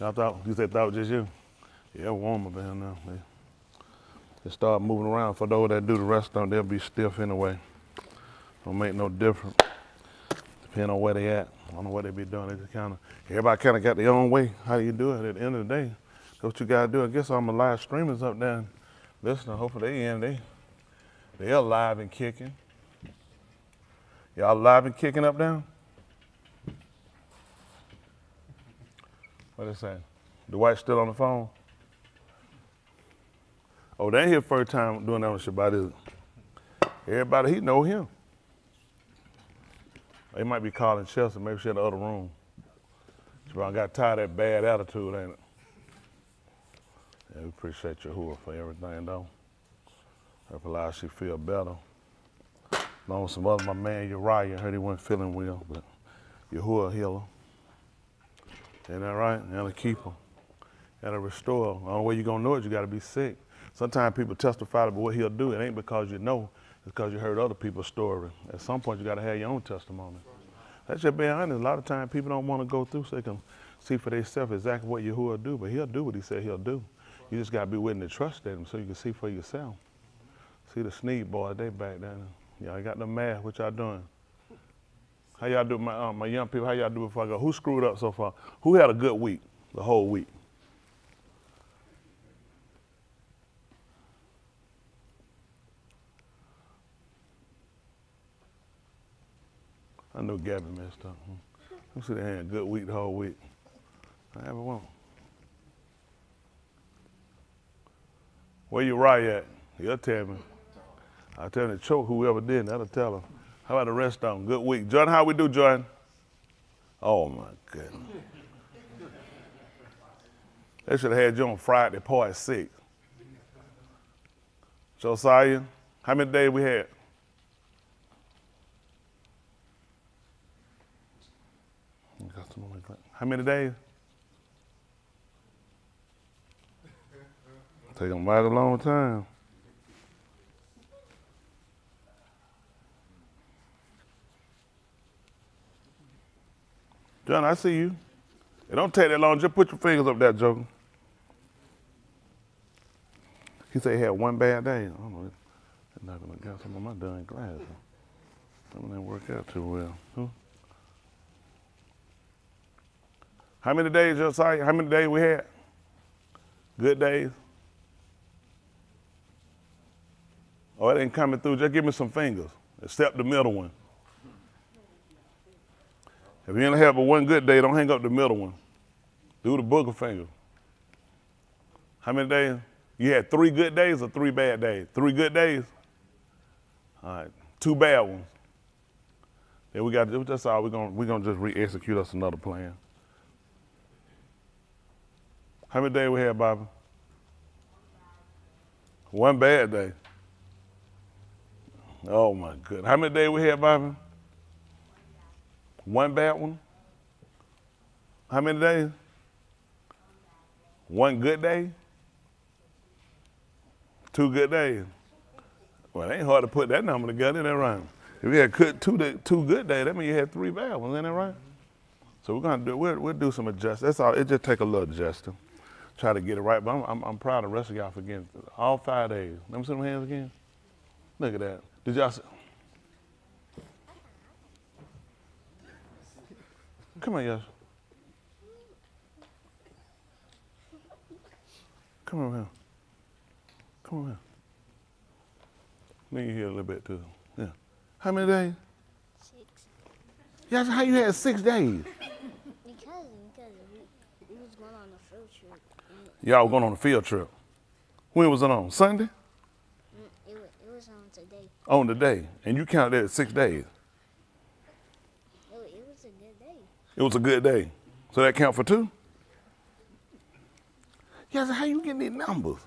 Y'all thought you said thought just you? Yeah, warm up in now. They, start moving around. For those that do the rest them, they'll be stiff anyway. Don't make no difference. Depending on where they at. I don't know what they be doing. They just kind of everybody kind of got their own way. How do you do it at the end of the day? That's what you gotta do. I guess all my live streamers up there listening. Hopefully they in. They they alive and kicking. Y'all alive and kicking up there? What they say? Dwight still on the phone? Oh, they ain't here first time doing that with Shabbat? Everybody, he know him. They might be calling Chelsea. Maybe she in the other room. Shabbat got tired of that bad attitude, ain't it? Yeah, we appreciate Yahuwah for everything, though. Hope allow she feel better. Along with some other, my man Uriah, heard he wasn't feeling well, but Yahuwah healer. Ain't that right? And to keep him. And to restore him. The only way you're to know it, you got to be sick. Sometimes people testify about what he'll do. It ain't because you know, it's because you heard other people's story. At some point, you got to have your own testimony. That's just being honest. A lot of times, people don't want to go through so they can see for themselves exactly what Yahuwah do, but he'll do what he said he'll do. You just got to be willing to trust in him so you can see for yourself. See the sneak boy, they back there. Y'all got the math. What y'all doing? How y'all do, my, um, my young people? How y'all do before I go? Who screwed up so far? Who had a good week, the whole week? I know Gabby messed up. Me see they had a good week the whole week. I ever won. Where you right at? He'll tell me. I'll tell him to choke whoever did. That'll tell him. How about the rest of them? Good week. John, how we do, John? Oh, my goodness. They should have had you on Friday, part six. Josiah, how many days we had? How many days? Take a long time. John, I see you. It don't take that long. Just put your fingers up there, Joker. He said he had one bad day. I don't know. It's not gonna get some of my done glasses. Some didn't work out too well. Huh? How many days, Josiah? How many days we had? Good days? Oh, it ain't coming through. Just give me some fingers, except the middle one. If you only have but one good day, don't hang up the middle one. Do the booger finger. How many days? You had three good days or three bad days? Three good days? All right. Two bad ones. Then we got that's all we're gonna we're gonna just re-execute us another plan. How many days we had, Bobby? One bad day. Oh my goodness. How many days we had, Bobby? One bad one? How many days? One good day? Two good days? Well, it ain't hard to put that number together, that right? If you had two, two good days, that means you had three bad ones, isn't that right? So we're gonna do we'll, we'll do some adjustments. That's all. It just take a little adjusting. Try to get it right. But I'm, I'm, I'm proud of the rest of y'all for getting all five days. Let me see them hands again. Look at that. Did y'all Come on, yes. Come on here. Come on here. Let me hear a little bit too. Yeah. How many days? Six. Yes, how you had six days? Because, because we, we was going on a field trip. Y'all were going on a field trip. When was it on? Sunday? Mm, it, wa- it was on today. On the day. And you counted that as six days. It, wa- it was a good day. It was a good day. So that count for two? Yes, how you getting these numbers?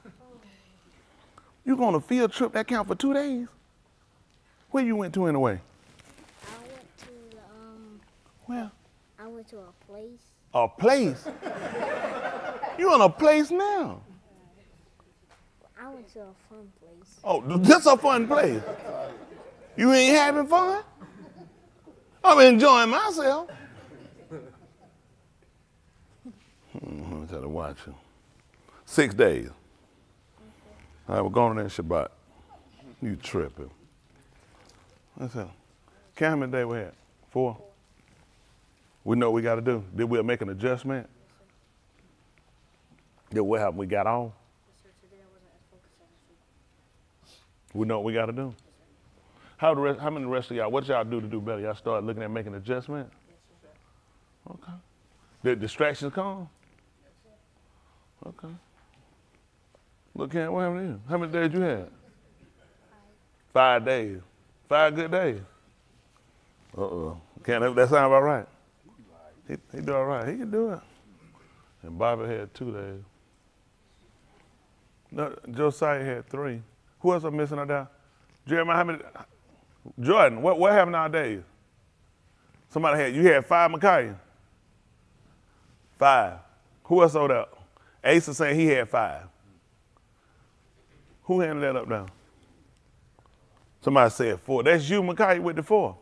You go on a field trip, that count for two days? Where you went to anyway? I went to the, um, Well, I went to a place. a place. you in a place now. I went to a fun place. Oh, this a fun place. You ain't having fun? I'm enjoying myself. Instead of watching. Six days. All right, we're going in Shabbat. You tripping. That's it. Count how many days we had? Four? We know what we got to do. Did we make an adjustment? Did what happened? We got on? We know what we got to do. How, the rest, how many rest of y'all, what y'all do to do better? Y'all start looking at making adjustments? Okay. Did distractions come? Okay. Look at what happened to you. How many days you had? Five days. Five good days. Uh-oh. Can't that, sound about right? He, he do all right. He can do it. And Bobby had two days. No, Josiah had three. Who else am missing out there? Jeremiah, how many? Jordan, what, what happened nowadays? Somebody had, you had five Micaiah? Five. Who else over there? Asa saying he had five. Who handed that up now? Somebody said four. That's you, Micaiah, with the four.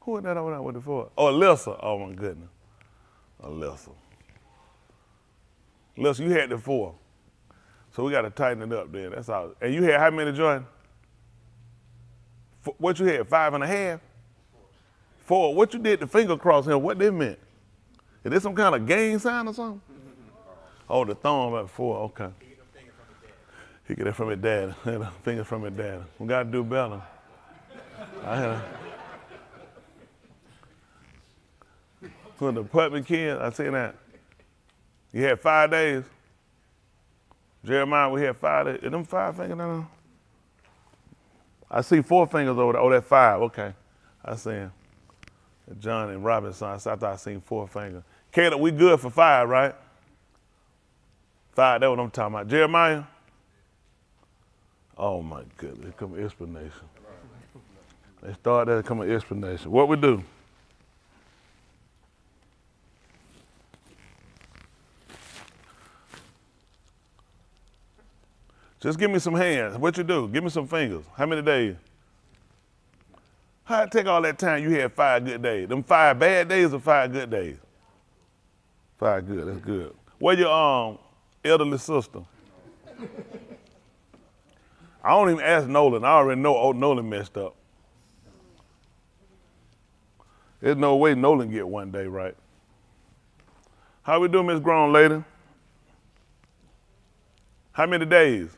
Who was that over there with the four? Oh, Alyssa. Oh, my goodness. Alyssa. Alyssa, you had the four. So we got to tighten it up there. That's all. And you had how many? F- what you had? Five and a half? Four. What you did the finger cross here? What they meant? Is this some kind of gang sign or something? Oh, the thumb at four. Okay. He get it from his dad. Finger from his dad. We got to do better. I had a, for the puppy kid, I seen that. You had five days. Jeremiah, we had five days. Is them five fingers down I see four fingers over there. Oh, that's five. Okay. I see him. John and Robinson. I thought I seen four fingers. Caleb, we good for five, right? Five, that's what I'm talking about. Jeremiah? Oh my goodness, come an explanation. They start there, come an explanation. What we do? Just give me some hands. What you do? Give me some fingers. How many days? How it take all that time you had five good days? Them five bad days or five good days? Five good, that's good. Where your um elderly sister? I don't even ask Nolan. I already know oh, Nolan messed up. There's no way Nolan get one day right. How we doing, Miss Grown Lady? How many days?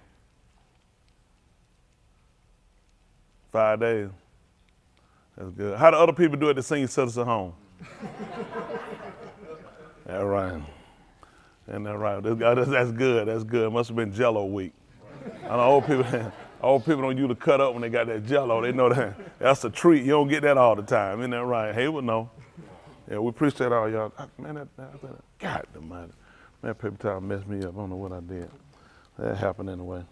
Five days. That's good. How do other people do it to senior citizen home? that right. And that right. Uh, that's good. That's good. Must have been Jello week. I know old people, old people don't to cut up when they got that jello. They know that that's a treat. You don't get that all the time. Isn't that right? Hey, would know. Yeah, we appreciate all y'all. Man, that, that, that, God almighty. Man, paper towel messed me up. I don't know what I did. That happened anyway.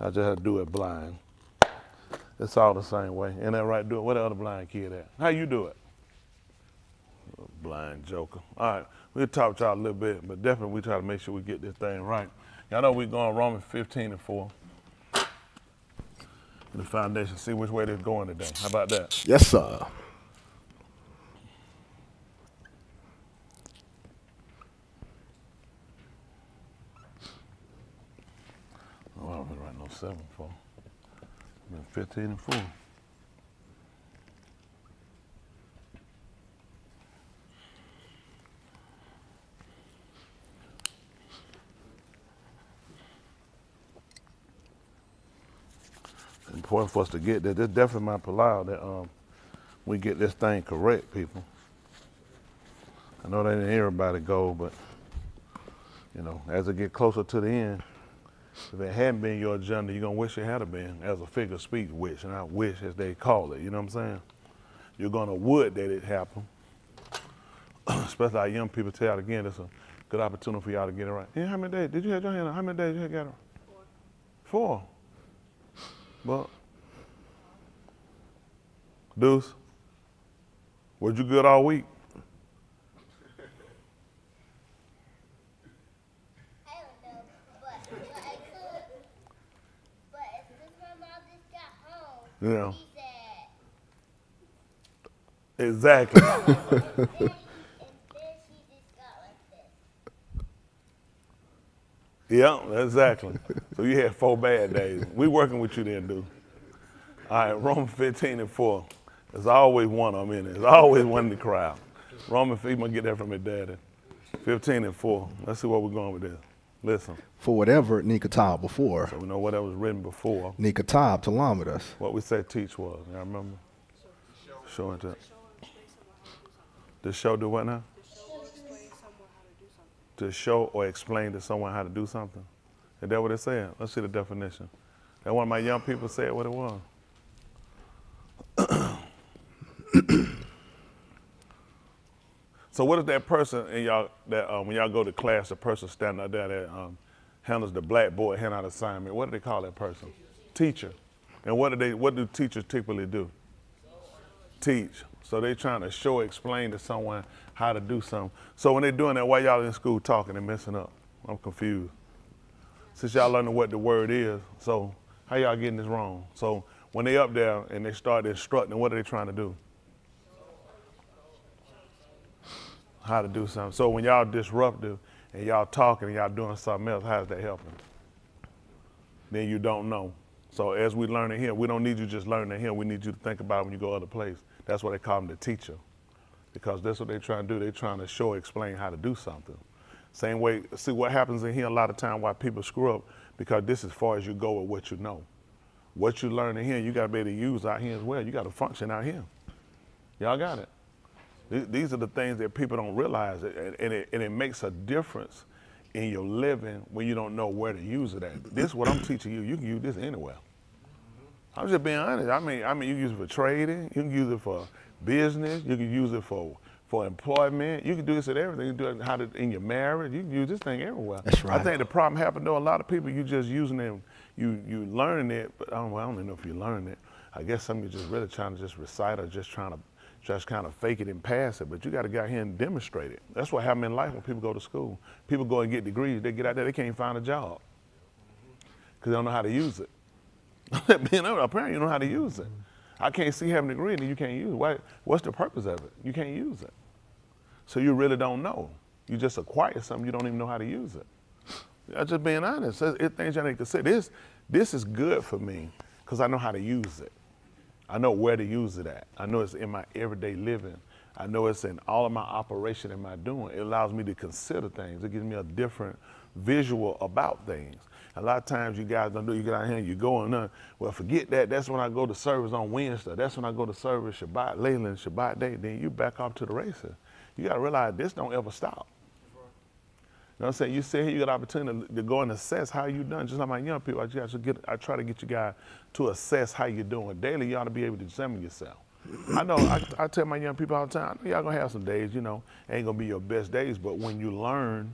I just had to do it blind. It's all the same way. Ain't that right? Do it. What the other blind kid at? How you do it? Blind joker. All right, we'll talk to y'all a little bit, but definitely we try to make sure we get this thing right. Y'all know we're going Romans 15 and 4. The foundation, see which way they're going today. How about that? Yes, sir. Oh, I don't write no 7 4. Been 15 and 4. Important for us to get that. This definitely my allow that um, we get this thing correct, people. I know they didn't ain't everybody go, but you know, as it get closer to the end, if it hadn't been your agenda, you're gonna wish it had been as a figure of speech wish, and I wish as they call it. You know what I'm saying? You're gonna would that it happen. Especially our young people tell again, it's a good opportunity for y'all to get it right. Yeah, how many days? Did you have your hand? How many days you get it? Four. Four. But Deuce, was you good all week? Yeah. Exactly. Yeah, exactly. So you had four bad days. We working with you then, dude. All right, Romans 15 and 4. There's always one of them in it. There's always one in the crowd. Romans, you gonna get that from your daddy. 15 and 4. Let's see where we're going with this. Listen, For whatever Nikatab before, So we know what that was written before. Nikatab Talamidas. What we said teach was. Y'all remember? Showing to. To show do what now? To show or explain to someone how to do something. Is that what it said? Let's see the definition. That one of my young people said what it was. so what is that person in y'all that um, when y'all go to class, the person standing out there that um, handles the blackboard handout assignment? What do they call that person? Teacher. And what do they? What do teachers typically do? Teach. So they trying to show, explain to someone how to do something. So when they're doing that, why y'all in school talking and messing up? I'm confused. Since y'all learning what the word is, so how y'all getting this wrong? So when they up there and they start instructing, what are they trying to do? How to do something. So when y'all disruptive and y'all talking and y'all doing something else, how's that helping? Then you don't know. So as we learn it here, we don't need you just learning here. We need you to think about it when you go other place. That's why they call them the teacher, because that's what they're trying to do. They're trying to show, explain how to do something. Same way. See what happens in here a lot of time why people screw up because this is far as you go with what you know. What you learn in here, you got to be able to use out here as well. You got to function out here. Y'all got it. Th- These are the things that people don't realize, and and it, and it makes a difference in your living when you don't know where to use it at. This is what I'm teaching you. You can use this anywhere. I'm just being honest. I mean, I mean, you can use it for trading. You can use it for business. You can use it for for employment. You can do this at everything. You can do it how to, in your marriage. You can use this thing everywhere. That's right. I think the problem happened though. A lot of people you just using it, you you learning it, but I don't, well, I don't even know if you learn it. I guess some of you just really trying to just recite or just trying to just kind of fake it and pass it. But you got to get out here and demonstrate it. That's what happens in life when people go to school. People go and get degrees. They get out there, they can't find a job because they don't know how to use it. Being apparently you know how to use it. I can't see having a degree and you can't use it. Why, what's the purpose of it? You can't use it. So you really don't know. You just acquire something, you don't even know how to use it. I'm just being honest. It's things I need to say. This, this is good for me because I know how to use it. I know where to use it at. I know it's in my everyday living. I know it's in all of my operation and my doing. It allows me to consider things. It gives me a different visual about things. A lot of times you guys don't do. You get out here and you go and well, forget that. That's when I go to service on Wednesday. That's when I go to service Shabbat, Leyland, Shabbat day. Then you back off to the races. You got to realize this don't ever stop. You know what I'm saying? You sit here, you got an opportunity to go and assess how you done. Just like my young people, I just to get, I try to get you guys to assess how you're doing. Daily, you ought to be able to examine yourself. I know, I, I tell my young people all the time, y'all gonna have some days, you know, ain't gonna be your best days, but when you learn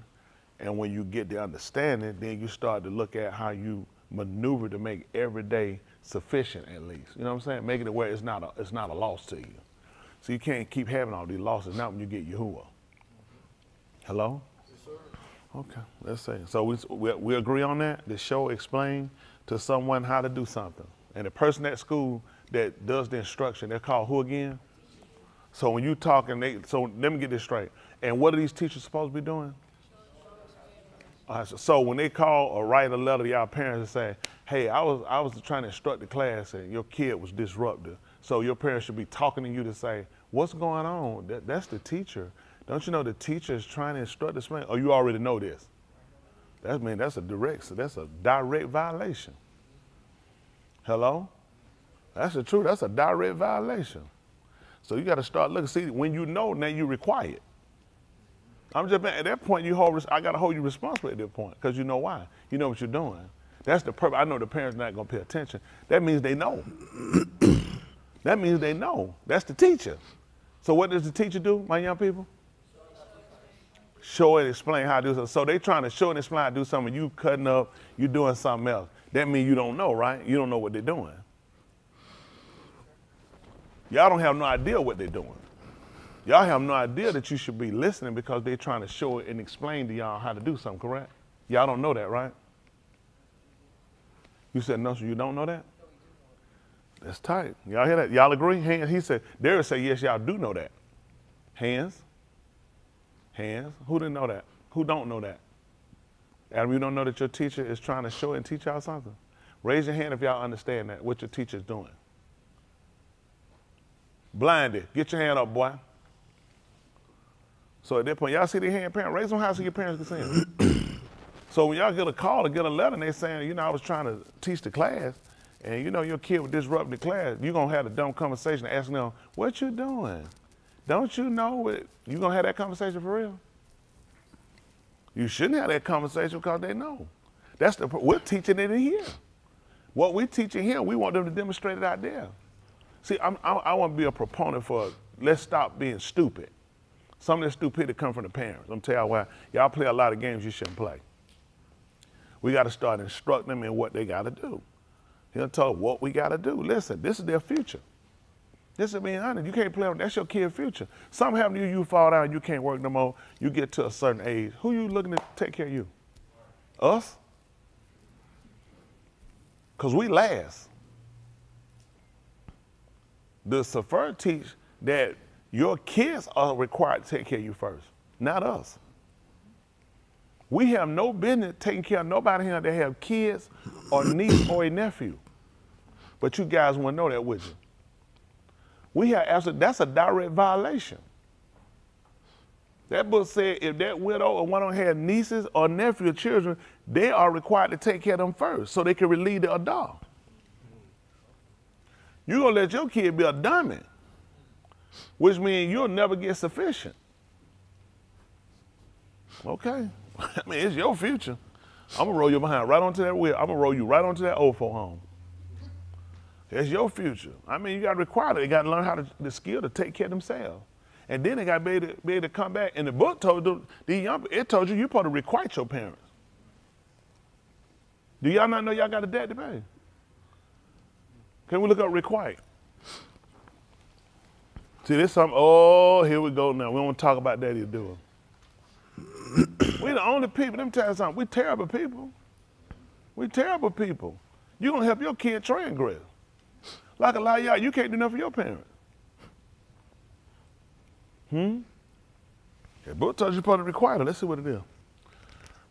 and when you get the understanding, then you start to look at how you maneuver to make every day sufficient at least. You know what I'm saying? Make it where it's not a, it's not a loss to you. So you can't keep having all these losses, not when you get Yahuwah. Hello? Sir okay, let's see. So we, we, we agree on that? The show explain to someone how to do something. And the person at school that does the instruction, they're called who again? So when you talking, they so let me get this straight. And what are these teachers supposed to be doing? Right, so, when they call or write a letter to y'all parents and say, hey, I was I was trying to instruct the class and your kid was disruptive. So your parents should be talking to you to say, what's going on? That, that's the teacher. Don't you know the teacher is trying to instruct this man? Oh, you already know this. That mean that's a direct, so that's a direct violation. Hello? That's the truth. That's a direct violation. So you got to start looking. See, when you know, now you require it. I'm just at that point. You hold. I got to hold you responsible at that point because you know why. You know what you're doing. That's the purpose. I know the parents not gonna pay attention. That means they know. that means they know. That's the teacher. So what does the teacher do, my young people? Show and explain how to do something. So they trying to show and explain how to do something. You cutting up. You doing something else. That means you don't know, right? You don't know what they're doing. Y'all don't have no idea what they're doing. Y'all have no idea that you should be listening because they're trying to show it and explain to y'all how to do something, correct? Y'all don't know that, right? You said no, so you don't know that? That's tight. Y'all hear that? Y'all agree? Hands. He said, Darius said, yes, y'all do know that. Hands. Hands. Who didn't know that? Who don't know that? Adam, you don't know that your teacher is trying to show and teach y'all something? Raise your hand if y'all understand that, what your teacher's doing. Blinded, get your hand up, boy. So at that point, y'all see the hand parent, raise them high so your parents can see them. so when y'all get a call or get a letter and they saying, you know, I was trying to teach the class, and you know your kid was disrupting the class, you're gonna have a dumb conversation asking them, what you doing? Don't you know it? You gonna have that conversation for real? You shouldn't have that conversation because they know. That's the we're teaching it in here. What we're teaching here, we want them to demonstrate it out there. See, I'm, I, I want to be a proponent for let's stop being stupid. Some of the stupidity come from the parents. I'm tell y'all why. Y'all play a lot of games you shouldn't play. We got to start instructing them in what they got to do. He'll tell them what we got to do. Listen, this is their future. This is being honest. You can't play with that's your kid's future. Something happen to you, you fall down, you can't work no more. You get to a certain age. Who you looking to take care of you? Us? Because we last. The Sefer teach that your kids are required to take care of you first, not us. We have no business taking care of nobody here that have kids or niece or a nephew. But you guys to know that, would you? We have absolutely, that's a direct violation. That book said if that widow or one of them had nieces or nephew or children, they are required to take care of them first so they can relieve the adult. You're gonna let your kid be a dummy, which means you'll never get sufficient. Okay. I mean, it's your future. I'm gonna roll you behind right onto that wheel. I'm gonna roll you right onto that folk home. It's your future. I mean, you got to require it. They got to learn how to the skill to take care of themselves. And then they got to be able to, be able to come back. And the book told them, the young, it told you you're supposed to requite your parents. Do y'all not know y'all got a debt to pay? Can we look up requite? See, this something, oh, here we go now. We don't talk about that you're doing. we the only people, let me tell you something, we terrible people. We terrible people. You're going to help your kid transgress. Like a lot of y'all, you can't do nothing for your parents. Hmm? The book tells you to requite it. Let's see what it is.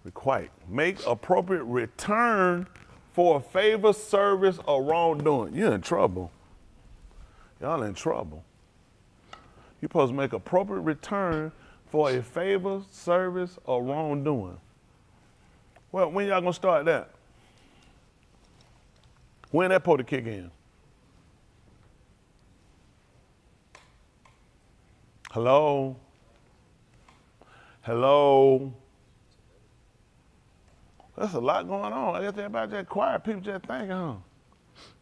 Requite. Make appropriate return for a favor, service, or wrongdoing. You're in trouble. Y'all in trouble. You're supposed to make appropriate return for a favor, service, or wrongdoing. Well, when y'all gonna start that? When that supposed to kick in? Hello? Hello? That's a lot going on. I guess everybody just quiet. People just thinking, huh?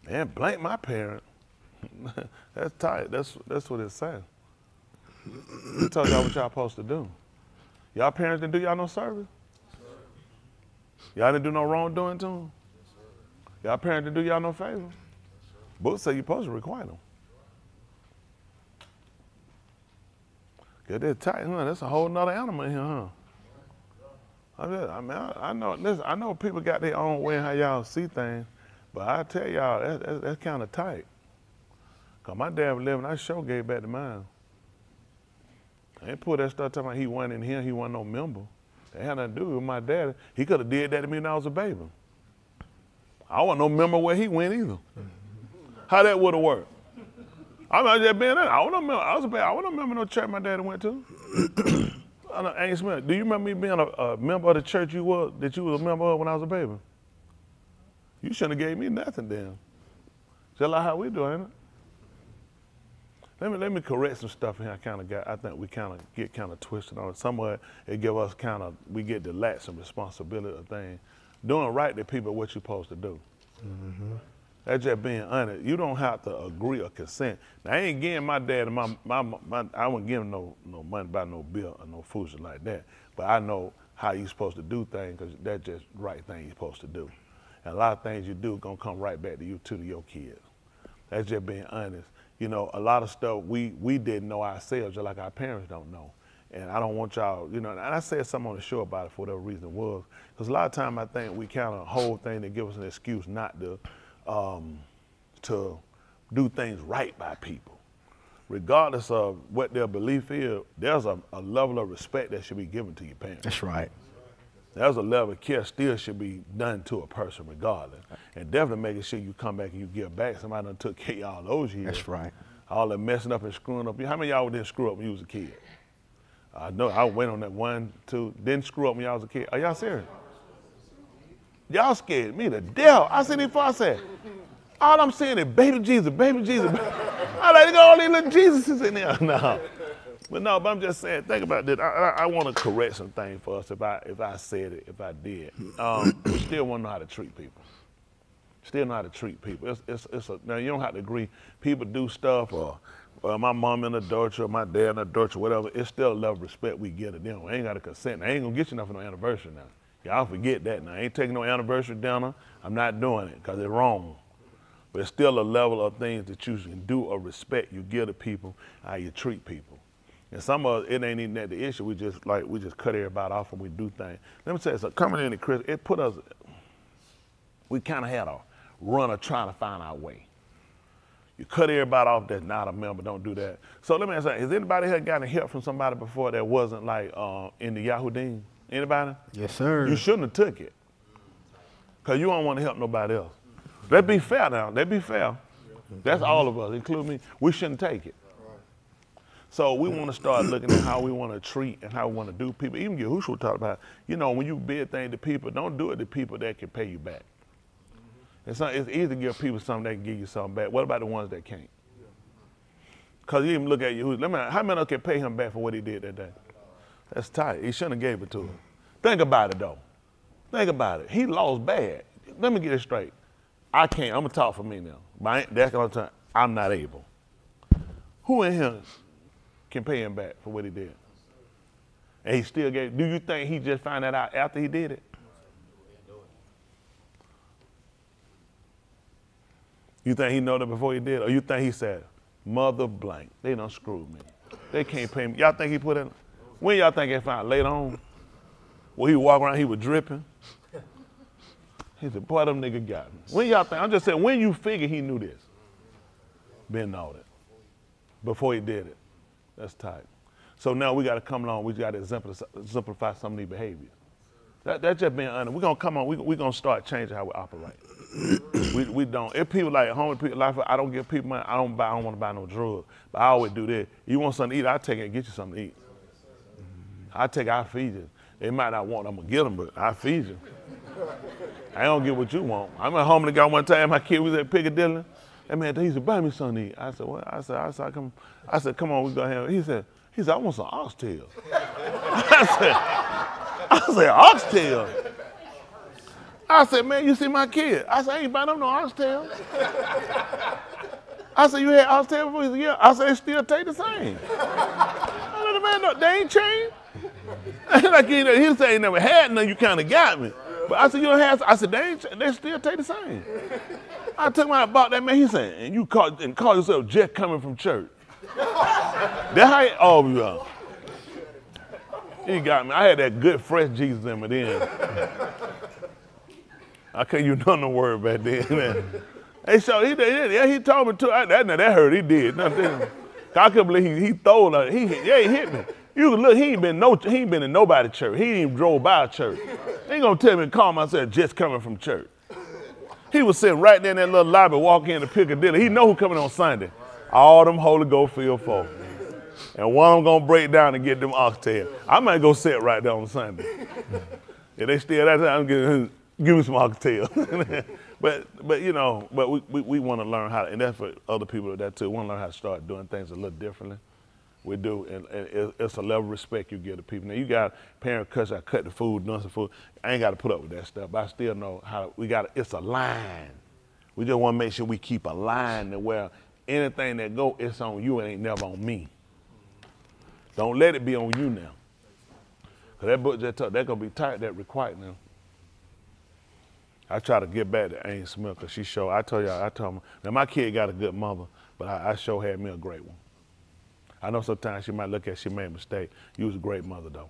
Man, blank my parent. that's tight. That's that's what it says. It tells y'all what y'all supposed to do. Y'all parents didn't do y'all no service? Y'all didn't do no wrongdoing to them? Y'all parents didn't do y'all no favor? Books say you're supposed to require them. Get that tight, huh? That's a whole nother animal here, huh? I mean, I, I, know. Listen, I know people got their own way how y'all see things, but I tell y'all that, that, that's kind of tight. Cause my dad was living, I sure gave back to mine. Ain't put that stuff talking about he wasn't in here, he wasn't no member. That had nothing to do with my daddy. He could have did that to me when I was a baby. I wasn't no member where he went either. How that would have worked? I might just been there. I don't remember. I was a bad. I don't remember no church my daddy went to. I know, Aunt Smith, do you remember me being a, a, member of the church you were that you was a member of when I was a baby? You shouldn't have gave me nothing then. Just like how we do, ain't it? Let me let me correct some stuff here. I kind of got. I think we kind of get kind of twisted on it. Somewhere it give us kind of we get the lack some responsibility of things. Doing right to people what you're supposed to do. Mm-hmm. That's just being honest. You don't have to agree or consent. Now, I ain't giving my dad and my, my, my I wouldn't give him no, no money by no bill or no foolishness like that. But I know how you're supposed to do things because that's just right thing you're supposed to do. And a lot of things you do gonna come right back to you, to your kids. That's just being honest. You know, a lot of stuff we, we didn't know ourselves, just like our parents don't know. And I don't want y'all, you know, and I said something on the show about it for whatever reason it was. Because a lot of time I think we kind of hold things that give us an excuse not to um, to do things right by people. Regardless of what their belief is, there's a, a, level of respect that should be given to your parents. That's right. There's a level of care still should be done to a person regardless. And definitely making sure you come back and you give back. Somebody done took care of y'all those years. That's right. All that messing up and screwing up. How many of y'all didn't screw up when you was a kid? I know I went on that one, two, didn't screw up when y'all was a kid. Are y'all serious? Y'all scared me to death. I said before I said, all I'm saying is baby Jesus, baby Jesus. I like, all these little Jesuses in there. No. But no, but I'm just saying, think about this. I, I, I want to correct some things for us if I if I said it, if I did. Um, we still want to know how to treat people. Still know how to treat people. It's, it's, it's a, now, you don't have to agree. People do stuff, or, or my mom in adultery, or my dad in adultery, or whatever. It's still love, level respect we get to them. I ain't got to consent. I ain't going to get you nothing on anniversary now. Y'all forget that now. I ain't taking no anniversary dinner. I'm not doing it because it's wrong. But it's still a level of things that you can do or respect you give to people, how you treat people. And some of it ain't even that the issue. We just like we just cut everybody off and we do things. Let me say so coming into Chris, it put us we kind of had a run of trying to find our way. You cut everybody off that's not a member, don't do that. So let me ask you, has anybody here gotten help from somebody before that wasn't like uh, in the Yahudim? Anybody? Yes, sir. You shouldn't have took it. Because you don't want to help nobody else. Let's be fair now. Let's be fair. That's all of us, including me. We shouldn't take it. So we want to start looking at how we want to treat and how we want to do people. Even Yahushua talked about, you know, when you bid things to people, don't do it to people that can pay you back. It's, not, it's easy to give people something that can give you something back. What about the ones that can't? Because you even look at Yahushua. Let me, how many can pay him back for what he did that day? That's tight. He shouldn't have gave it to him. Think about it though. Think about it. He lost bad. Let me get it straight. I can't. I'm gonna talk for me now. But that's what I'm saying. I'm not able. Who in here can pay him back for what he did? And he still gave. Do you think he just found that out after he did it? You think he know that before he did, or you think he said, "Mother blank, they don't screw me. They can't pay me." Y'all think he put in? When y'all think he found later on? When he walk around, he was dripping. He said, boy, them nigga got me. When y'all think, I'm just saying, when you figure he knew this? Ben know that. Before he did it. That's tight. So now we got to come along, we got to exemplify some of these behaviors. That, that's just being honest. We're going to come on, we're we going to start changing how we operate. we, we don't. If people like home people, like I don't give people money, I don't buy, I don't want to buy no drugs. But I always do this. You want something to eat, I take it and get you something to eat. I take, I feed you. They might not want, I'm to get them, but I feed you. I don't get what you want. I'm at home and got one time my kid was at Piccadilly. That man, he said, buy me eat. I said, what? I said, I said, come, I said, come on, we go have. He said, he said, I want some oxtail. I said, I said, oxtail. I said, man, you see my kid. I said, I ain't buying them no oxtail. I said, you had oxtail before? He said, yeah. I said, it still take the same. I said, man, no, they ain't changed. like he, he said, he never had none, you kind of got me. But I said, you don't have, I said, they, ain't, they still take the same. I took my about that man, he said, and you call, and call yourself just coming from church. That's how, he, oh, yeah. He got me. I had that good fresh Jesus in me then. I couldn't use none of the word back then. Man. Hey, so he did, yeah, he told me too. I, that, that hurt, he did. Nothing. I couldn't believe he, he throw it. He, yeah, he hit me. You look, he ain't been no, he ain't been in nobody church. He ain't even drove by a church. He ain't gonna tell me to call myself just coming from church. He was sitting right there in that little lobby, walking into Piccadilly. He know who coming on Sunday. All them Holy Ghost filled folk. And one of them gonna break down and get them oxtail. I might go sit right there on Sunday. if they still that time, give, give me some oxtail. but but you know, but we, we, we want to learn how, to, and that's for other people that too. We want to learn how to start doing things a little differently. We do, and, and it's a level of respect you give to people. Now you got parent cuss, I cut the food, done some food. I ain't got to put up with that stuff, but I still know how we got. It's a line. We just want to make sure we keep a line to where anything that go, it's on you. It ain't never on me. Don't let it be on you now. Cause that book just told, that gonna be tight. That required now. I try to get back to Aunt Smith because she showed. I told y'all, I told her. Now my kid got a good mother, but I, I sure had me a great one. I know sometimes she might look at she made a mistake. You was a great mother though.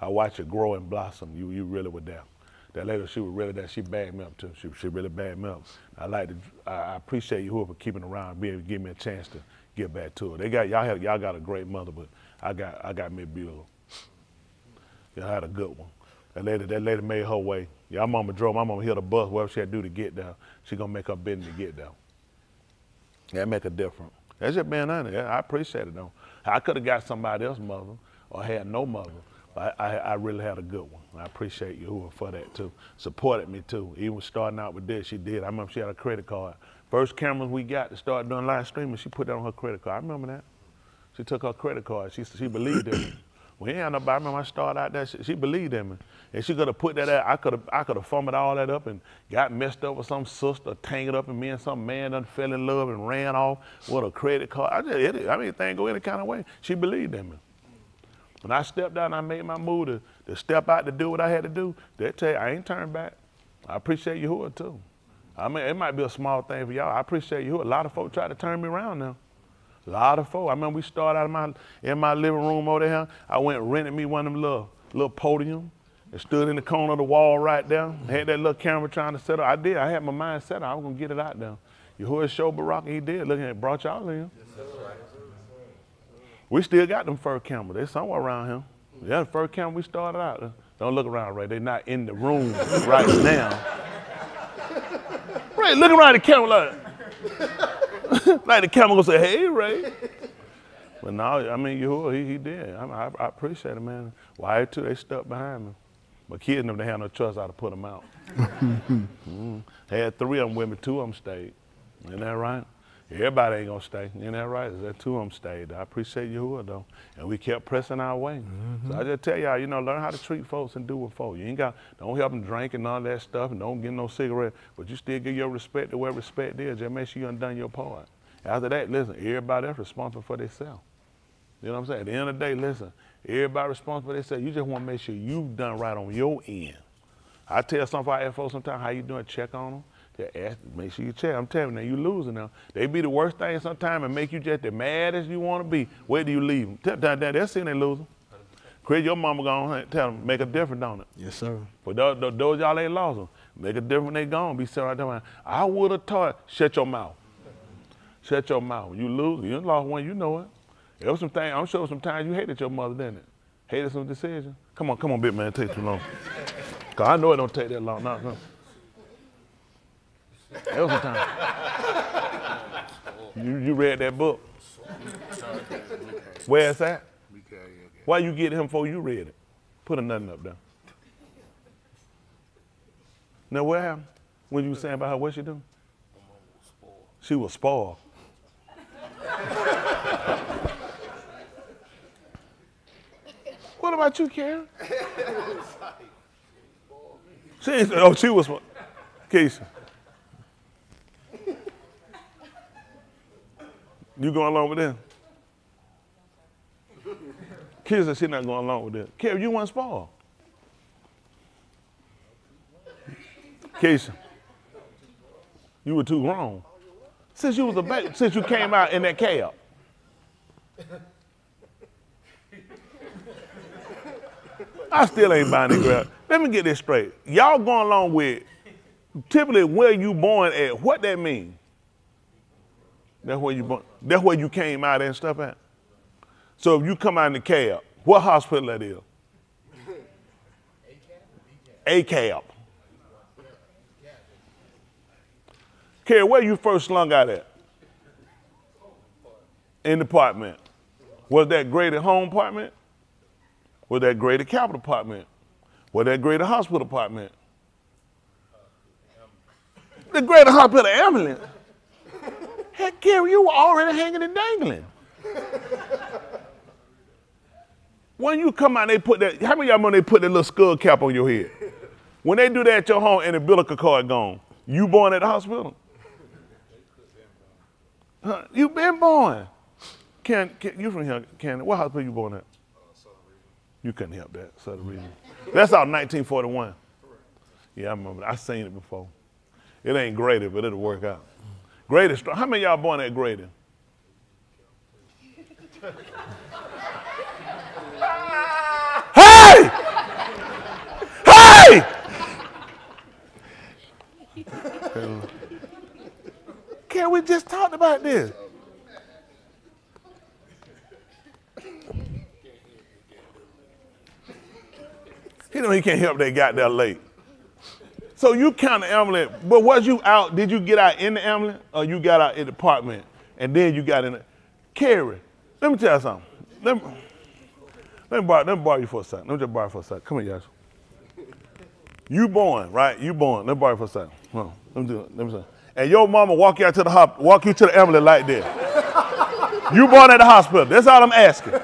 I watched her grow and blossom. You you really were there. That later she was really there. She bagged me up too. She she really bagged me up. I like to I, I appreciate you whoever keeping around, being give me a chance to get back to her. They got y'all have y'all got a great mother, but I got I got me beautiful. Y'all had a good one. That lady, that lady made her way. Y'all mama drove. My mama hit a bus. Whatever she had to do to get there, she gonna make her business to get there. That make a difference. That's just being honest. I appreciate it though. I could have got somebody else's mother or had no mother. But I, I, I really had a good one. I appreciate you for that too. Supported me too. Even starting out with this, she did. I remember she had a credit card. First cameras we got to start doing live streaming, she put that on her credit card. I remember that. She took her credit card. She she believed in me. We ain't nobody. I remember I started out there. She, she believed in me, and she could have put that. Out. I could have I could have fumbled all that up and got messed up with some sister, tangled up in me and some man done fell in love and ran off with a credit card. I just it, I mean thing go any kind of way. She believed in me. When I stepped out and I made my move to, to step out to do what I had to do, they tell you I ain't turned back. I appreciate you who too. I mean, it might be a small thing for y'all. I appreciate you. A lot of folks try to turn me around now. A lot of folks. I remember we started out in my in my living room over there. I went and rented me one of them little little podium and stood in the corner of the wall right there. Had that little camera trying to set up. I did. I had my mind set up. I was gonna get it out there. You heard show Barack? He did. Look at it. Brought y'all in. We still got them fur cameras. They somewhere around here. Yeah, the fur camera we started out. Don't look around, Ray. They're not in the room right now. Ray, look around the camera like, like the camera gonna say, hey, Ray. But now, I mean, you he, he did. I, mean, I, I appreciate it, man. Why too? They stuck behind me. My kids never had no choice how to put them out. mm. Had three of them with me, two of them stayed. Isn't that right? Everybody ain't gonna stay. Isn't that right? Is that two of them stayed? I appreciate you though. And we kept pressing our way. Mm-hmm. So I just tell y'all, you know, learn how to treat folks and do with folks. You ain't got, don't help them drink and all that stuff and don't get no cigarette, but you still give your respect to where respect is. Just make sure you done done your part. After that, listen, everybody else responsible for themselves. You know what I'm saying? At the end of the day, listen, everybody responsible for themselves. You just want to make sure you've done right on your end. I tell some of our folks sometimes how you doing, check on them. Ask, make sure you check. I'm telling you, now you losing now. They be the worst thing sometimes and make you just the maddest you want to be. Where do you leave them? Tell them that they're seeing they losing. Chris, your mama gone tell them, make a difference, don't it? Yes, sir. For those, those y'all ain't lost them, make a difference when they gone. Be sitting right there. I would have taught, shut your mouth. Shut your mouth. You lose, you lost one, you know it. There was some things, I'm sure sometimes you hated your mother, didn't it? Hated some decisions. Come on, come on, big man, it take too long. Cause I know it don't take that long. No, time. You, you read that book? Where's that? Why you get him for you read it? Put a nothing up there. Now what happened? When you were saying about her, what she do? She was spoiled. what about you, Karen? she oh, she was, Keisha. You going along with them? Kids said she's not going along with that. Carrie, you want spoiled. Keisha, you were too grown. Since you was a baby, since you came out in that cab. I still ain't buying it, girl. Let me get this straight. Y'all going along with typically where you born at, what that mean? That's where you. That's where you came out and stuff at. So if you come out in the cab, what hospital that is? A cab. Carrie, where you first slung out at? In the apartment. Was that greater home apartment? Was that greater capital apartment? Was that greater hospital apartment? The greater hospital ambulance. Heck, Gary, you were already hanging and dangling. when you come out, they put that. How many y'all know they put that little skull cap on your head? When they do that at your home and the umbilical cord gone, you born at the hospital? Huh, you been born. Can, can you from here? Can what hospital you born at? You couldn't help that. Southern Region. That's out 1941. Yeah, I remember. I seen it before. It ain't graded, but it'll work out. Greatest. How many y'all born at Grady? hey! Hey! Can we just talked about this? He know he can't help they got there late. So you count the ambulance, but was you out? Did you get out in the ambulance, or you got out in the apartment, and then you got in? The, Carrie, let me tell you something. Let me, let me borrow, let me borrow you for a second. Let me just borrow you for a second. Come here, guys. You born, right? You born. Let me borrow you for a second. On. Let me do it. Let me see. And your mama walk you out to the hop, walk you to the ambulance like this. you born at the hospital. That's all I'm asking.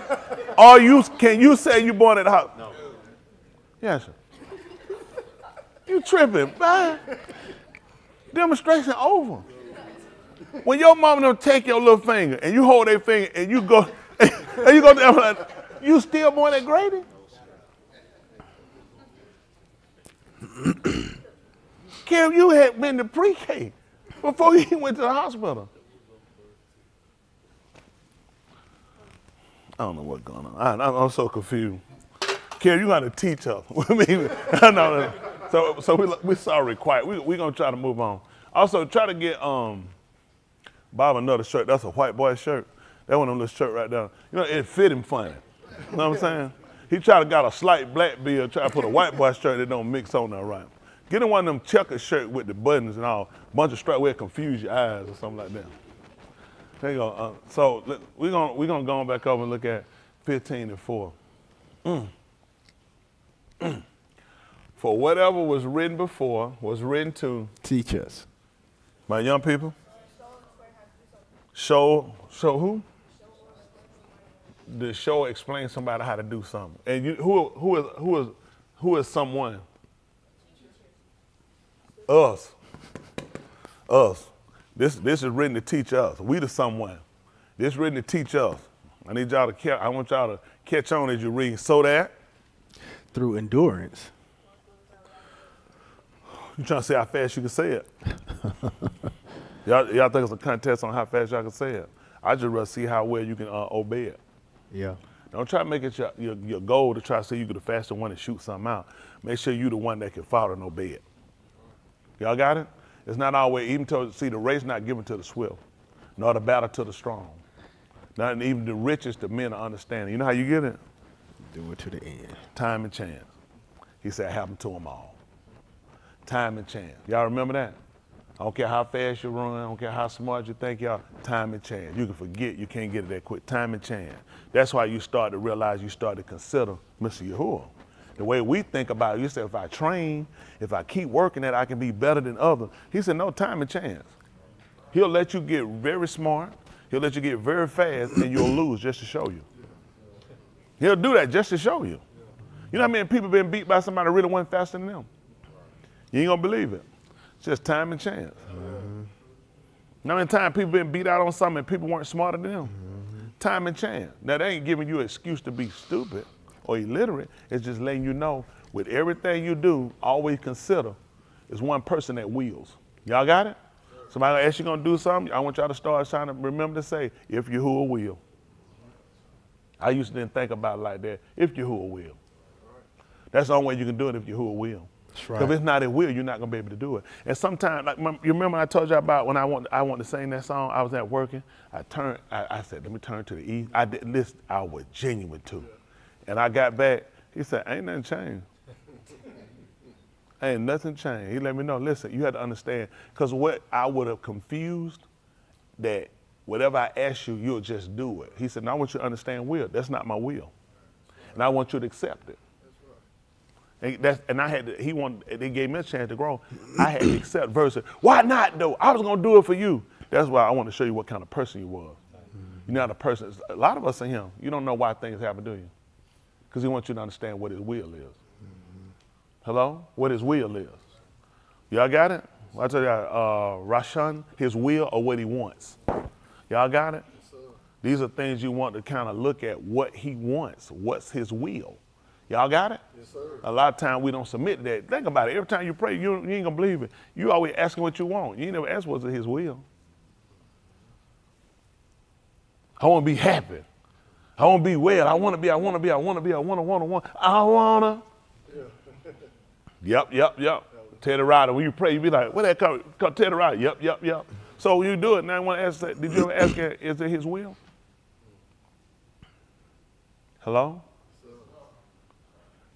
Are you? Can you say you born at the hospital? No. Yes, sir. You tripping, man. Demonstration over. When your mama don't take your little finger and you hold their finger and you go and you go to you still born at Grady? Kim, you had been to pre-K before you went to the hospital. I don't know what's going on. I, am so confused. Kim, you got to teach us. I mean, I know. So, so we we sorry, quiet. We we gonna try to move on. Also, try to get um Bob another shirt. That's a white boy shirt. That one on this shirt right there. You know, it fit him funny. You know what I'm saying? He tried to got a slight black beard, try to put a white boy shirt that don't mix on there right. Get him one of them checkered shirt with the buttons and all, bunch of strap where confuse your eyes or something like that. There you go. Uh, so we're gonna we're gonna go back over and look at 15 and 4. Mm. Mm. For whatever was written before was written to teach us. My young people. Show show who? The show explain somebody how to do something. And you who who is who is who is someone? Us. Us. This this is written to teach us. We the someone. This is written to teach us. I need y'all to catch I want y'all to catch on as you read so that through endurance you trying to see how fast you can say it? y'all, y'all think it's a contest on how fast y'all can say it? I just rather see how well you can uh, obey it. Yeah. Don't try to make it your, your, your goal to try to say you're the fastest one to shoot something out. Make sure you're the one that can follow and obey it. Y'all got it? It's not always, even to see, the race not given to the swift, nor the battle to the strong. Not even the richest of men are understanding. You know how you get it? Do it to the end. Time and chance. He said, happened to them all time and chance. Y'all remember that? I don't care how fast you run, I don't care how smart you think y'all, time and chance. You can forget, you can't get it that quick. Time and chance. That's why you start to realize you start to consider Mr. Yahuah. The way we think about it, you say, if I train, if I keep working it, I can be better than others. He said, no, time and chance. He'll let you get very smart, he'll let you get very fast, and you'll lose just to show you. He'll do that just to show you. You know how many people been beat by somebody really went faster than them? You ain't gonna believe it. It's just time and chance. Mm-hmm. Now, in time people been beat out on something and people weren't smarter than them. Mm-hmm. Time and chance. Now, they ain't giving you an excuse to be stupid or illiterate. It's just letting you know with everything you do, always consider is one person that wheels. Y'all got it? Somebody ask you gonna do something, I want y'all to start trying to remember to say, if Yahuah will. I used to think about it like that. If Yahuah will. That's the only way you can do it if Yahuah will. Because right. if it's not in will, you're not gonna be able to do it. And sometimes, like you remember I told you about when I want I want to sing that song. I was at working. I turned. I, I said, let me turn to the east. I did listen. I was genuine too. And I got back. He said, ain't nothing changed. ain't nothing changed. He let me know. Listen, you had to understand. Because what I would have confused that whatever I ask you, you'll just do it. He said, now I want you to understand will. That's not my will. And I want you to accept it. And, that's, and I had to, he wanted, they gave me a chance to grow. I had to accept versus, why not though? I was gonna do it for you. That's why I want to show you what kind of person you was. You're not a person, a lot of us are him. You don't know why things happen, do you? Because he wants you to understand what his will is. Hello? What his will is. Y'all got it? I tell you, uh, Rashan, his will or what he wants. Y'all got it? These are things you want to kind of look at what he wants. What's his will? Y'all got it? Yes, sir. A lot of times we don't submit that. Think about it. Every time you pray, you, you ain't gonna believe it. You always asking what you want. You ain't never ask what's his will. I want to be happy. I want to be well. I want to be, I want to be, I want to be, I want to, want to, want I want to. yep, yep, yep. Teddy Ryder, when you pray, you be like, what that called? called Teddy Ryder. Yep, yep, yep. So you do it, now I want to ask, that. did you ever ask, is it his will? Mm. Hello?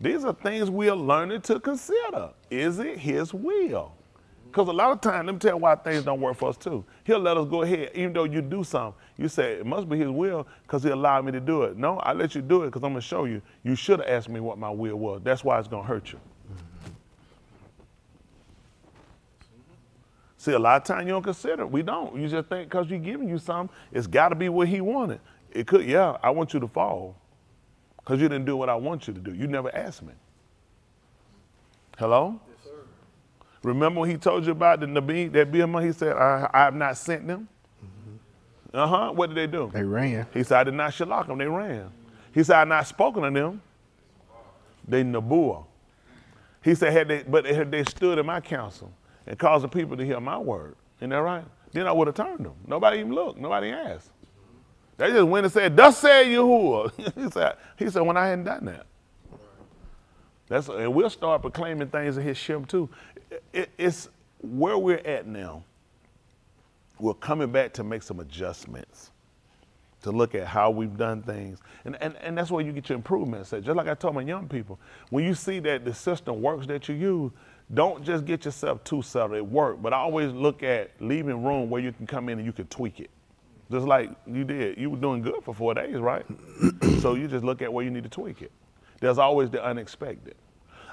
These are things we are learning to consider. Is it His will? Because a lot of times, let me tell you why things don't work for us too. He'll let us go ahead, even though you do something. You say, it must be His will because He allowed me to do it. No, I let you do it because I'm going to show you. You should have asked me what my will was. That's why it's going to hurt you. See, a lot of times you don't consider. We don't. You just think because He's giving you something, it's got to be what He wanted. It could, yeah, I want you to fall because you didn't do what I want you to do. You never asked me. Hello? Remember when he told you about the Nabi, that Bilma, he said, I, I have not sent them? Uh huh. What did they do? They ran. He said, I did not shalak them. They ran. He said, I had not spoken to them. They Nabua. He said, had they, but had they stood in my counsel and caused the people to hear my word. Isn't that right? Then I would have turned them. Nobody even looked. Nobody asked. They just went and said, Thus said Yahuah. he said, he said, when I hadn't done that. That's, and we'll start proclaiming things in his ship too. It, it's where we're at now. We're coming back to make some adjustments, to look at how we've done things. And, and, and that's where you get your improvements at. Just like I told my young people, when you see that the system works that you use, don't just get yourself too settled at work, but always look at leaving room where you can come in and you can tweak it. Just like you did. You were doing good for four days, right? so you just look at where you need to tweak it. There's always the unexpected.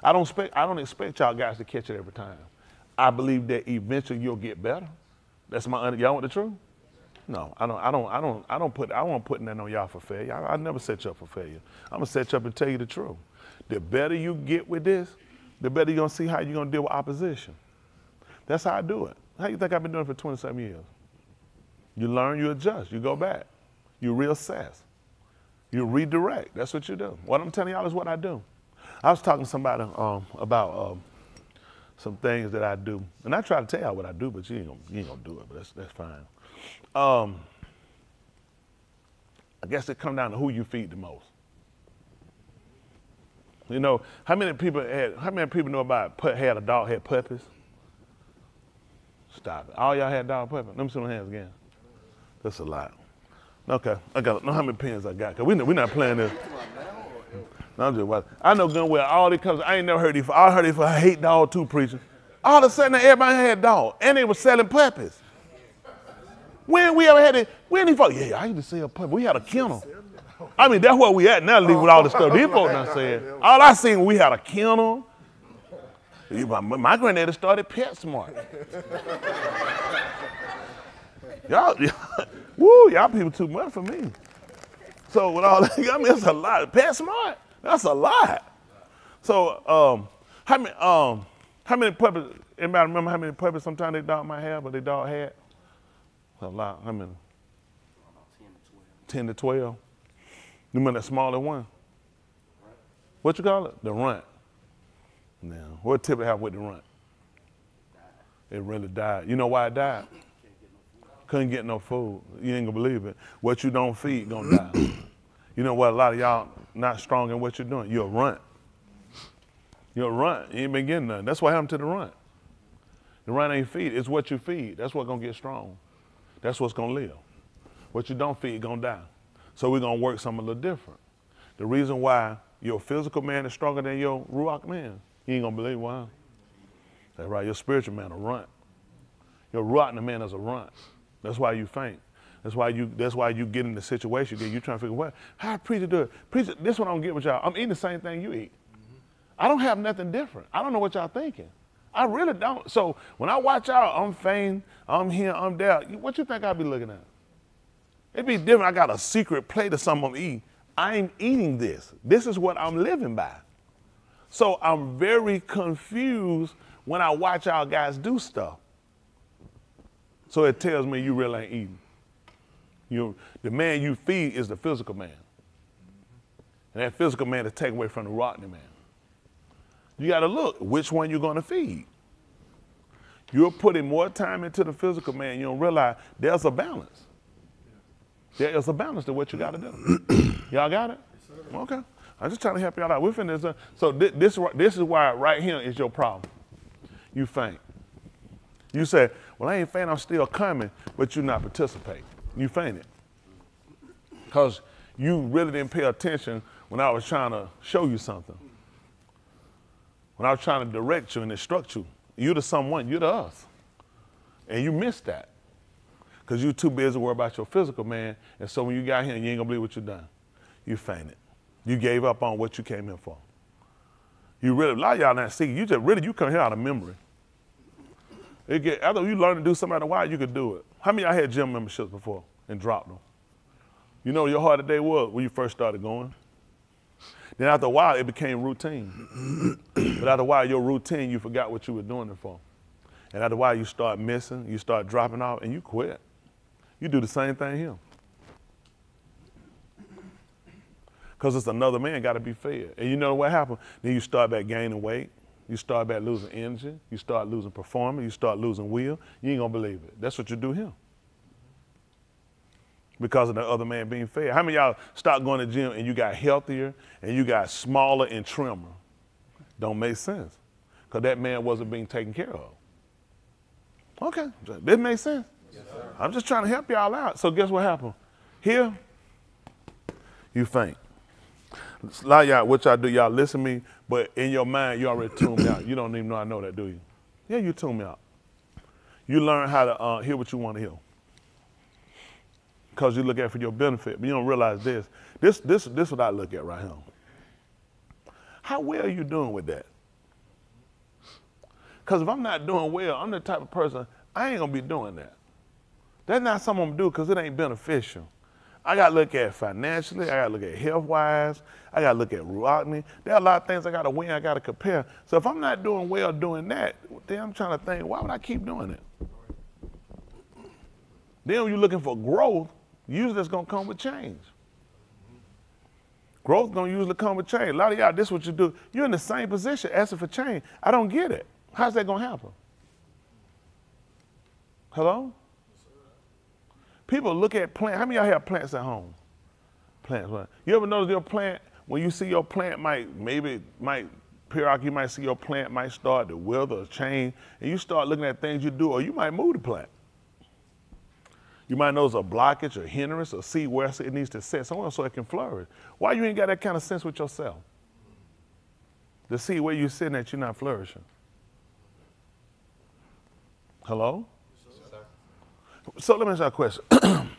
I don't expect I don't expect y'all guys to catch it every time. I believe that eventually you'll get better. That's my y'all want the truth? No, I don't I don't I don't I don't put I won't put that on y'all for failure. I, I never set you up for failure. I'm gonna set you up and tell you the truth. The better you get with this, the better you're gonna see how you're gonna deal with opposition. That's how I do it. How you think I've been doing it for 27 years? You learn, you adjust, you go back, you reassess, you redirect. That's what you do. What I'm telling y'all is what I do. I was talking to somebody um, about um, some things that I do, and I try to tell y'all what I do, but you ain't gonna, you ain't gonna do it. But that's that's fine. Um, I guess it come down to who you feed the most. You know, how many people had? How many people know about put had a dog had puppies? Stop it! All y'all had dog puppies. Let me see my hands again. That's a lot. Okay, I got know how many pens I got. Cause we we not playing this. No, I'm just watching. I know gun well all the cause I ain't never heard it. I heard it for I hate dog too preaching. All of a sudden everybody had dog and they were selling puppies. When we ever had it, when he thought, yeah, I used to sell a puppy. We had a kennel. I mean, that's where we at now, leave with all the stuff these folks done said. All I seen, we had a kennel. My, my granddaddy started PetSmart. Y'all, woo, y'all people too much for me. So with all that, I mean, it's a lot. PetSmart, that's a lot. So um, how many um, how many puppies? Anybody remember how many puppies sometimes they dog might have, or they dog had? A lot. How many? Ten to twelve. Ten to twelve. You remember that smaller one? What you call it? The runt. Now, what tip it have with the runt? It really died. You know why it died? Couldn't get no food. You ain't gonna believe it. What you don't feed gonna die. you know what? A lot of y'all not strong in what you're doing. You're a runt. You're a runt. You ain't been getting nothing. That's what happened to the runt. The runt ain't feed. It's what you feed. That's what's gonna get strong. That's what's gonna live. What you don't feed gonna die. So we're gonna work something a little different. The reason why your physical man is stronger than your ruach man, you ain't gonna believe why. That's right. Your spiritual man a runt. Your ruach man is a runt. That's why you faint. That's why you. That's why you get in the situation. You trying to figure what how a preacher do it. Preacher, this one I don't get with y'all. I'm eating the same thing you eat. I don't have nothing different. I don't know what y'all thinking. I really don't. So when I watch y'all, I'm faint. I'm here. I'm there. What you think I be looking at? It'd be different. I got a secret plate of something I'm eating. I'm eating this. This is what I'm living by. So I'm very confused when I watch y'all guys do stuff. So it tells me you really ain't eating. You, the man you feed is the physical man. And that physical man is taken away from the rotten man. You got to look which one you're going to feed. You're putting more time into the physical man. You don't realize there's a balance. There is a balance to what you got to do. y'all got it? Okay. I'm just trying to help y'all out. We're finna, so this, this, this is why right here is your problem. You faint. You say, well, I ain't faint, I'm still coming, but you're not participating. You fainted. Because you really didn't pay attention when I was trying to show you something. When I was trying to direct you and instruct you, you the someone, you the us. And you missed that. Because you too busy worried about your physical man. And so when you got here, you ain't gonna believe what you done. You fainted. You gave up on what you came here for. You really, a lot of y'all not see, you just really, you come here out of memory. It get, after you learn to do something after a while, you could do it. How many of y'all had gym memberships before and dropped them? You know your hard day was when you first started going? Then after a while, it became routine. but after a while, your routine, you forgot what you were doing it for. And after a while, you start missing, you start dropping off, and you quit. You do the same thing here. Because it's another man got to be fed. And you know what happened? Then you start back gaining weight. You start back losing energy. You start losing performance. You start losing will. You ain't to believe it. That's what you do here. Because of the other man being fed. How many y'all start going to the gym and you got healthier and you got smaller and trimmer? Don't make sense. Because that man wasn't being taken care of. Okay, this makes sense. Yes, I'm just trying to help y'all out. So guess what happened? Here, you faint. A lot of y'all, what y'all do, y'all listen to me, but in your mind, you already tuned me out. You don't even know I know that, do you? Yeah, you tune me out. You learn how to uh, hear what you want to hear. Because you look at for your benefit, but you don't realize this. This, this, this is what I look at right here. How well are you doing with that? Because if I'm not doing well, I'm the type of person, I ain't going to be doing that. That's not something I'm going to do because it ain't beneficial. I got to look at financially. I got to look at health wise. I got to look at Ruachni. There are a lot of things I got to win. I got to compare. So if I'm not doing well doing that, then I'm trying to think, why would I keep doing it? Then when you're looking for growth, usually it's going to come with change. Growth to usually come with change. A lot of y'all, this is what you do. You're in the same position asking for change. I don't get it. How's that going to happen? Hello? People look at plants. How many of y'all have plants at home? Plants. What? You ever notice your plant, when you see your plant might, maybe might, periodically you might see your plant might start to wither or change, and you start looking at things you do, or you might move the plant. You might notice a blockage or hindrance or see where it needs to sit somewhere so it can flourish. Why you ain't got that kind of sense with yourself? To see where you're sitting that you're not flourishing. Hello? So let me ask you a question.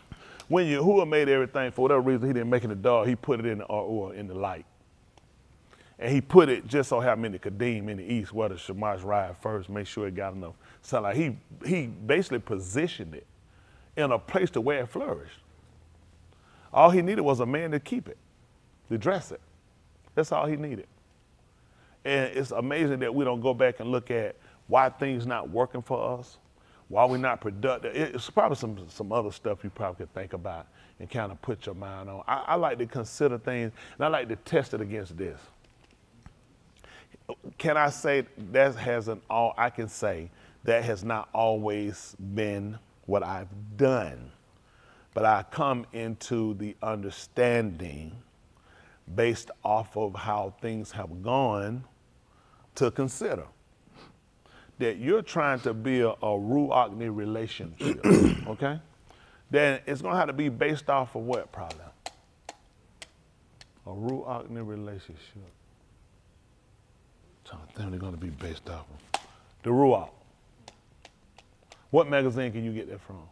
when Yahuah made everything, for whatever reason, he didn't make it in the dark, he put it in the uh, or in the light. And he put it just so happened in the Kadim in the east where the Shamash ride first, make sure it got enough sunlight. He, he basically positioned it in a place to where it flourished. All he needed was a man to keep it, to dress it. That's all he needed. And it's amazing that we don't go back and look at why things not working for us why we're not productive. It's probably some, some other stuff you probably could think about and kind of put your mind on. I, I like to consider things and I like to test it against this. Can I say that hasn't all I can say that has not always been what I've done, but I come into the understanding based off of how things have gone to consider that you're trying to build a Ruachni relationship, okay? Then it's gonna have to be based off of what problem? A Ruachni relationship. So trying think they're gonna be based off of. The Ruach. What magazine can you get that from?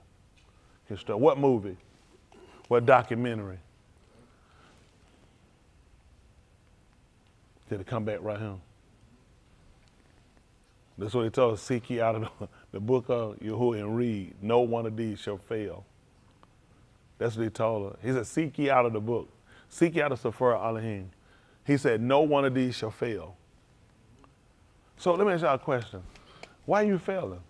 What movie? What documentary? Did it come back right here? That's what he told us, seek ye out of the, the book of Yahuah and read. No one of these shall fail. That's what he told her. He said, seek ye out of the book. Seek ye out of Sephora Elohim. He said, no one of these shall fail. So let me ask y'all a question. Why are you failing?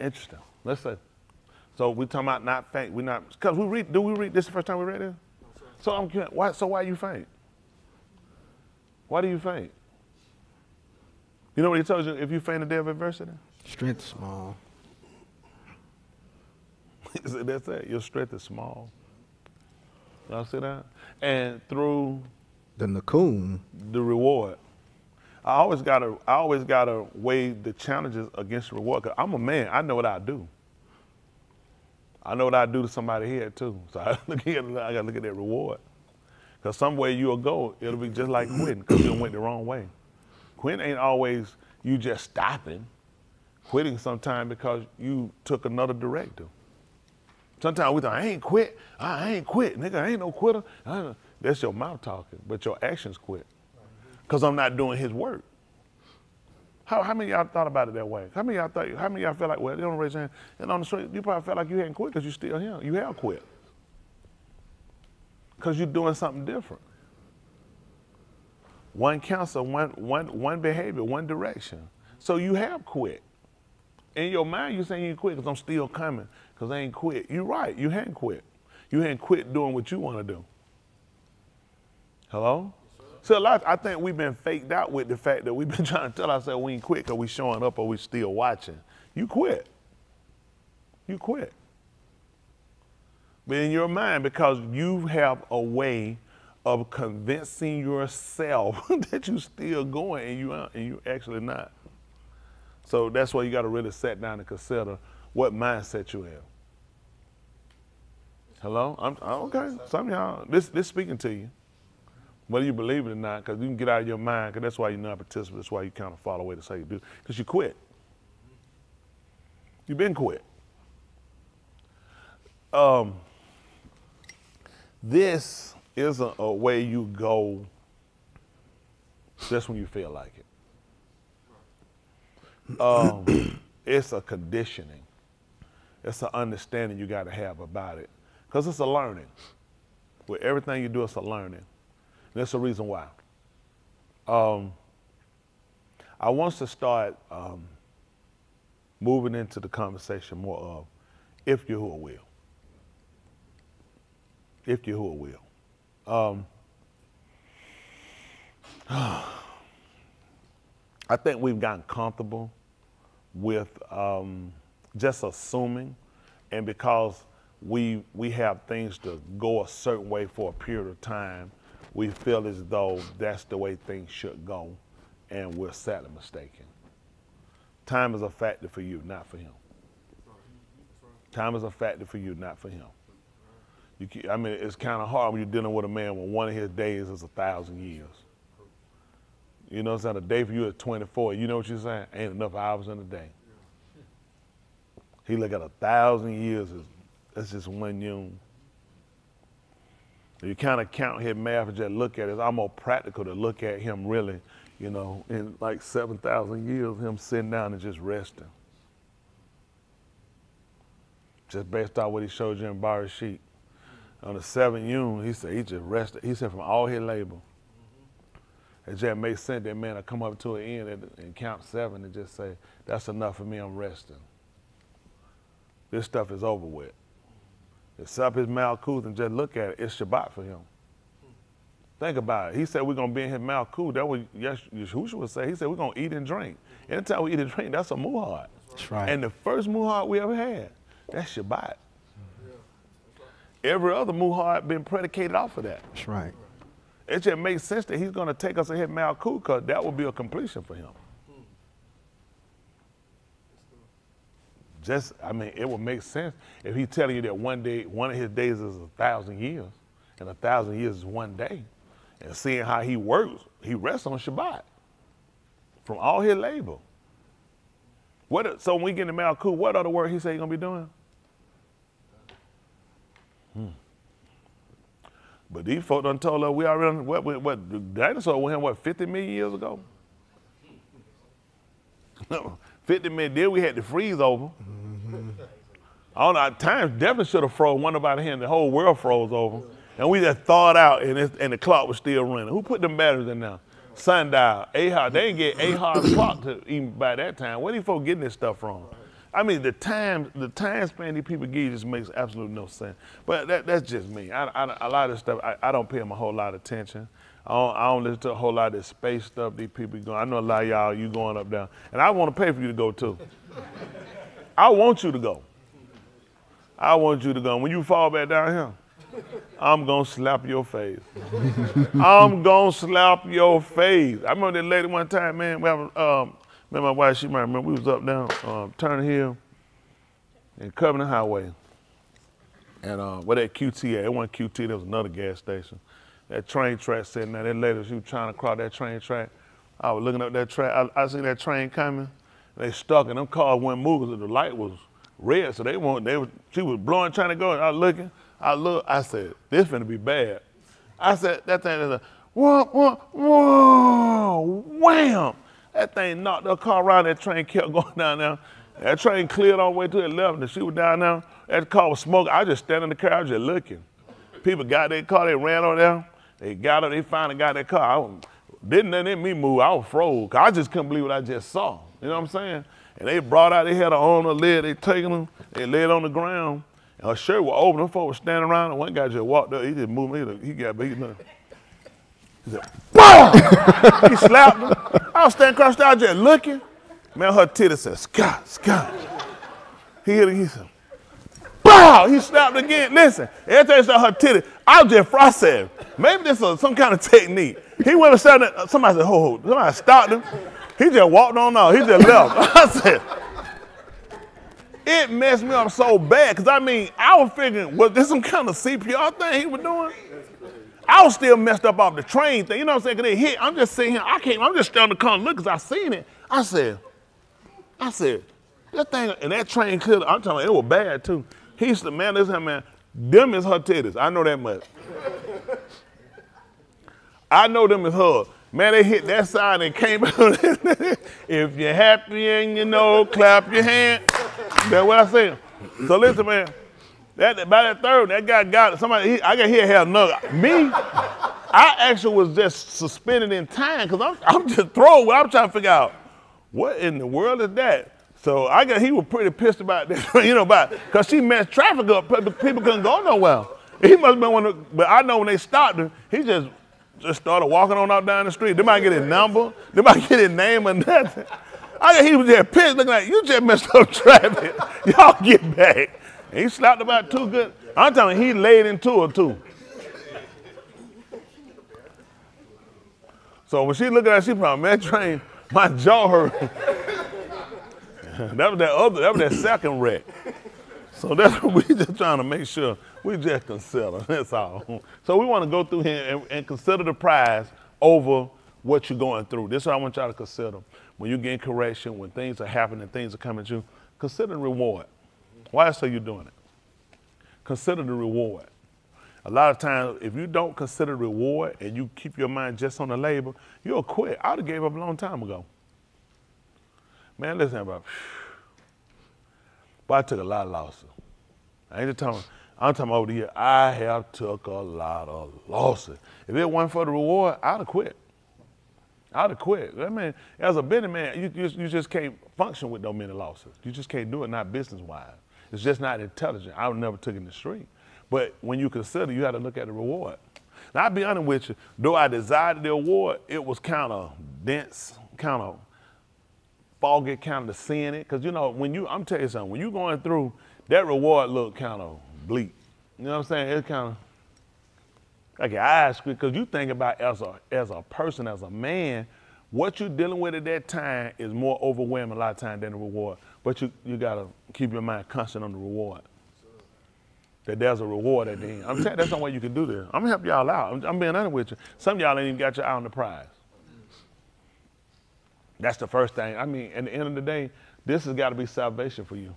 Interesting. Let's say. So we talking about not faint. We're not because we read. Do we read this the first time we read it? So I'm why. So why you faint? Why do you faint? You know what he tells you if you faint a day of adversity? Strength small. That's it. Your strength is small. Y'all see that? And through the Nakum, the reward. I always gotta I always gotta weigh the challenges against the reward. Cause I'm a man. I know what I do. I know what I do to somebody here too. So I look at I gotta look at that reward. Because somewhere you'll go, it'll be just like quitting because you went the wrong way. Quitting ain't always you just stopping. Quitting sometimes because you took another directive. Sometimes we think, I ain't quit. I ain't quit. Nigga, I ain't no quitter. That's your mouth talking, but your actions quit. Because I'm not doing his work. How, how many y'all thought about it that way? How many y'all thought, how many y'all feel like, well, they don't raise your hand. And on the street, you probably felt like you hadn't quit because you still here. You have quit. Because you're doing something different. One counsel, one, one, one behavior, one direction. So you have quit. In your mind, you're saying you quit because I'm still coming because I ain't quit. You're right. You hadn't quit. You hadn't quit doing what you want to do. Hello? So a lot, I think we've been faked out with the fact that we've been trying to tell ourselves we ain't quit because we showing up or we still watching. You quit. You quit. In your mind, because you have a way of convincing yourself that you're still going and you and you actually not. So that's why you got to really sit down and consider what mindset you have. Hello? I'm, okay. Some of y'all, this this speaking to you. Whether you believe it or not, because you can get out of your mind, because that's why you're not participant. That's why you kind of fall away to say you do, because you quit. You've been quit. Um, this isn't a way you go just when you feel like it. Um, it's a conditioning. It's an understanding you got to have about it, because it's a learning. With everything you do, it's a learning. That's the reason why. Um, I want to start um, moving into the conversation more of if Yahuah will. If Yahuah will. Um, I think we've gotten comfortable with um, just assuming, and because we we have things to go a certain way for a period of time, we feel as though that's the way things should go, and we're sadly mistaken. Time is a factor for you, not for him. Time is a factor for you, not for him. You, I mean, it's kind of hard when you're dealing with a man when one of his days is a thousand years. You know what I'm saying? A day for you is 24. You know what you're saying? Ain't enough hours in a day. He look at a thousand years as that's just one yom. You kind of count his math and just look at it. It's almost practical to look at him really, you know, in like 7,000 years, him sitting down and just resting. Just based on what he showed you in Bereshith. On the seventh yom, he said he just rested. He said from all his labor. It just makes sense that man will come up to an end and, and count seven and just say, that's enough for me, I'm resting. This stuff is over with. It's up his Malkuth and just look at it. It's Shabbat for him. Think about it. He said we're gonna be in his Malkuth. That was yes, Yahushua would say. He said we're gonna eat and drink. Anytime we eat and drink, that's a muhad. That's right. And the first muhad we ever had, that's Shabbat. Every other muhad been predicated off of that. That's right. It just makes sense that he's gonna take us and hit Malkuth because that would be a completion for him. Just, I mean, it would make sense if he's telling you that one day, one of his days is a thousand years, and a thousand years is one day. And seeing how he works, he rests on Shabbat from all his labor. What? So when we get in Malkuth, what other work he say he gonna be doing? But these folk done told us we already what what, what the dinosaur went here what 50 million years ago. 50 million. Then we had to freeze over. I don't know. Time definitely should have froze. One about here, and the whole world froze over, and we just thawed out, and and the clock was still running. Who put them batteries in there? Sundial, Ahaz. They didn't get Ahaz's clock to even by that time. Where these folks getting this stuff from? I mean, the time the time span these people give you just makes absolutely no sense. But that, that's just me. I, I, a lot of stuff I, I don't pay them a whole lot of attention. I don't, I don't listen to a whole lot of this space stuff these people going. I know a lot of y'all you going up down, and I want to pay for you to go too. I want you to go. I want you to go. When you fall back down here, I'm gonna slap your face. I'm gonna slap your face. I remember that lady one time, man. We have, um, me my wife, she might remember. We was up down um, Turner Hill and Covington Highway, and uh, where that QT at? It wasn't QT. There was another gas station. that train track sitting there. That lady, she was trying to cross that train track. I was looking up that track. I, I seen that train coming. They stuck, and them cars went moving. 'cause The light was red, so they weren't. They was. She was blowing, trying to go. And I was looking. I look. I said, "This finna be bad." I said, "That thing is a whoa, whoa, whoa, wham!" That thing knocked the car around. That train kept going down there. That train cleared all the way to the left, and she was down there. That car was smoking. I just standing in the car, I was just looking. People got their car, they ran on there. They got it, they finally got their car. I was, didn't let me move. I was froze. I just couldn't believe what I just saw. You know what I'm saying? And they brought out, they had her on the lid, they taking them, they laid on the ground. And her shirt was open, them folks standing around, and one guy just walked up, he just moved me, he got beat up. He said, BAM! he slapped her. I was standing across the aisle just looking. Man, her titty said, Scott, Scott. He hit it, he said, Bow! He slapped again. Listen, every time he saw her titty, I was just processing. Maybe this is some kind of technique. He went and said, somebody said, ho, ho. Somebody stopped him. He just walked on out. He just left. I said, it messed me up so bad. Because I mean, I was figuring, was this some kind of CPR thing he was doing? I was still messed up off the train thing. You know what I'm saying? Because they hit. I'm just sitting here. I can't, I'm just the car and look because I seen it. I said, I said, that thing, and that train cleared. I'm telling you, it was bad too. He said, man, listen, man, them is her titties. I know that much. I know them is her. Man, they hit that side and came out. if you're happy and you know, clap your hand. That's what I said. So listen, man. That by that third, that guy got. Somebody, he, I got here had another. Me, I actually was just suspended in time because I'm, I'm just throwing. I'm trying to figure out what in the world is that. So I got he was pretty pissed about this, you know, about because she messed traffic up. People people couldn't go nowhere. He must have been one of, but I know when they stopped him, he just just started walking on out down the street. They might get his number, they might get his name or nothing. I got he was just pissed, looking like you just messed up traffic. Y'all get back. He slapped about two good. I'm telling you, he laid into her too. So when she looking at, she probably man, train, my jaw hurt. that was that other, that was that second wreck. So that's what we just trying to make sure we just consider. That's all. So we want to go through here and, and consider the prize over what you're going through. This is what I want y'all to consider. When you get correction, when things are happening, things are coming to you, consider the reward. Why so you doing it? Consider the reward. A lot of times, if you don't consider reward and you keep your mind just on the label, you'll quit. I'd have gave up a long time ago. Man, listen about. But I took a lot of losses. I ain't just talking. I'm talking over the year. I have took a lot of losses. If it wasn't for the reward, I'd have quit. I'd have quit. I mean, as a business man, you, you, you just can't function with no many losses. You just can't do it, not business wise. It's just not intelligent. I never took it in the street. But when you consider, you got to look at the reward. Now, I'll be honest with you, though I desired the award, it was kind of dense, kind of foggy, kind of seeing it. Because, you know, when you, I'm telling you something, when you're going through, that reward look kind of bleak. You know what I'm saying? It's kind of like your eyes because you think about as a as a person, as a man, what you're dealing with at that time is more overwhelming a lot of times than the reward. But you you gotta keep your mind constant on the reward. That there's a reward at the end. I'm saying that's the way you can do this. I'm gonna help y'all out. I'm, I'm being honest with you. Some y'all ain't even got your eye on the prize. That's the first thing. I mean, at the end of the day, this has got to be salvation for you.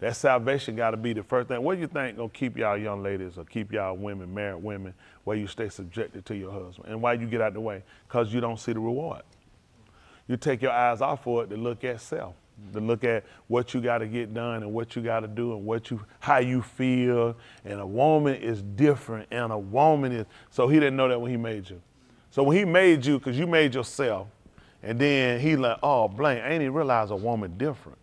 That salvation got to be the first thing. What do you think gonna keep y'all young ladies or keep y'all women, married women, where you stay subjected to your husband? And why you get out the way? Because you don't see the reward. You take your eyes off for it to look at self, to look at what you got to get done and what you got to do and what you, how you feel. And a woman is different, and a woman is. So he didn't know that when he made you. So when he made you, because you made yourself, and then he like, oh, blank, ain't even realize a woman different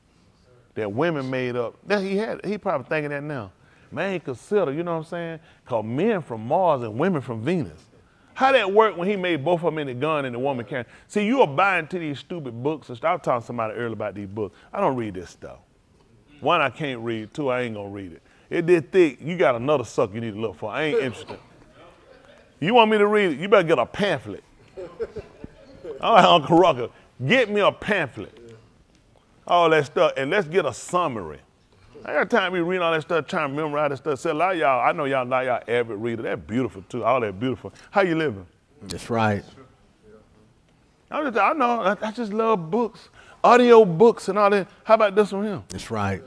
that women made up. That he had, he probably thinking that now. Man, he consider, you know what I'm saying? Cause men from Mars and women from Venus. How that work when he made both of them in the gun and the woman can't? See, you are buying to these stupid books. And. I was talking to somebody earlier about these books. I don't read this stuff. One, I can't read. Two, I ain't gonna read it. It did thick. You got another sucker you need to look for. I ain't interested. You want me to read it? You better get a pamphlet. All right, Uncle Rucker, get me a pamphlet all that stuff, and let's get a summary. I got time to be reading all that stuff, trying to memorize that stuff. See, a lot of y'all, I know y'all not y'all avid reader. They're beautiful too. All that beautiful. How you living? That's right. I, just, I know. I, I just love books, audio books, and all that. How about this one here? That's right.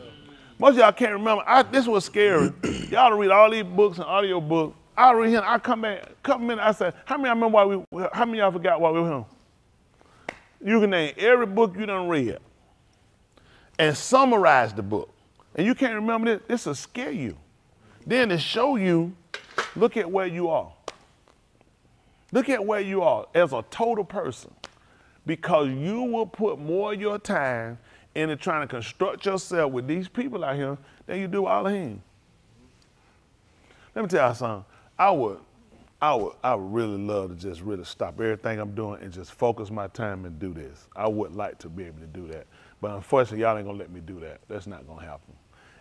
Most of y'all can't remember. I, this was scary. y'all read all these books and audio books. I read him. I come back a couple minutes. I said, "How many I remember why we? How many y'all forgot why we were home?" You can name every book you done read and summarize the book, and you can't remember this. This will scare you. Then to show you, look at where you are. Look at where you are as a total person, because you will put more of your time into trying to construct yourself with these people out here than you do all of him. Let me tell you something. I would, I would, I would really love to just really stop everything I'm doing and just focus my time and do this. I would like to be able to do that, but unfortunately, y'all ain't gonna let me do that. That's not gonna happen,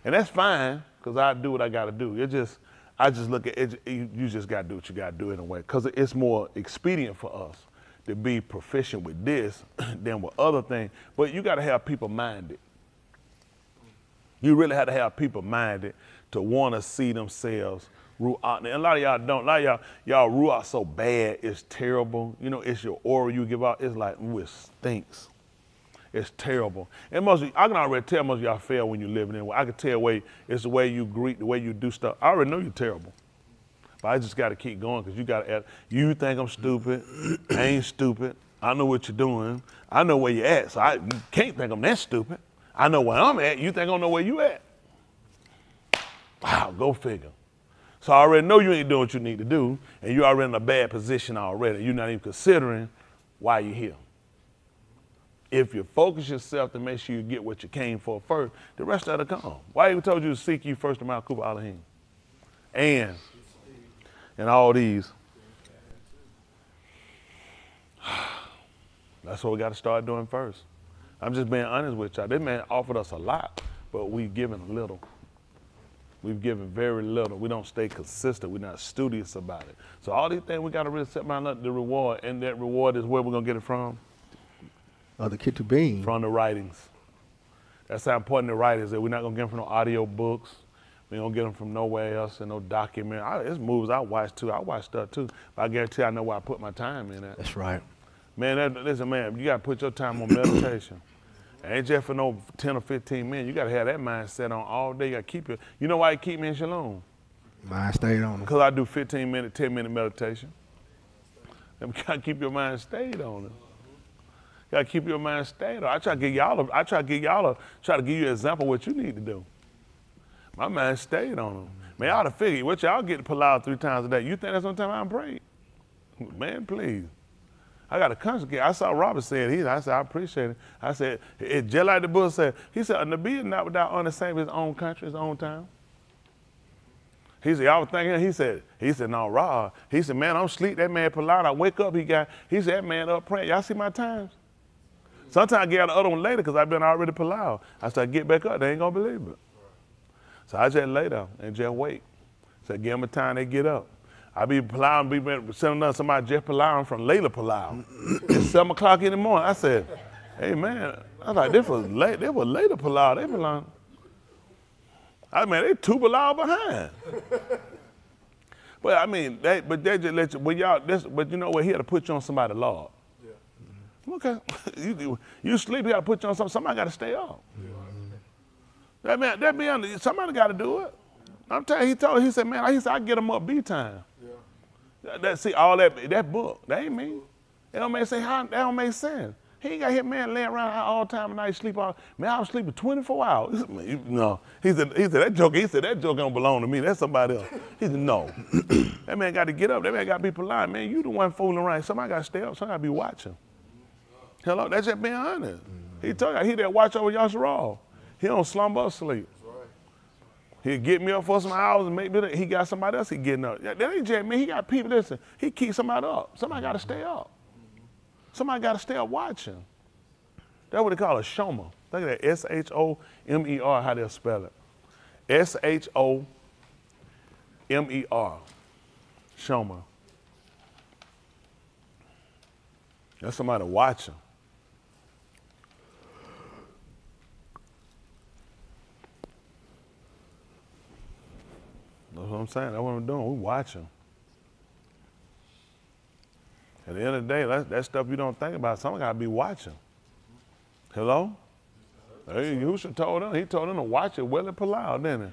and that's fine because I do what I got to do. It just, I just look at it. You just got to do what you got to do anyway because it's more expedient for us to be proficient with this than with other things. But you got to have people minded. You really have to have people minded to want to see themselves ruach. And a lot of y'all don't. A lot of y'all, y'all ruach so bad, it's terrible. You know, it's your aura you give out. It's like, ooh, it stinks. It's terrible. And most you, I can already tell most of y'all fail when you're living in. I can tell way it's the way you greet, the way you do stuff. I already know you're terrible. But I just got to keep going because you got to. You think I'm stupid? I ain't stupid. I know what you're doing. I know where you're at. So I can't think I'm that stupid. I know where I'm at. You think I don't know where you at? Wow, go figure. So I already know you ain't doing what you need to do, and you're already in a bad position already. You're not even considering why you're here. If you focus yourself to make sure you get what you came for first, the rest of it come. Why even told you to seek you first to Malkuth Elohim? And and all these. That's what we got to start doing first. I'm just being honest with y'all. This man offered us a lot, but we've given a little. We've given very little. We don't stay consistent. We're not studious about it. So all these things we got to really set mind up the reward, and that reward is where we're gonna get it from Uh, Other Ketubim. from the writings. That's how important the writings are. We're not gonna get them from no audio books. We don't get them from nowhere else and no document. I, it's movies I watch too. I watch stuff too. But I guarantee I know where I put my time in at. That's right. Man, that, listen, man, you gotta put your time on meditation. It ain't just for no 10 or 15 minutes. You gotta have that mindset on all day. You gotta keep it. You know why you keep me in shalom? Mine stayed on them. Because I do 15 minute, 10 minute meditation. And you gotta keep your mind stayed on it. Gotta keep your mind stayed I try to give y'all a, I try to give y'all a, try to give you an example of what you need to do. My mind stayed on them. Man, ought to figure what y'all get to pull out three times a day. You think that's on time I'm prayed? Man, please. I got a conscience. I saw Robert said he. I said I appreciate it. I said it just like the book said. He said a Nabi is not without understanding his own country, his own town. He said, y'all thinking, he said, he said, no, Rob. He said, man, I'm sleep. That man pull out. I wake up, he got, he said, that man up praying. Y'all see my times? Sometimes I get out the other one later because I've been already out. I said, get back up. They ain't gonna believe it. So I just lay down and just wait. So give them a time they get up. I be plowing, be sending up somebody just plowing from Layla plow. it's seven o'clock in the morning. I said, hey man, I was like, this was late, they was later plow. They plowing. I mean, they two plow behind. but I mean, they, but they just let you, but y'all, this, but you know what, he had to put you on somebody's log. Okay, you, you sleep, you got to put you on something, somebody got to stay up. That man, that man, somebody got to do it. I'm telling you, he told, he said, man, he said, I get him up B time. That, that- see, all that, that book, that ain't me. It don't make sense. How, that don't make sense. He ain't got his man laying around all time of night sleep all. Man, I was sleeping 24 hours. Man, you- No, he said, he said that joke. He said that joke don't belong to me. That's somebody else. He said no. that man got to get up. That man got to be polite. Man, you the one fooling around. Somebody got to stay up. Somebody got to be watching. Hello, that's just being honest. Mm-hmm. He told you, he that watch over Yasharal. He don't slumber or sleep. He'll get me up for some hours and make maybe he got somebody else he getting up. That ain't just me. He got people, listen, he keeps somebody up. Somebody got to stay up. Mm-hmm. Somebody got to stay up watching. That's what they call a shoma. Look at that, S-H-O-M-E-R, how they'll spell it. S-H-O-M-E-R, shoma. That's somebody watching. What I'm saying. That's what I'm doing. We watching. At the end of the day, that, that stuff you don't think about, someone got to be watching. Hello? Hey, Yahusha told them, he told them to watch it well and out, didn't he?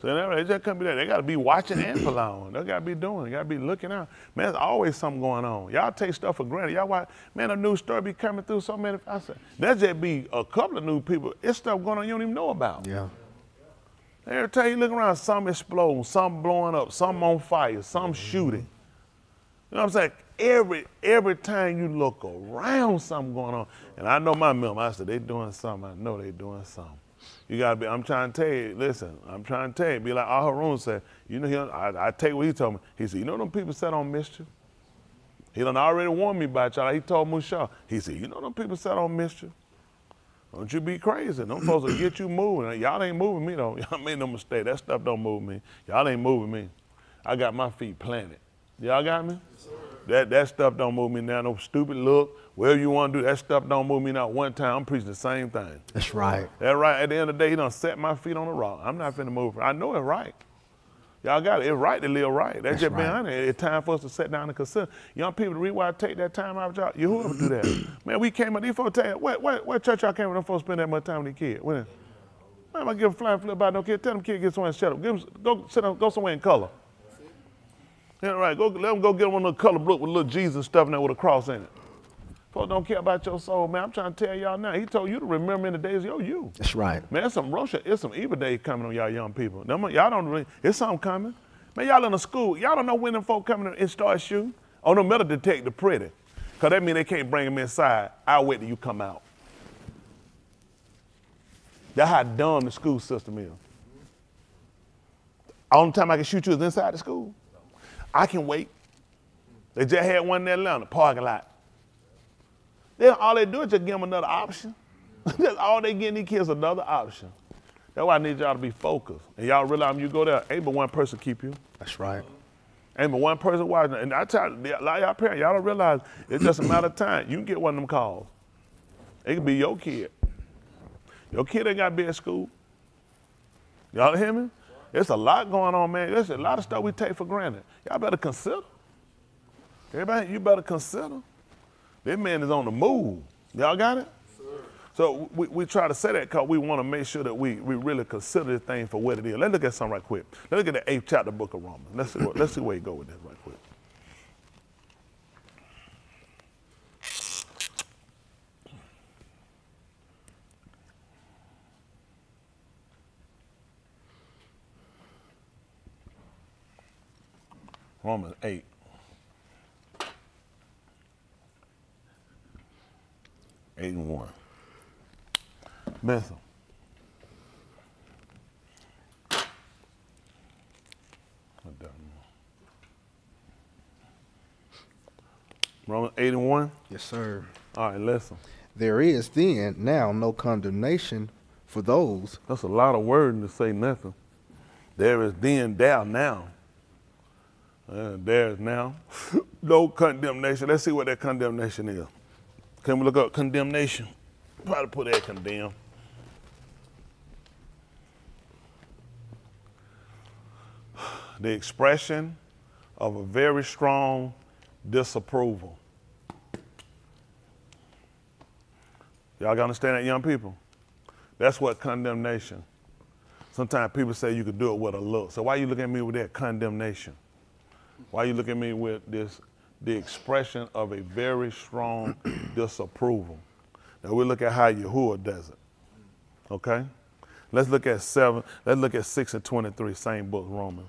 So they just couldn't be there. They got to be watching and allowing. They got to be doing. They got to be looking out. Man, there's always something going on. Y'all take stuff for granted. Y'all watch, man, a new story be coming through so many. I said, that just be a couple of new people. It's stuff going on you don't even know about. Yeah. Every time you look around, some exploding, some blowing up, some on fire, some shooting. You know what I'm saying? Every every time you look around, something going on. And I know my mom. I said they doing something. I know they doing something. You gotta be. I'm trying to tell you. Listen, I'm trying to tell you. Be like Aharon said. You know, he, I, I take what he told me. He said, you know, them people set on mischief. He done already warned me about y'all. He told Musha. He said, you know, them people set on mischief. Don't you be crazy. Them folks will get you moving. Y'all ain't moving me though. Y'all made no mistake. That stuff don't move me. Y'all ain't moving me. I got my feet planted. Y'all got me? Yes, that that stuff don't move me now. No stupid look. Whatever you want to do, that stuff don't move me now. One time I'm preaching the same thing. That's right. That right. At the end of the day, he done set my feet on the rock. I'm not finna move. I know it right. Y'all got it. It's right to live right. That's, That's just right. being honest. It's time for us to sit down and consider. Young people, the reason why I take that time out of y'all, you who ever do that? Man, we came up, these folks tell you, what, what, what church y'all came with them folks spend that much time with their kids? When? Man, I give a flying flip about no kid. Tell them kid get somewhere and shut up. Give them, go sit down, go somewhere in color. Yeah, right. Go let them go get one of the color book with little Jesus stuff in there with a cross in it. Folks don't care about your soul, man. I'm trying to tell y'all now. He told you to remember in the days of your youth. That's right. Man, it's some Russia, it's some evil days coming on y'all young people. Y'all don't really, it's something coming. Man, y'all in the school, y'all don't know when them folk coming and start shooting. Oh, no metal detector pretty. Because that means they can't bring them inside. I'll wait till you come out. That's how dumb the school system is. Only time I can shoot you is inside the school. I can wait. They just had one in Atlanta, parking lot. Then all they do is just give them another option. That's all they give these kids another option. That's why I need y'all to be focused. And y'all realize when you go there, ain't but one person keep you. That's right. Ain't but one person watching. And I tell a lot of y'all parents, y'all don't realize it's just a matter of time. You can get one of them calls. It could be your kid. Your kid ain't got to be at school. Y'all hear me? There's a lot going on, man. There's a lot of stuff we take for granted. Y'all better consider. Everybody, you better consider. That man is on the move. Y'all got it? So we, we try to say that because we want to make sure that we, we really consider this thing for what it is. Let's look at something right quick. Let's look at the eighth chapter book of Romans. Let's see, what, let's see where you go with this right quick. Romans 8. Eight and one. Bethel. Romans 8 and 1? Yes, sir. All right, listen. There is then now no condemnation for those. That's a lot of word to say nothing. There is then, there, now. Uh, there is now no condemnation. Let's see what that condemnation is. Can we look up condemnation? Probably put that condemn. The expression of a very strong disapproval. Y'all gotta understand that, young people? That's what condemnation. Sometimes people say you could do it with a look. So why you looking at me with that condemnation? Why you looking at me with this, the expression of a very strong disapproval? Now we look at how Yahuah does it. Okay? Let's look at seven, let's look at six and 23, same book, Roman.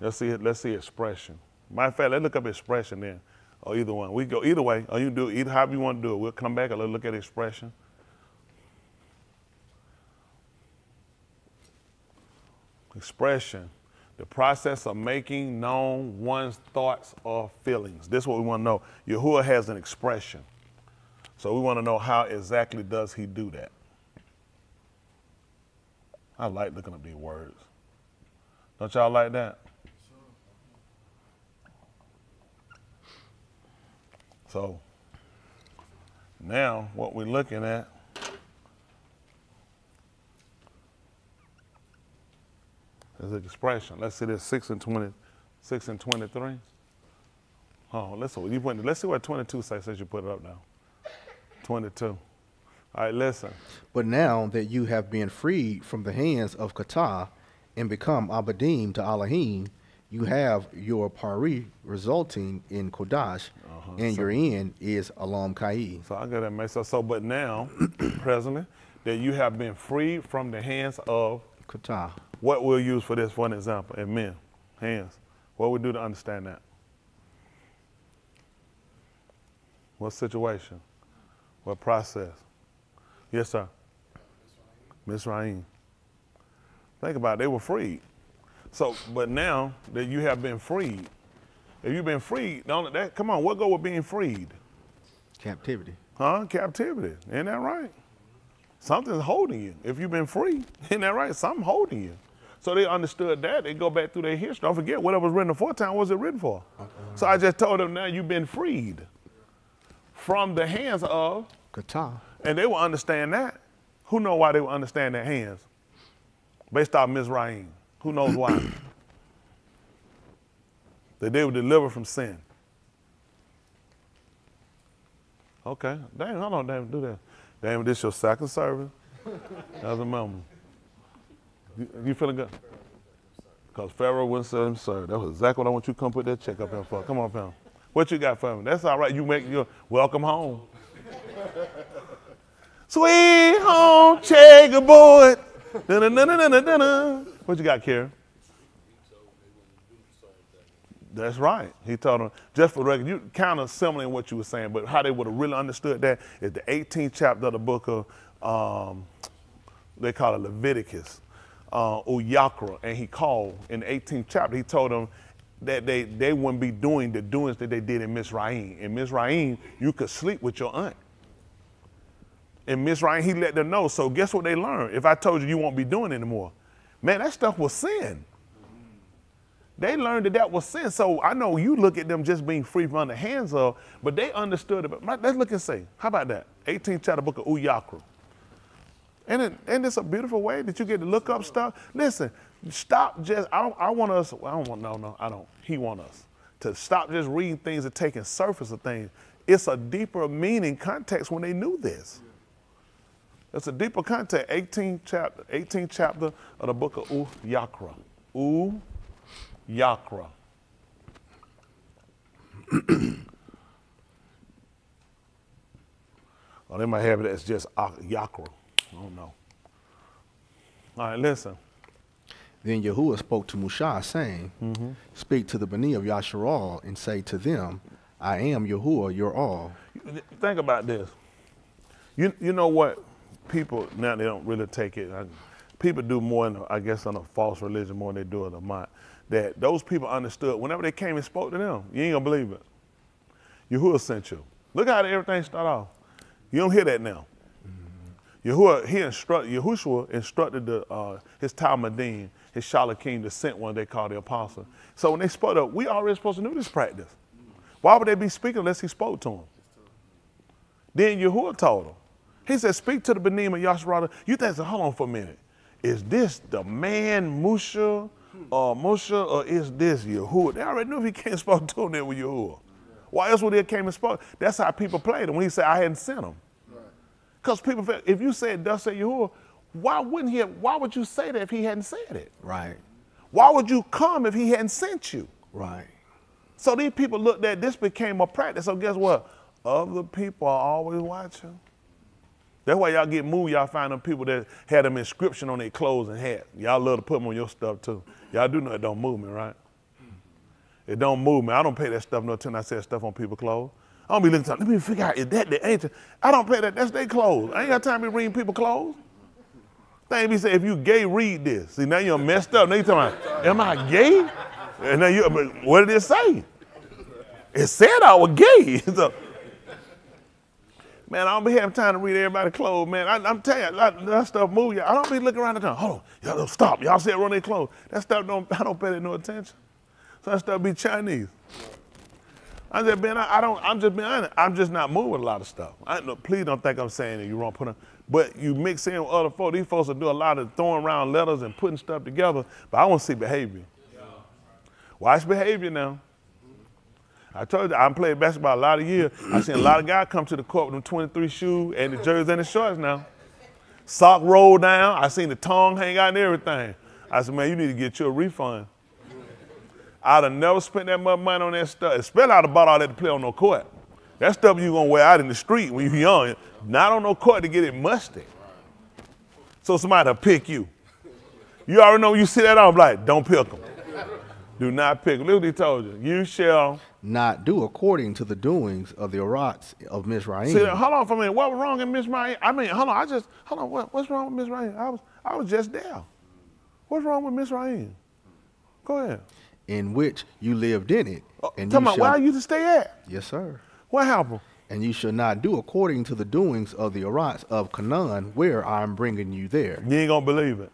Let's see, it, let's see expression. Matter of fact, let's look up expression then, or either one. We go either way, or you do either however you want to do it. We'll come back and let's look at expression. Expression, the process of making known one's thoughts or feelings. This is what we want to know. Yahuah has an expression. So we want to know how exactly does he do that. I like looking up these words. Don't y'all like that? So now what we're looking at An expression. Let's see this six and twenty, six and twenty-three. Oh, let's see what you put. Let's see what twenty-two says since you put it up now. Twenty-two. All right, listen. But now that you have been freed from the hands of Qatar and become Abadim to Elohim, you have your pari resulting in Kodash, uh-huh. and your end is Alam Kai. So I got that messed up. So, but now, presently, that you have been freed from the hands of Qatar. What we'll use for this for an example. And men, hands. What we do to understand that? What situation? What process? Yes, sir. Miss Rain. Think about it. They were freed. So, but now that you have been freed, if you've been freed, don't that come on, what go with being freed? Captivity. Huh? Captivity. Ain't that right? Something's holding you. If you've been free, ain't that right? Something holding you. So they understood that. They go back through their history. Don't forget what it was written for time was it written for? So I just told them now you've been freed from the hands of, Qatar. and they will understand that. Who know why they will understand their hands? Based off Mizraim. Who knows why? that they were delivered from sin. Okay. Damn, hold on, damn, do that. Damn, this your second service? As a member. You, feeling good? Because Pharaoh wouldn't serve him, sir. That was exactly what I want you to come put that check up there for. Come on, fam. What you got for me? That's all right. You make your welcome home. Sweet home, checkerboard. What you got, Karen? That's right. He told them, just for the record, you kind of similar in what you were saying, but how they would have really understood that is the 18th chapter of the book of, um, they call it Leviticus, uh, Uyakra. And he called in the 18th chapter, he told them that they, they wouldn't be doing the doings that they did in Mizraim. In Mizraim, you could sleep with your aunt. In Mizraim, he let them know. So guess what they learned? If I told you you won't be doing anymore, man, that stuff was sin. They learned that that was sin. So I know you look at them just being free from the hands of, but they understood it. Let's look and say, how about that? 18th chapter book of Uyakru. And, it, and it's a beautiful way that you get to look up stuff. Listen, stop just, I, don't, I want us, I don't want, no, no, I don't. He want us to stop just reading things and taking surface of things. It's a deeper meaning context when they knew this. It's a deeper context. 18th chapter, 18th chapter of the book of Uyakra. Uyakra. Yakra. oh, they might have it as just Ak- Yakra. I don't know. All right, listen. Then Yahuah spoke to Mushah, saying, mm-hmm. Speak to the Bani of Yasharal and say to them, I am Yahuah, your all. Think about this. You, you know what? People, now they don't really take it. People do more, in, a- I guess, on a false religion more than they do in a mind. That those people understood whenever they came and spoke to them, you ain't gonna believe it. Yahuah sent you. Look how everything start off. You don't hear that now. Yahuah, he instruct, Yahushua instructed the, uh, his Talmudim, his Shalakim, the sent one they call the apostle. So when they spoke up, we already supposed to know this practice. Why would they be speaking unless he spoke to them? Then Yahuah told them. He said, speak to the Benim of Yasharada. You think, hold on for a minute. Is this the man Musha or Musha or is this Yahuah? They already knew if he can't spoke to them, they were Yahuah. Why else would he have came and spoke? That's how people played him when he said, I hadn't sent him. Because people felt, if you said, thus say Yahuah, why wouldn't he have, why would you say that if he hadn't said it? Right, Why would you come if he hadn't sent you? right. So these people looked at this became a practice. So guess what? Other people are always watching. That's why y'all get moved. Y'all find them people that had them inscription on their clothes and hats. Y'all love to put them on your stuff too. Y'all do know it don't move me, right? It don't move me. I don't pay that stuff no attention. I said stuff on people's clothes. I don't be looking at let me figure out is that the ancient. I don't pay that. That's their clothes. I ain't got time to be reading people's clothes. Thing be say, if you gay, read this. See, now you're messed up. Now you talking about, am I gay? And now you, what did it say? It said I was gay. So, man, I don't be having time to read everybody's clothes, man. I, am telling you, that, that stuff move you. I don't be looking around the time. Hold on, y'all stop. Y'all it run their clothes. That stuff don't, I don't pay that no attention. So that stuff be Chinese. I'm just being, I, I don't, I'm just being honest. I'm just not moving a lot of stuff. I, no, please don't think I'm saying that you wrong. Put on, But you mix in with other folks, these folks will do a lot of throwing around letters and putting stuff together. But I want to see behavior. Watch behavior now. I told you, I played basketball a lot of years. I seen a lot of guys come to the court with them 23 shoes and the jerseys and the shorts now. Sock rolled down. I seen the tongue hang out and everything. I said, man, you need to get you a refund. I'd have never spent that much money on that stuff. Especially I'd have bought all that to play on no court. That stuff you gonna wear out in the street when you're young, not on no court to get it musty. So somebody'll pick you. You already know when you see that on, like, don't pick them. Do not pick. Look what he told you. You shall. Not do according to the doings of the Arats of Mizraim. See, hold on for a minute. What was wrong in Mizraim? I mean, hold on. I just, hold on. What, what's wrong with Mizraim? I was, I was just there. What's wrong with Mizraim? Go ahead. In which you lived in it. Oh, And Tell you me, shall, where I used to stay at? Yes, sir. What happened? And you shall not do according to the doings of the Arats of Canaan, where I am bringing you there. You ain't gonna believe it.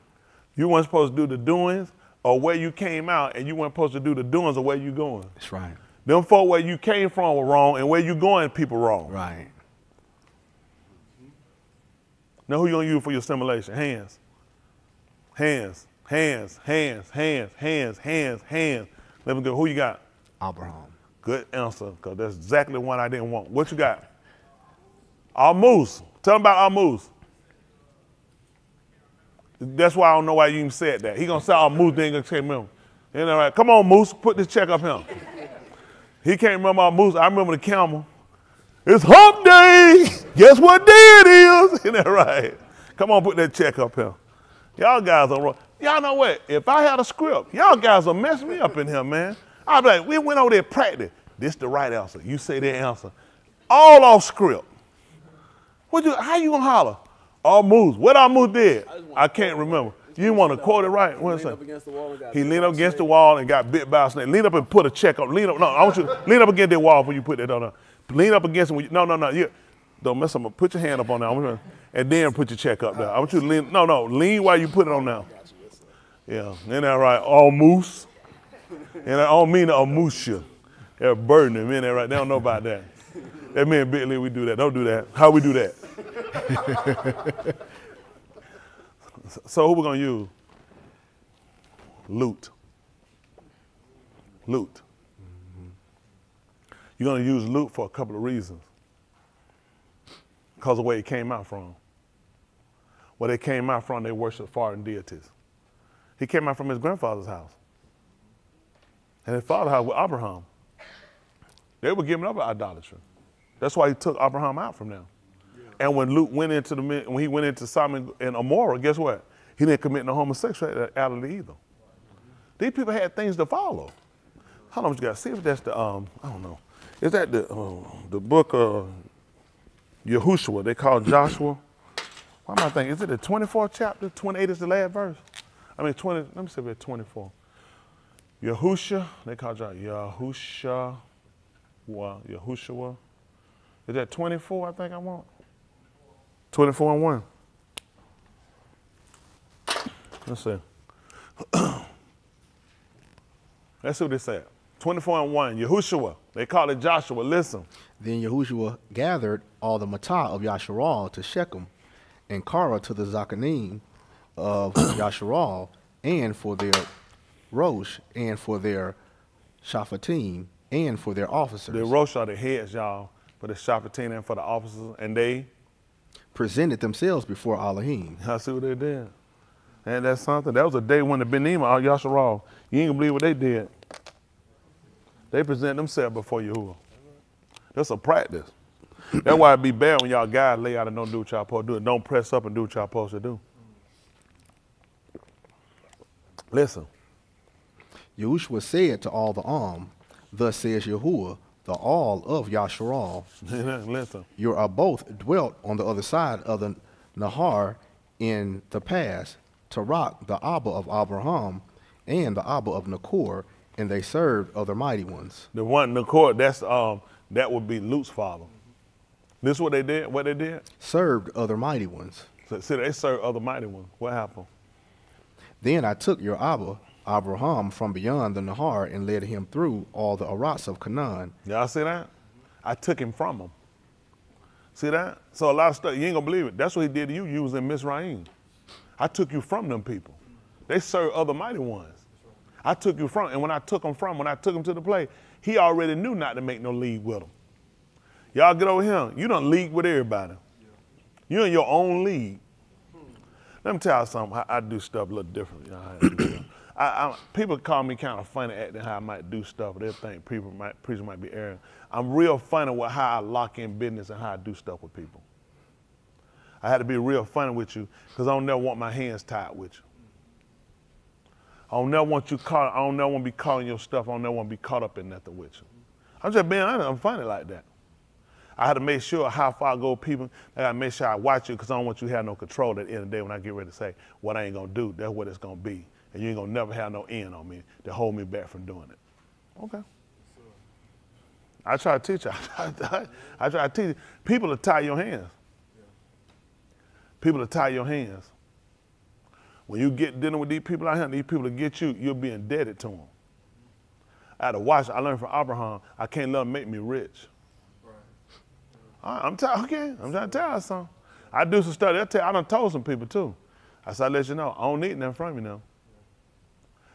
You weren't supposed to do the doings or where you came out, and you weren't supposed to do the doings or where you going. That's right. Them folk where you came from were wrong, and where you going, people wrong. Right. Now who you gonna use for your simulation? Hands. Hands. Hands. Hands. Hands. Hands. Hands. Hands. Let me go. Who you got? Abraham. Good answer, because that's exactly one I didn't want. What you got? Our moose. Tell him about our moose. That's why I don't know why you even said that. He gonna say our moose, then he gonna remember. You know, right? Come on, moose, put this check up here. He can't remember our moose. I remember the camel. It's hump day. Guess what day it is? Isn't that right? Come on, put that check up here. Y'all guys are wrong. Y'all know what? If I had a script, y'all guys will mess me up in here, man. I'd be like, we went over there practice. This the right answer. You say that answer. All off script. What you, how you gonna holler? All moves. What our move did? I can't remember. You want to quote it right? What is Leaned up against the wall and got He leaned up against the wall and got bit by a snake. Lean up and put a check up. Lean up. No, I want you to lean up against that wall before you put that on. Lean up against it. No, no, no. You, don't mess up. Put your hand up on there. I want you to- and then put your check up there. I want you to lean. No, no. Lean while you put it on now. Yeah. Ain't that right? All moose. And I don't mean a moose. They're burden them. Ain't that right? They don't know about that. That mean Lee, we do that. Don't do that. How we do that? so who we gonna use? Loot. Loot. You're gonna use loot for a couple of reasons. Because of where it came out from. Where they came out from, they worship foreign deities. He came out from his grandfather's house. And his father's house with Abraham. They were giving up idolatry. That's why he took Abraham out from them. And when Luke went into the when he went into Simon and Amora, guess what? He didn't commit no homosexuality either. These people had things to follow. Hold on, what you got? See if that's the um, I don't know. Is that the uh, the book of Yahushua? They call Joshua. Why am I thinking? Is it the 24th chapter? 28 is the last verse. I mean 20. Let me if it's 24. Yahusha. They call Joshua Yahusha. Yahushua. Is that 24? I think I want. 24 and 1. Let's see. Let's see what they said. 24 and 1. Yahushua. They call it Joshua. Listen. Then Yahushua gathered all the Matah of Yasharal to Shechem, and Kara to the Zakanim of Yasharal, and for their Rosh, and for their Shaphatim, and for their officers, The Rosh are the heads, y'all, for the Shaphatin and for the officers. And they, presented themselves before Elohim. I see what they did. And that's something. That was a day when the Benima, all uh, Yasharal, you ain't gonna believe what they did. They present themselves before Yahuah. That's a practice. That's why it be bad when y'all guys lay out and don't do what y'all supposed to do. Don't press up and do what y'all supposed to do. Listen. Yahushua said to all the Am, Thus says Yahuah, the all of Yasharal, Listen. you are both dwelt on the other side of the Nahar in the past, Tarak, the Abba of Abraham, and the Abba of Nakor, and they served other mighty ones. The one court, that's um that would be Luke's father. This is what they did, what they did? Served other mighty ones. So, see, they served other mighty ones. What happened? Then I took your Abba, Abraham, from beyond the Nahar and led him through all the Arats of Canaan. Y'all see that? I took him from him. See that? So a lot of stuff, you ain't gonna believe it. That's what he did to you. You was in Mizraim. I took you from them people. They serve other mighty ones. I took you from, and when I took them from, when I took them to the play, he already knew not to make no league with them. Y'all get over him. You don't league with everybody. You're in your own league. Let me tell you something. I, I do stuff a little different. You know, I. I, I, people call me kind of funny acting how I might do stuff. They think people might, preacher might be arrogant. I'm real funny with how I lock in business and how I do stuff with people. I had to be real funny with you because I don't never want my hands tied with you. I don't never want you caught. I don't never want to be caught in your stuff. I don't never want to be caught up in nothing with you. I'm just being honest. I'm funny like that. I had to make sure how far I go, people. I gotta make sure I watch you because I don't want you to have no control at the end of the day when I get ready to say what I ain't gonna do. That's what it's gonna be, and you ain't gonna never have no end on me to hold me back from doing it. Okay. I try to teach you. I try to teach. People to tie your hands. People to tie your hands. When you get dealing with these people out here, these people to get you, you're being indebted to them. I had to watch. I learned from Abraham. I can't let them make me rich. I- I'm telling okay. I'm trying to tell you something. I do some stuff. I tell, I done told some people too. I said, I let you know, I don't need nothing from you now.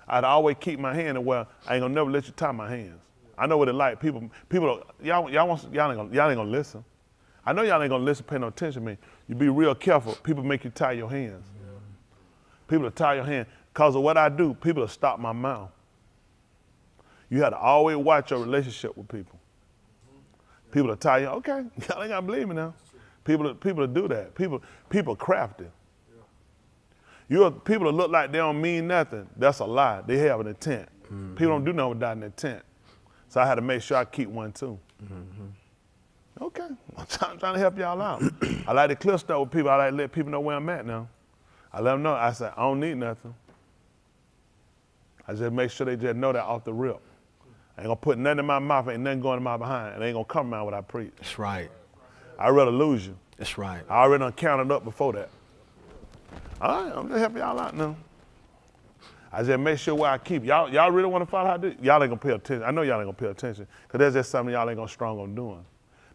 I'd always keep my hand well. I ain't gonna never let you tie my hands. I know what it like. People, people, y'all, y'all, want, y'all, ain't gonna, y'all ain't gonna listen. I know y'all ain't gonna listen, pay no attention to me. You be real careful. People make you tie your hands. People will tie your hand. Because of what I do, people will stop my mouth. You have to always watch your relationship with people. People are you, okay, y'all ain't gotta believe me now. People, people will do that. People, people crafty. You people that look like they don't mean nothing. That's a lie. They have an intent. People don't do nothing without an intent. So I had to make sure I keep one too. Okay, I'm trying, trying to help y'all out. I like to clear stuff with people. I like to let people know where I'm at now. I let them know. I said I don't need nothing. I just make sure they just know that off the rip. I ain't gonna put nothing in my mouth. Ain't nothing going in my behind. And ain't gonna come around what I preach. That's right. I'd rather lose you. That's right. I already done counted up before that. All right, I'm just helping y'all out now. I just make sure where I keep. Y'all, y'all really want to follow how I do? Y'all ain't gonna pay attention. I know y'all ain't gonna pay attention because there's just something y'all ain't gonna strong on doing.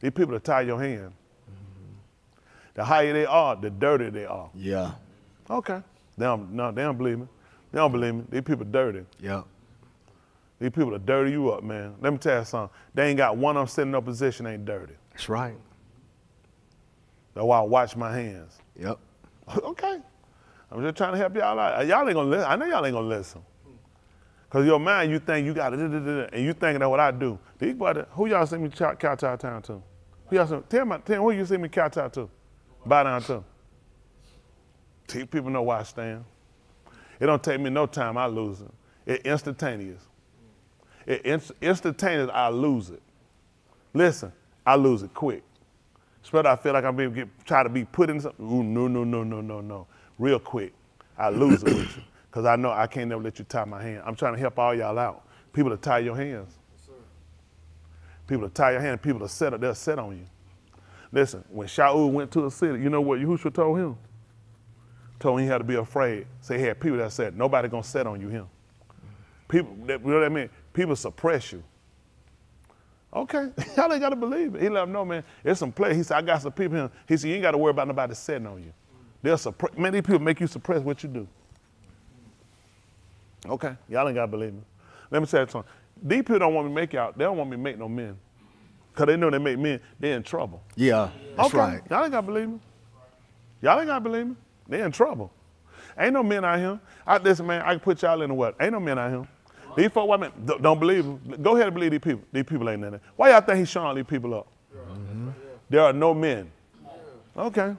These people that tie your hand. The higher they are, the dirtier they are. Yeah. Okay. They don't, no, they don't believe me. They don't believe me. These people dirty. Yep. These people that dirty you up, man. Let me tell you something. They ain't got one of them sitting in no position ain't dirty. That's right. That's why I wash my hands. Yep. okay. I'm just trying to help y'all out. Uh, y'all ain't gonna listen. I know y'all ain't gonna listen. Cause your mind, you think you got it, and you thinking that what I do. These boys, who y'all see me kowtow town to? Who y'all see, tell me, tell me who you see me kowtow to? Bow down to. These people know why I stand. It don't take me no time. I lose it. It instantaneous. It inst- instantaneous. I lose it. Listen, I lose it quick. Especially I feel like I'm being get, try to be put in something. Ooh, no, no, no, no, no, no. Real quick. I lose it with you. Because I know I can't never let you tie my hand. I'm trying to help all y'all out. People to tie your hands. Yes, People to tie your hand, people to set they'll set on you. Listen, when Shaul went to the city, you know what Yahushua told him? Told him he had to be afraid. Say he had people that said, nobody gonna set on you him. People, you know what I mean? People suppress you. Okay, y'all ain't gotta believe it. He let them know, man, there's some play. He said, I got some people here. He said, you ain't gotta worry about nobody setting on you. They'll suppress, man, these people make you suppress what you do. Okay, y'all ain't gotta believe me. Let me tell you something. These people don't want me to make y'all, they don't want me to make no men. Cause they know they make men, they in trouble. Yeah. That's okay, right. y'all ain't gotta believe me. Y'all ain't gotta believe me. They in trouble. Ain't no men out here. I, listen, man, I can put y'all in the what? Ain't no men out here. These folk, white men, don't- believe them. Go ahead and believe these people. These people ain't nothing. Why y'all think he's showing these people up? Mm-hmm. There are no men. Okay.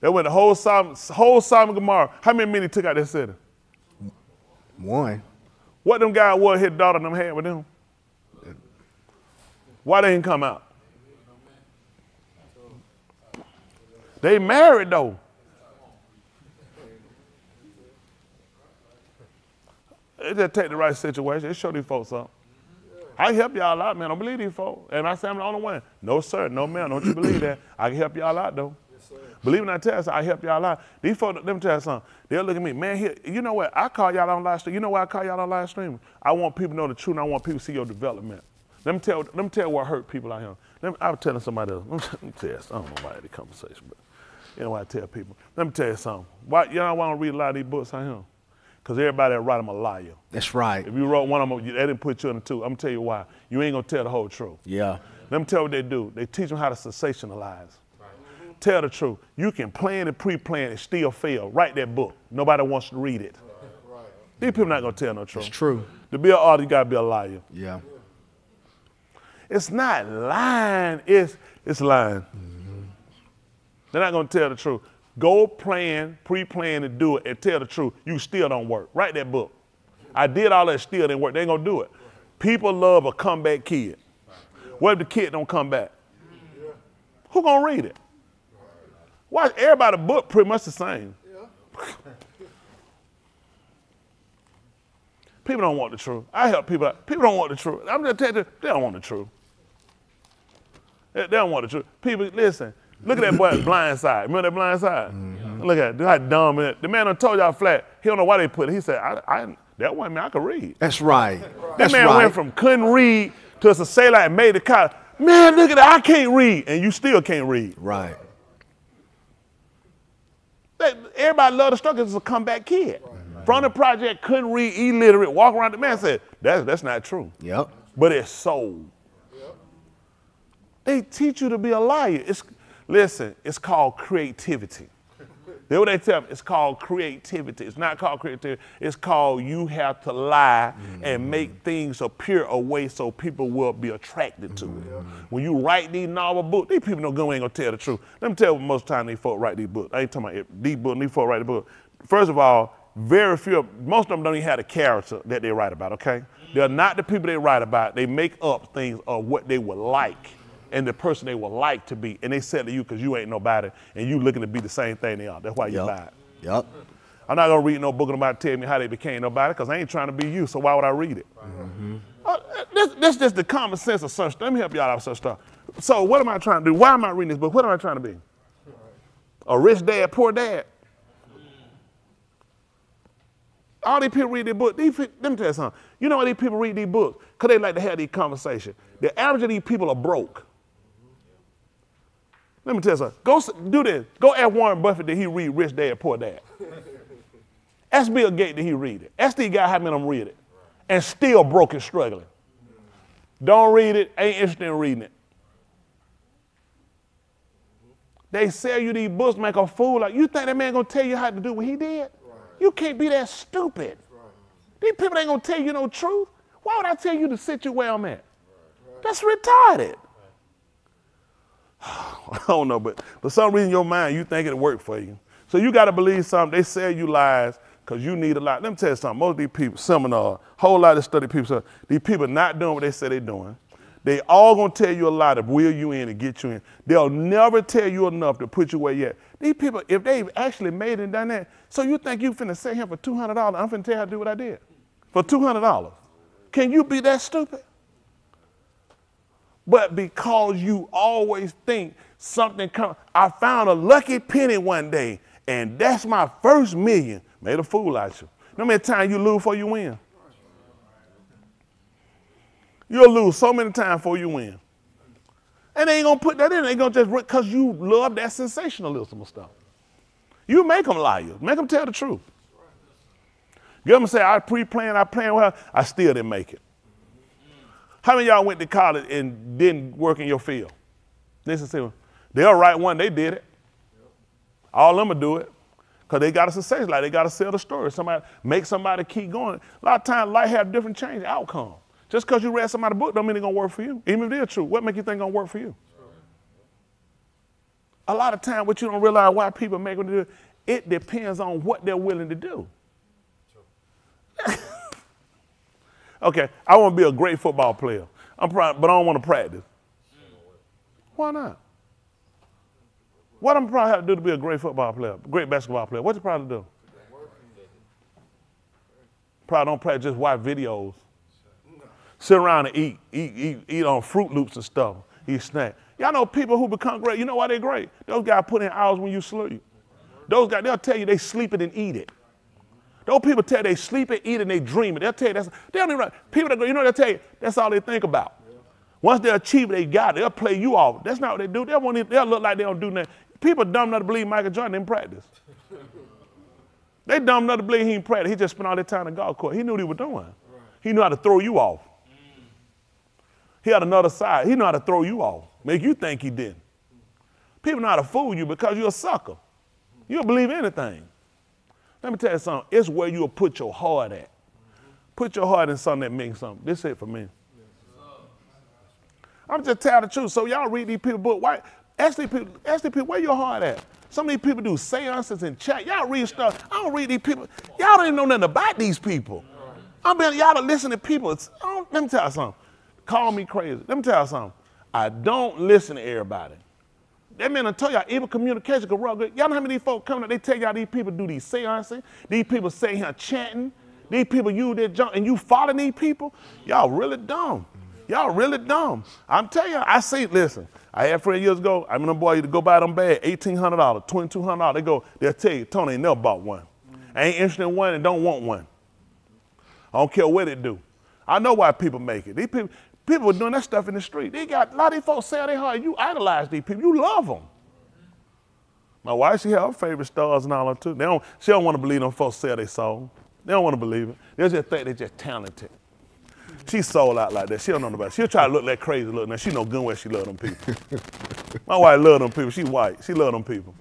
They went the whole Sodom, whole Sodom and Gomorrah. How many men he took out that city? One. What them guys was his daughter them had with them? Why they didn't come out? They married though. It just take the right situation. It show these folks up. I help y'all out, man. Don't believe these folks. And I say I'm the only one. No, sir. No, man. Don't you believe that. I can help y'all out, though. Yes, Believe me, I tell you, I help y'all out. These folks, let me tell you something. They'll look at me, man, here, you know what? I call y'all on live stream. You know why I call y'all on live stream? I want people to know the truth and I want people to see your development. Let me tell, let me tell what hurt people out here. Let me, I was telling somebody else. Let me tell you, I don't know about the conversation, but you know what I tell people. Let me tell you something. Why y'all want to read a lot of these books out here? Because everybody that write them a liar. That's right. If you wrote one of them, they didn't put you in the two. I'm gonna tell you why. You ain't gonna tell the whole truth. Yeah. Let me tell you what they do. They teach them how to sensationalize. Tell the truth. You can plan and pre-plan and still fail. Write that book. Nobody wants to read it. These people not gonna tell no truth. It's true. To be an author, you gotta be a liar. Yeah. It's not lying. It's it's lying. They're not gonna tell the truth. Go plan, pre-plan to do it, and tell the truth. You still don't work. Write that book. I did all that, still didn't work. They ain't gonna do it. People love a comeback kid. What if the kid don't come back? Who gonna read it? Watch everybody book pretty much the same. People don't want the truth. I help people out. People don't want the truth. I'm just telling you, they don't want the truth. They don't want the truth. People, listen, look at that boy blind side. Remember that blind side? Mm-hmm. Look at it. How dumb it is. The man done told y'all flat. He don't know why they put it. He said, I, I that one man I could read. That's right. That That's man right. went from couldn't read to a say like made the college. Man, look at that. I can't read. And you still can't read. right. That- Everybody love the struggle as a comeback kid. From the project, couldn't read, illiterate, walk around. The man said, that's, that's not true. Yep. But it's sold. They teach you to be a liar. It's, listen, it's called creativity. That's what they tell me. It's called creativity. It's not called creativity. It's called you have to lie and mm-hmm. make things appear a way so people will be attracted to it. Mm-hmm. When you write these novel books, these people don't go ain't gonna tell the truth. Let me tell you, most time these folk write these books. I ain't talking about it- these books. These folk write the book. First of all, very few. Most of them don't even have the character that they write about. Okay, they're not the people they write about. They make up things of what they would like and the person they would like to be, and they said to you because you ain't nobody, and you looking to be the same thing they are. That's why you buy Yep. it. Yep. I'm not gonna read no book about tell me how they became nobody because I ain't trying to be you. So why would I read it? Uh, this, this just the common sense of such. Let me help y'all out with such stuff. So what am I trying to do? Why am I reading this book? What am I trying to be? A rich dad, poor dad. All these people read their book. These, pe- let me tell you something. You know why these people read these books? Because they like to have these conversations. The average of these people are broke. Let me tell you something. Go do this. Go ask Warren Buffett did he read Rich Dad, Poor Dad. Ask Bill Gates did he read it. Ask these guys how many of them read it. And still broke and struggling. Don't read it, ain't interested in reading it. They sell you these books, make a fool. Like you think that man gonna tell you how to do what he did? You can't be that stupid. These people ain't gonna tell you no truth. Why would I tell you to sit you where I'm at? That's retarded. I don't know, but for some reason your mind you think it worked for you. So you got to believe something. They sell you lies because you need a lot. Let me tell you something. Most of these people, seminar, whole lot of study people, these people not doing what they say they're doing. They all gonna tell you a lot to wheel you in and get you in. They'll never tell you enough to put you where you at. These people, if they've actually made it and done that, so you think you finna sit here for two hundred dollars? I'm finna tell you how to do what I did for two hundred dollars. Can you be that stupid? But because you always think something come. I found a lucky penny one day, and that's my first million. Made a fool out of you. No many times you lose before you win. You'll lose so many times before you win. And they ain't gonna put that in. They gonna just because you love that sensationalism and stuff. You make them liars. Make them tell the truth. Ever say I pre-planned, I planned well, I still didn't make it. How many y'all went to college and didn't work in your field? Listen to me. They'll one, they did it. All them will do it. Because they got a success, like they got to sell the story. Somebody make somebody keep going. A lot of times life have different change outcome. Just because you read somebody's book don't mean it's gonna work for you. Even if they're true, what make you think gonna work for you? A lot of time what you don't realize why people make what they do, it depends on what they're willing to do. Okay, I want to be a great football player. I'm proud, but I don't want to practice. Why not? What I'm probably have to do to be a great football player, great basketball player? What you probably do? Probably don't practice, just watch videos. Sit around and eat, eat, eat, eat on Froot Loops and stuff. Eat snack. Y'all know people who become great. You know why they're great? Those guys put in hours when you sleep. Those guys, they'll tell you they sleep it and eat it. Those people tell they sleep and eat and they dream it. They'll tell you that's they don't even people that go, you know they'll tell you that's all they think about. Once they achieve they got, it, they'll play you off. That's not what they do. They won't even, they'll look like they don't do nothing. People dumb enough to believe Michael Jordan didn't practice. They dumb enough to believe he didn't practice. He just spent all that time in golf course. He knew what he was doing. He knew how to throw you off. He had another side. He knew how to throw you off, make you think he didn't. People know how to fool you because you're a sucker. You don't believe anything. Let me tell you something. It's where you'll put your heart at. Put your heart in something that means something. This is it for me. I'm just telling the truth. So y'all read these people book. Why? These people, people, where your heart at? Some of these people do seances and chat. Y'all read stuff. I don't read these people. Y'all don't even know nothing about these people. I mean, y'all don't listen to people. Let me tell you something. Call me crazy. Let me tell you something. I don't listen to everybody. That man I tell y'all evil communication can run. Y'all know how many folks come up, they tell y'all these people do these seances, these people say here chanting, these people use their junk, and you follow these people? Y'all really dumb. Y'all really dumb. I'm telling you, I see, listen, I had a friend years ago, I'm gonna boy you to go buy them bag, $1,800, $2,200. They go, they'll tell you, Tony ain't never bought one. I ain't interested in one and don't want one. I don't care what they do. I know why people make it. These people, people were doing that stuff in the street. They got a lot of these folks say they hard. You idolize these people. You love them. My wife, she have her favorite stars and all that too. They don't, she don't want to believe them folks sell their soul. They don't want to believe it. They just think they're just talented. She sold out like that. She don't know about it. She'll try to look that crazy look. Now she know good where she love them people. My wife love them people. She white. She love them people.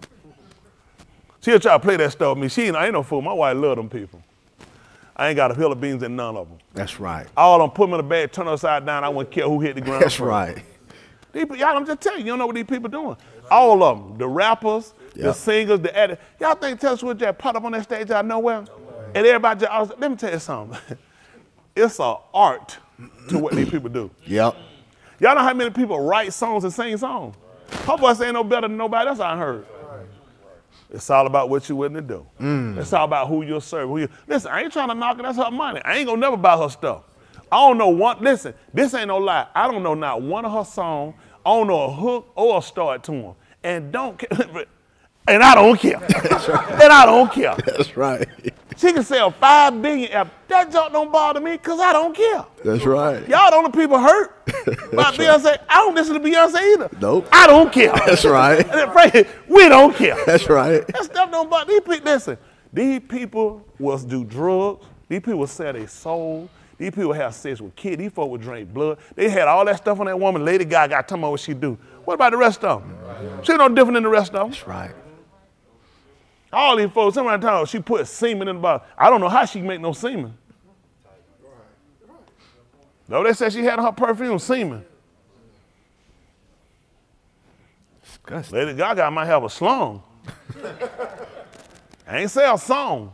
She'll try to play that stuff with me. She ain't, I ain't no fool. My wife love them people. I ain't got a hill of beans in none of them. That's right. All of them put them in a bag, turn upside down. I wouldn't care who hit the ground. That's right. People- y'all, I'm just telling you, you don't know what these people doing. All of them, the rappers, the singers, the editors. Y'all think Taylor Swift just put up on that stage out of nowhere? And everybody just, I was- let me tell you something. it's an art to what these people do. Yep. Y'all know how many people write songs and sing songs? Her voice ain't no better than nobody else I heard. It's all about what you're willing to do. Mm. It's all about who you'll serve. Who you, listen, I ain't trying to knock it. That's her money. I ain't gonna never buy her stuff. I don't know one. Listen, this ain't no lie. I don't know not one of her songs. I don't know a hook or a start to them. And don't care. And I don't care. and I don't care. That's right. She can sell five billion. That junk don't bother me because I don't care. That's right. Y'all the only people hurt by Beyonce. I don't listen to Beyonce either. Nope. I don't care. That's right. And then Frank, we don't care. That's right. That stuff don't bother these people. Listen, these people will do drugs. These people sell their soul. These people have sex with kids. These folk will drink blood. They had all that stuff on that woman. Lady Gaga talking about what she do. What about the rest of them? She no different than the rest of them. That's right. All these folks, somebody her she put semen in the bottle. I don't know how she make no semen. No, they said she had her perfume semen. Disgusting. Lady Gaga might have a slung. I ain't say a song.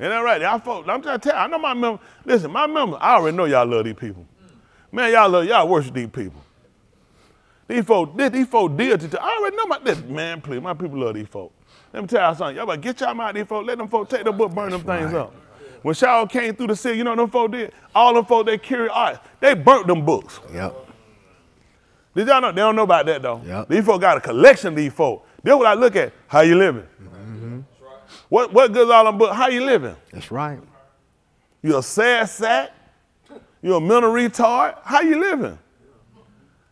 Ain't that right? Y'all folks, I'm trying to tell you, I know my members. Listen, my members, I already know y'all love these people. Man, y'all love, y'all worship these people. These folks, these, these folks deal to, I already know my, this, man, please, my people love these folks. Let me tell y'all something. Y'all better get y'all out of these folks, let them folks take the book, burn them things up. When Shaul came through the city, you know what them folks did? All them folks, they carry art. They burnt them books. Yep. Did y'all know? They don't know about that though. Yep. These folk got a collection of these folk. This what I look at. How you living? That's right. What what good's all them books? How you living? That's right. You a sad sack? You a mental retard? How you living?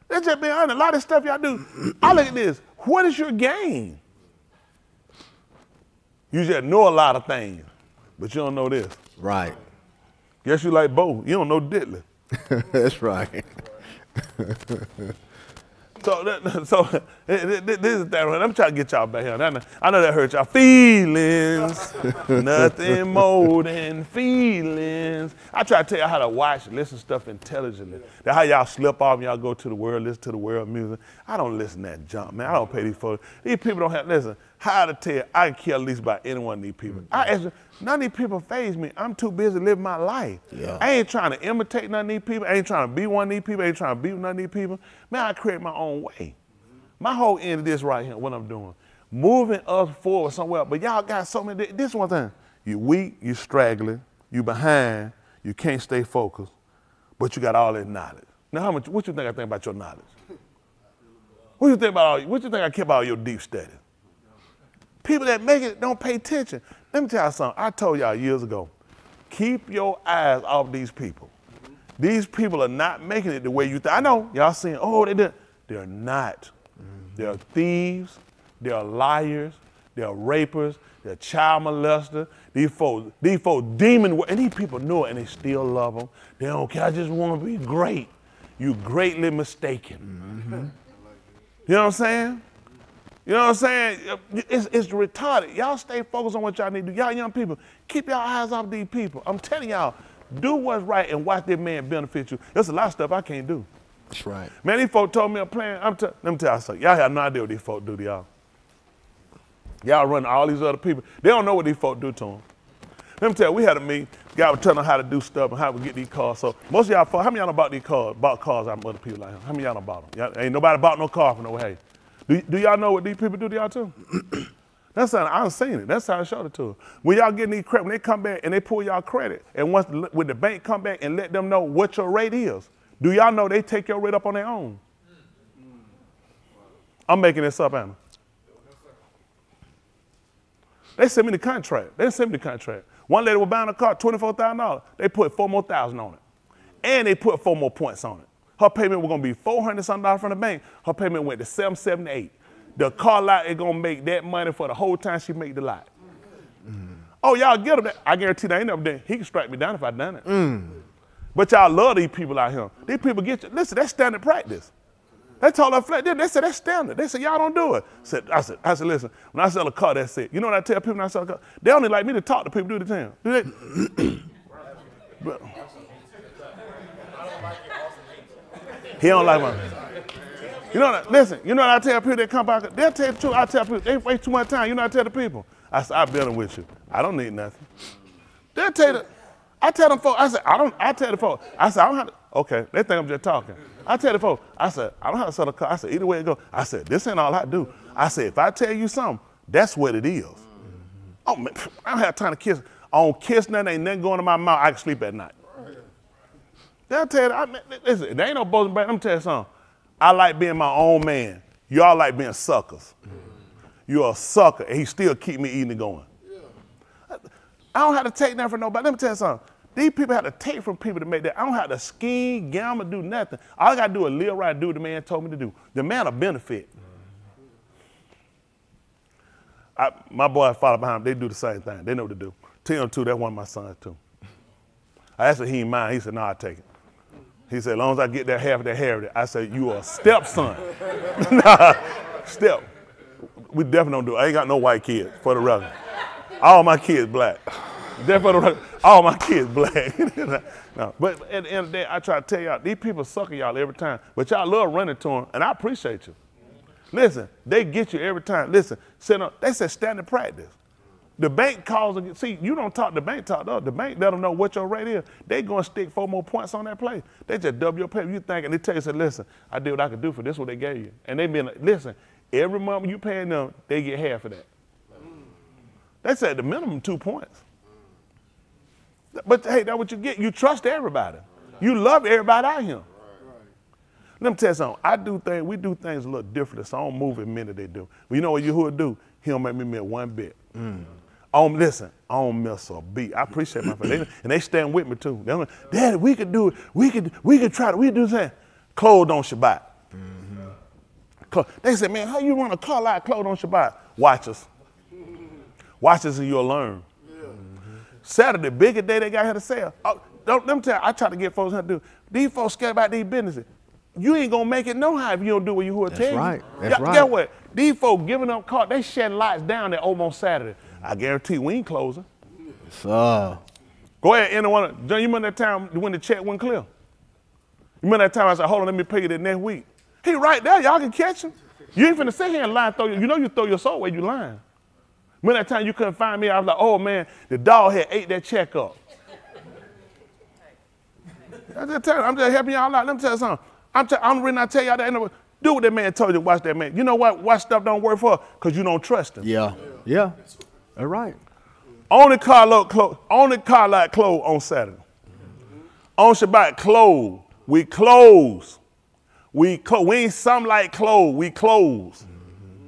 Let's just be honest. A lot of stuff y'all do. I look at this. What is your game? You just know a lot of things, but you don't know this. Right. Guess you like Bo. You don't know Diddley. That's right. So, that, so this is the thing. I'm trying to get y'all back here. I know, I know that hurt y'all feelings. Nothing more than feelings. I try to tell y'all how to watch, listen to stuff intelligently. That's how y'all slip off and y'all go to the world, listen to the world music. I don't listen to that junk, man. I don't pay these folks. These people don't have, listen, how to tell I can care least about any one of these people. I mm-hmm. ask none of these people phase me. I'm too busy living my life. Yeah. I ain't trying to imitate none of these people. I ain't trying to be one of these people. I ain't trying to be none of these people. Man, I create my own way. My whole end of this right here, what I'm doing, moving us forward somewhere. But y'all got so many. This one thing, you weak, you straggling, you behind, you can't stay focused, but you got all that knowledge. Now, how much? What you think I think about your knowledge? What you think about all? What you think I care about all your deep study? People that make it don't pay attention. Let me tell you something. I told y'all years ago, keep your eyes off these people. These people are not making it the way you think. I know y'all saying, oh, they did. They're not. They're thieves. They're liars. They're rapers. They're child molester. These folks, these folks, demon, and these people know it, and they still love them. They don't care. I just want to be great. You greatly mistaken. Mm-hmm. You know what I'm saying? You know what I'm saying? It's, it's retarded. Y'all stay focused on what y'all need to do. Y'all young people, keep y'all eyes off these people. I'm telling y'all, do what's right and watch that man benefit you. There's a lot of stuff I can't do. That's right. Man, these folks told me a plan. I'm t- let me tell y'all something. Y'all have no idea what these folks do to y'all. Y'all run all these other people. They don't know what these folks do to them. Let me tell you, we had a meeting. Guy was telling them how to do stuff and how we get these cars. So most of y'all, how many of y'all know about these cars, bought cars out of other people like him? How many of y'all know about them? Y'all, ain't nobody bought no car from no hey. Do, do y'all know what these people do to y'all too? That's how I done seen it. That's how I showed it to them. When y'all getting these credit, when they come back and they pull y'all credit, and once when the bank come back and let them know what your rate is, do y'all know they take your rate up on their own? I'm making this up, Anna. They sent me the contract. They sent me the contract. One lady was buying a car, twenty-four thousand dollars. They put four more thousand on it, and they put four more points on it. Her payment was gonna be four hundred something dollars from the bank. Her payment went to seven seventy eight. The car lot is gonna make that money for the whole time she make the lot. Mm. Oh, y'all get him that. I guarantee that ain't never done. He can strike me down if I done it. Mm. But y'all love these people out here. These people get you. Listen, that's standard practice. They told her flat. They, they said that's standard. They said y'all don't do it. Said I said I said listen. When I sell a car, that's it. You know what I tell people when I sell a car? They only like me to talk to people. Do the town. Do they? But- he don't like my. You know what? Listen. You know what I tell people that come back? They'll tell the truth. I tell people they waste too much time. You know what I tell the people? I said I've been with you. I don't need nothing. They'll tell the, I tell them folks, I said, I don't, I tell the folks, I said, I don't have to, okay, they think I'm just talking. I tell the folks, I said, I don't have to sell a car. I said, either way it go. I said, this ain't all I do. I said, if I tell you something, that's what it is. Oh, man, I don't have time to kiss. I don't kiss nothing, ain't nothing going in my mouth. I can sleep at night. They'll tell you, I, listen, there ain't no boasting, but let me tell you something. I like being my own man. Y'all like being suckers. You're a sucker, and he still keep me eating and going. I don't have to take nothing from nobody. Let me tell you something. These people have to take from people to make that. I don't have to scheme, gamble, do nothing. All I got to do is live right, do what the man told me to do. The man will benefit. I, my boy follow behind him. They do the same thing. They know what to do. Tim too. That's one of my sons too. I asked him he mine. He said, "No, I take it." He said, "As long as I get that half of that heritage." I said, "You are a stepson." nah, step. We definitely don't do. It. I ain't got no white kids for the record. All my kids black. Definitely, all my kids black. no, but at the end of the day, I try to tell y'all, these people sucker y'all every time. But y'all love running to them, and I appreciate you. Listen, they get you every time. Listen, sit up, they said standard practice. The bank calls and see, you don't talk the bank talk to us. The bank let them know what your rate is. They gonna stick four more points on that play. They just double your pay. You thinking they tell you, say, listen, I did what I could do for this what they gave you. And they been like, listen, every month you paying them, they get half of that. They said the minimum two points. But hey, that's what you get. You trust everybody. You love everybody out here. Let me tell you something. I do things, we do things a little different. So I don't move as many they do. But you know what you who do? He don't make me miss one bit. Mm. I don't listen. I don't miss a beat. I appreciate my family, and they stand with me too. They don't, Daddy, we could do it. We could we could try to we could do that. Clothes on Shabbat. Mm-hmm. Clo- They said, man, how you run a car like clothes on Shabbat? Watch us. Watch us and you'll learn. Mm-hmm. Saturday, biggest day they got here to sell. Oh, don't, let me tell you, I try to get folks how to do. These folks scared about these businesses. You ain't gonna make it no how if you don't do what you who tell you. right. That's Yeah, right. Guess what? These folks giving up cars, they shutting lights down there over on Saturday. I guarantee we ain't closing. So, Go ahead, any one. of- John, you remember that time when the check went clear? You remember that time I said, hold on, let me pay you that next week? He right there, y'all can catch him. You ain't finna sit here and lie and throw your, you know you throw your soul away, you lying. Remember that time you couldn't find me? I was like, oh man, the dog had ate that check up. I'm just telling, I'm just helping y'all out. Let me tell you something. I'm, t- I'm really not tell y'all that. no- Do what that man told you. Watch that man. You know what? What stuff don't work for? Cause you don't trust him. yeah. Yeah. All right. Only car lot close. Only car lot closed on Saturday. Mm-hmm. On Shabbat closed. We close. We close. We ain't some like close. We close. Mm-hmm.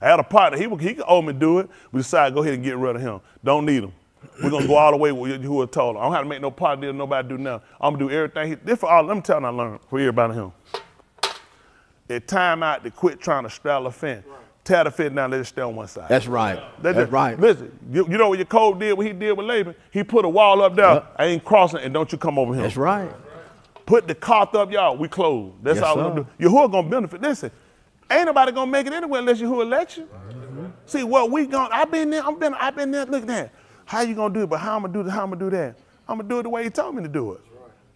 I had a partner. He he could owe me do it. We decided to go ahead and get rid of him. Don't need him. We're gonna go all the way with who was told. I don't have to make no party deal, nobody do nothing. I'm gonna do everything. He, this for all. Let me tell you, I learned for everybody him. It's time out to quit trying to straddle a fence. Tear the fence down, let it stay on one side. That's right. That- That's right. Listen, you, you know what your code did? What he did with Laban? He put a wall up there. Yep. I ain't crossing, and don't you come over here. That's right. Put the cart up, y'all. We close. That's Yes, all we're gonna do. Yahuah gonna benefit. Listen, ain't nobody gonna make it anywhere unless Yahuah let you. Mm-hmm. See what we going I've been there. I've been. I've been there. Look at that. How you gonna do it? But how I'm gonna do this? How I'm gonna do that? I'm gonna do it the way He told me to do it.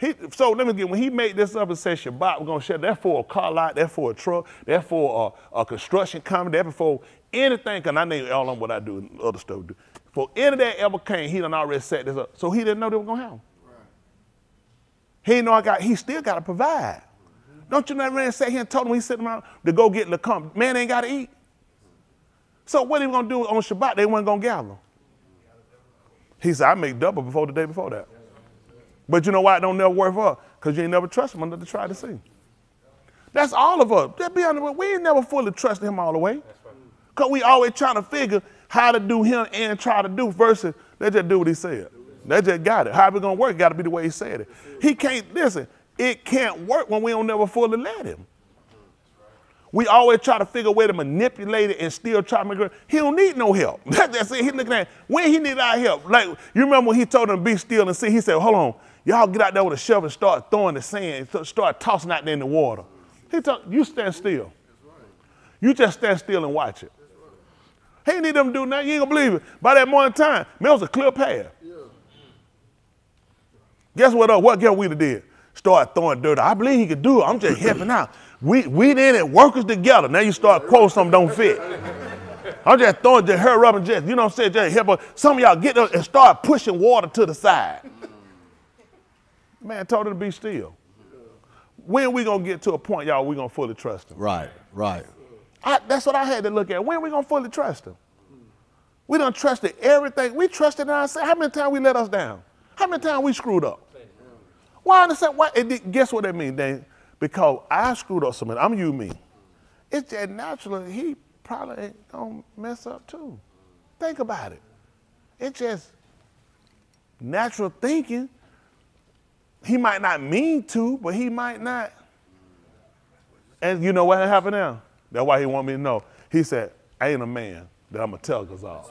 He, so let me get when he made this up and said Shabbat, we're gonna share that for a car lot, that for a truck, that for a, a construction company, that for anything. Cause I know all of what I do and other stuff. Do. For any of that ever came, he done already set this up. So he didn't know they were gonna happen. He didn't know I got. He still got to provide. Don't you know that man sat here and told him he sitting around to go get the come. Man ain't got to eat. So what he gonna do on Shabbat? They weren't gonna gather. He said, I make double before the day before that. But you know why it don't never work for us? Because you ain't never trust him enough to try to see. That's all of us. Just be honest, we ain't never fully trust him all the way. Because we always trying to figure how to do him and try to do versus let's just do what he said. They just got it. How it gonna work? Got to be the way he said it. He can't listen. It can't work when we don't never fully let him. We always try to figure a way to manipulate it and still try to make it. He don't need no help. That's it. He looking at when he need our help. Like you remember when he told them to be still and see. He said, "Hold on, y'all get out there with a shovel and start throwing the sand, st- start tossing out there in the water." He told you stand still. You just stand still and watch it. He ain't need them to do nothing. You ain't gonna believe it. By that morning time, man, it was a clear path. Guess what? Uh, what guess we did? Start throwing dirt. I believe he could do it. I'm just helping out. We we did it, workers together. Now you start quoting something don't fit. I'm just throwing, just hurry up and just, you know what I'm saying, just help us. Some of y'all get up and start pushing water to the side. Man told him to be still. When we gonna get to a point, y'all, we gonna fully trust him? Right. Right. I, that's what I had to look at. When we gonna fully trust him? We done trusted everything. We trusted in ourselves. How many times we let us down? How many times we screwed up? Why understand? Why? Guess what that means, Dan? Because I screwed up something. I'm you, me. It's just natural. He probably ain't gonna mess up too. Think about it. It's just natural thinking. He might not mean to, but he might not. And you know what happened now? That's why he want me to know. He said, I ain't a man that I'm gonna tell Gazal.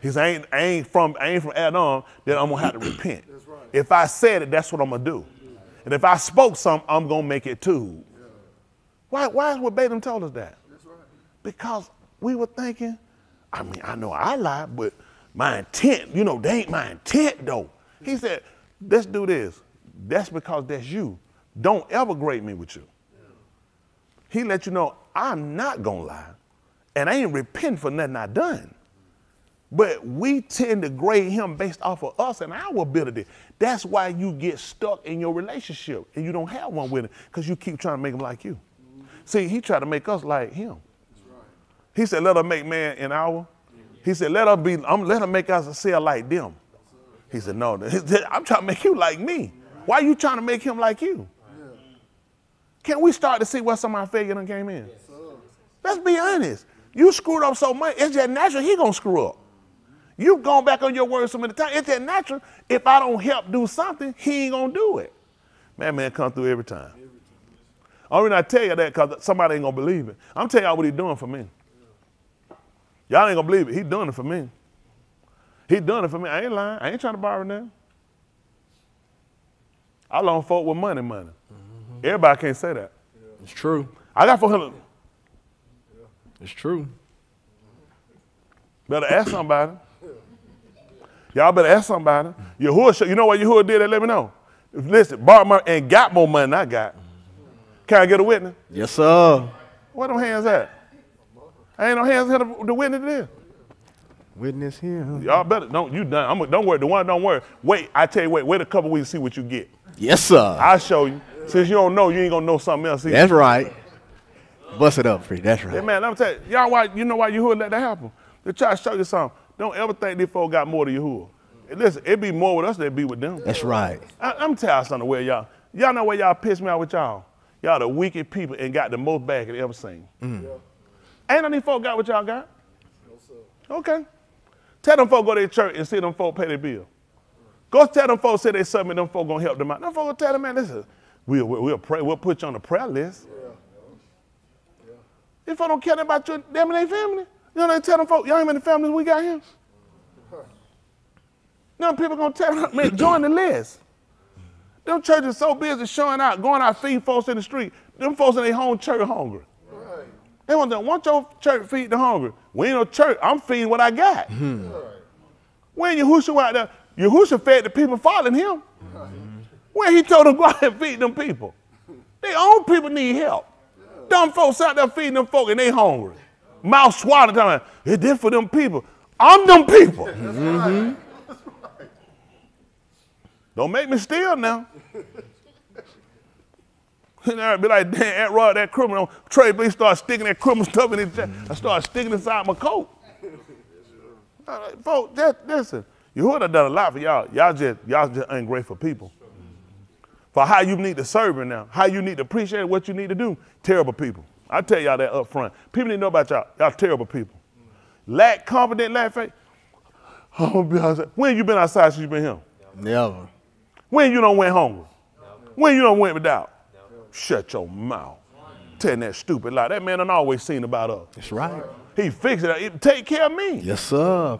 He said, I ain't, I ain't from I ain't from Adam that I'm gonna have to repent. If I said it, that's what I'm gonna do. And if I spoke something, I'm gonna make it too. Why, why is what Balaam told us that? Because we were thinking, I mean, I know I lied, but my intent, you know, they ain't my intent though. He said, let's do this. That's because that's you. Don't ever grade me with you. He let you know I'm not gonna lie, and I ain't repent for nothing I done. But we tend to grade him based off of us and our ability. That's why you get stuck in your relationship and you don't have one with him because you keep trying to make him like you. See, he tried to make us like him. He said, "Let us make man in our." He said, "Let us be. I'm let us make us a cell like them." He said, "No, I'm trying to make you like me. Why are you trying to make him like you?" Can't we start to see where some of our failure done came in? Let's be honest. You screwed up so much, it's just natural he gonna screw up. You've gone back on your word so many times. It's just natural. If I don't help do something, he ain't gonna do it. Man, man, come through every time. Only reason I tell you that because somebody ain't gonna believe it. I'm telling y'all what he doing for me. Y'all ain't gonna believe it. He doing it for me. He doing it for me. I ain't lying. I ain't trying to borrow nothing. I loan folk with money, money. Everybody can't say that. It's true. I got 400. It's true. Better ask somebody. Y'all better ask somebody. Yahuah, show- you know what Yahuah did? That let me know. Listen, borrowed money and got more money than I got. Can I get a witness? Yes, sir. Where them hands at? I ain't no hands here to witness this. Witness him. Y'all better don't you done. I'm, don't worry. The one don't worry. Wait, I tell you, wait, wait a couple weeks, see what you get. Yes, sir. I'll show you. Since you don't know, you ain't gonna know something else. either. That's right. Bust it up, free. That's Yeah, right. man, let me tell you, y'all why you know why you Yahuah let that happen? To try to show you something. Don't ever think these folks got more than Yahuah. And Listen, it be more with us than it be with them. That's right. I, I'm telling you something where y'all, y'all know where y'all pissed me out with y'all. Y'all the wicked people and got the most bag they ever seen. Mm. Ain't none of these folks got what y'all got? Okay. Tell them folk go to church and see them folk pay their bill. Go tell them folks say they something, them folk gonna help them out. Them folk gonna tell them, man, listen, we'll, we'll, we'll pray, we'll put you on the prayer list. If I don't care about your them and their family, you know they tell them folk, y'all ain't in the families we got here. Them people gonna tell them, man, join the list. Them churches so busy showing out, going out feeding folks in the street. Them folks in their home church hungry. They want to want your church feed the hungry. We ain't no church. I'm feeding what I got. Hmm. When Yahushua went out there, Yahushua fed the people following him. When he told them go out and feed them people. They own people need help. Dumb folks out there feeding them folk and they hungry. Mouth swallowed, telling them, it's this for them people. I'm them people. Don't make me steal now. And I'd be like, damn, Aunt Rod, that criminal. Trey, please start sticking that criminal stuff in his chest. I start sticking inside my coat. Uh, Folks, just listen. Yehuda done a lot for y'all. Y'all just, y'all just ungrateful people. For how you need to serve him now, how you need to appreciate what you need to do. Terrible people. I tell y'all that up front. People need to know about y'all. Y'all terrible people. Lack confidence, lack faith. Oh, be outside. When you been outside since you been here? Never. When you don't went hungry? When you don't went without? Shut your mouth. Telling that stupid lie. That man done always seen about us. That's right. He fixed it. He take care of me. Yes, sir.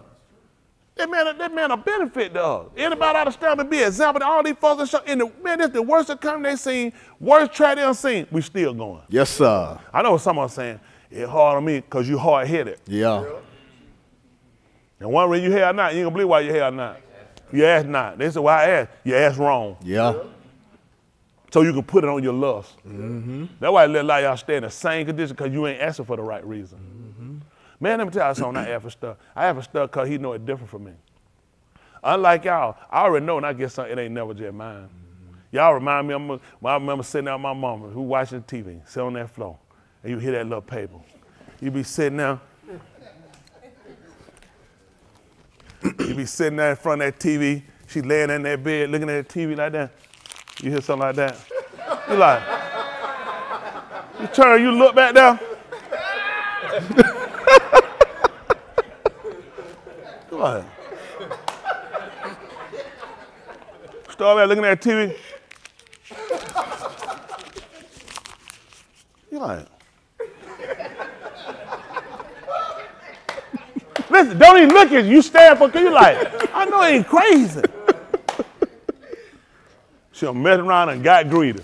That man, that man a benefit to us. Anybody out of stand and be an example to all these folks that show, in the, man, this the worst economy they seen, worst trade they done seen. We still going. Yes, sir. I know what someone's saying, it hard on me because you hard headed. Yeah. And one reason you here not, you ain't gonna believe why you here not. You ask not. They say, why I ask? You ask wrong. Yeah. So you can put it on your lust. Mm-hmm. That's why I let a lot of y'all stay in the same condition because you ain't asking for the right reason. Mm-hmm. Man, let me tell you something. I ask for stuff. I ask for stuff because he know it different from me. Unlike y'all, I already know when I get something, it ain't never just mine. Mm-hmm. Y'all remind me, I'm I remember sitting out with my mama who watching TV, sit on that floor, and you hear that little paper. You be sitting there. you be sitting there in front of that TV. She laying in that bed looking at the TV like that. You hear something like that. You like, you turn, you look back there. Come on. start looking at TV. You like, listen, don't even look at you. You stand for, you like, I know it ain't crazy. She done messed around and got greedy.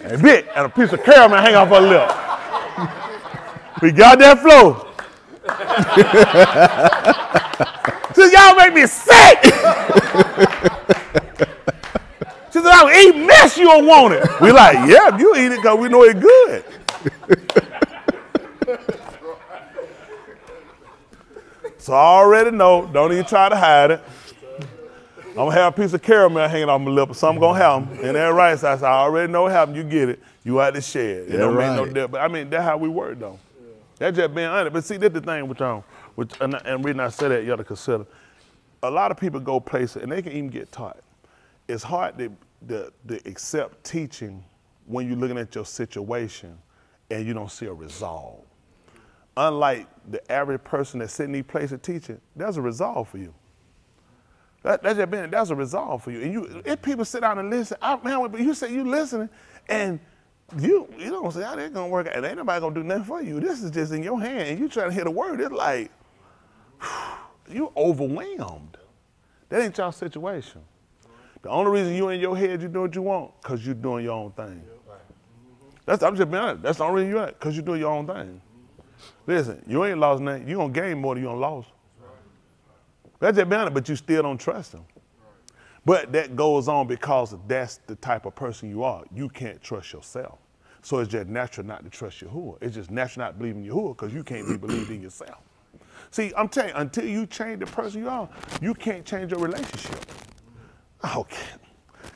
And bit, and a piece of caramel hang off her lip. We got that flow. Says y'all make me sick. she said, I'll eat mess, you don't want it. We like, yeah, you eat it because we know it's good. so I already know, don't even try to hide it. I'm gonna have a piece of caramel hanging off my lip, or something gonna happen. And that right, so I said, I already know what happened. You get it. You out the shed. It Yeah, don't make no right. difference. But I mean, that's how we work though. That's just being honest. But see, that's the thing with um, y'all. Which, and, and reason I say that, you ought to consider. A lot of people go places and they can even get taught. It's hard to, to, to accept teaching when you're looking at your situation and you don't see a resolve. Unlike the average person that's sitting in these places teaching, there's a resolve for you. That, that's been, that's a resolve for you. And you, if people sit down and listen, I, man, but you say you listening, and you you don't say how they gonna work, out, and ain't nobody gonna do nothing for you. This is just in your hand, and you trying to hear the word. It's like you overwhelmed. That ain't your situation. The only reason you in your head you do what you want, cause you doing your own thing. That's I'm just being honest. That's the only reason you at, cause you doing your own thing. Listen, you ain't lost nothing. You gonna gain more than you gonna lose. That's just being honest, but you still don't trust him. But that goes on because that's the type of person you are. You can't trust yourself. So it's just natural not to trust Yahuah. It's just natural not to believe in Yahuah because you can't be believed in yourself. See, I'm telling you, until you change the person you are, you can't change your relationship. Okay.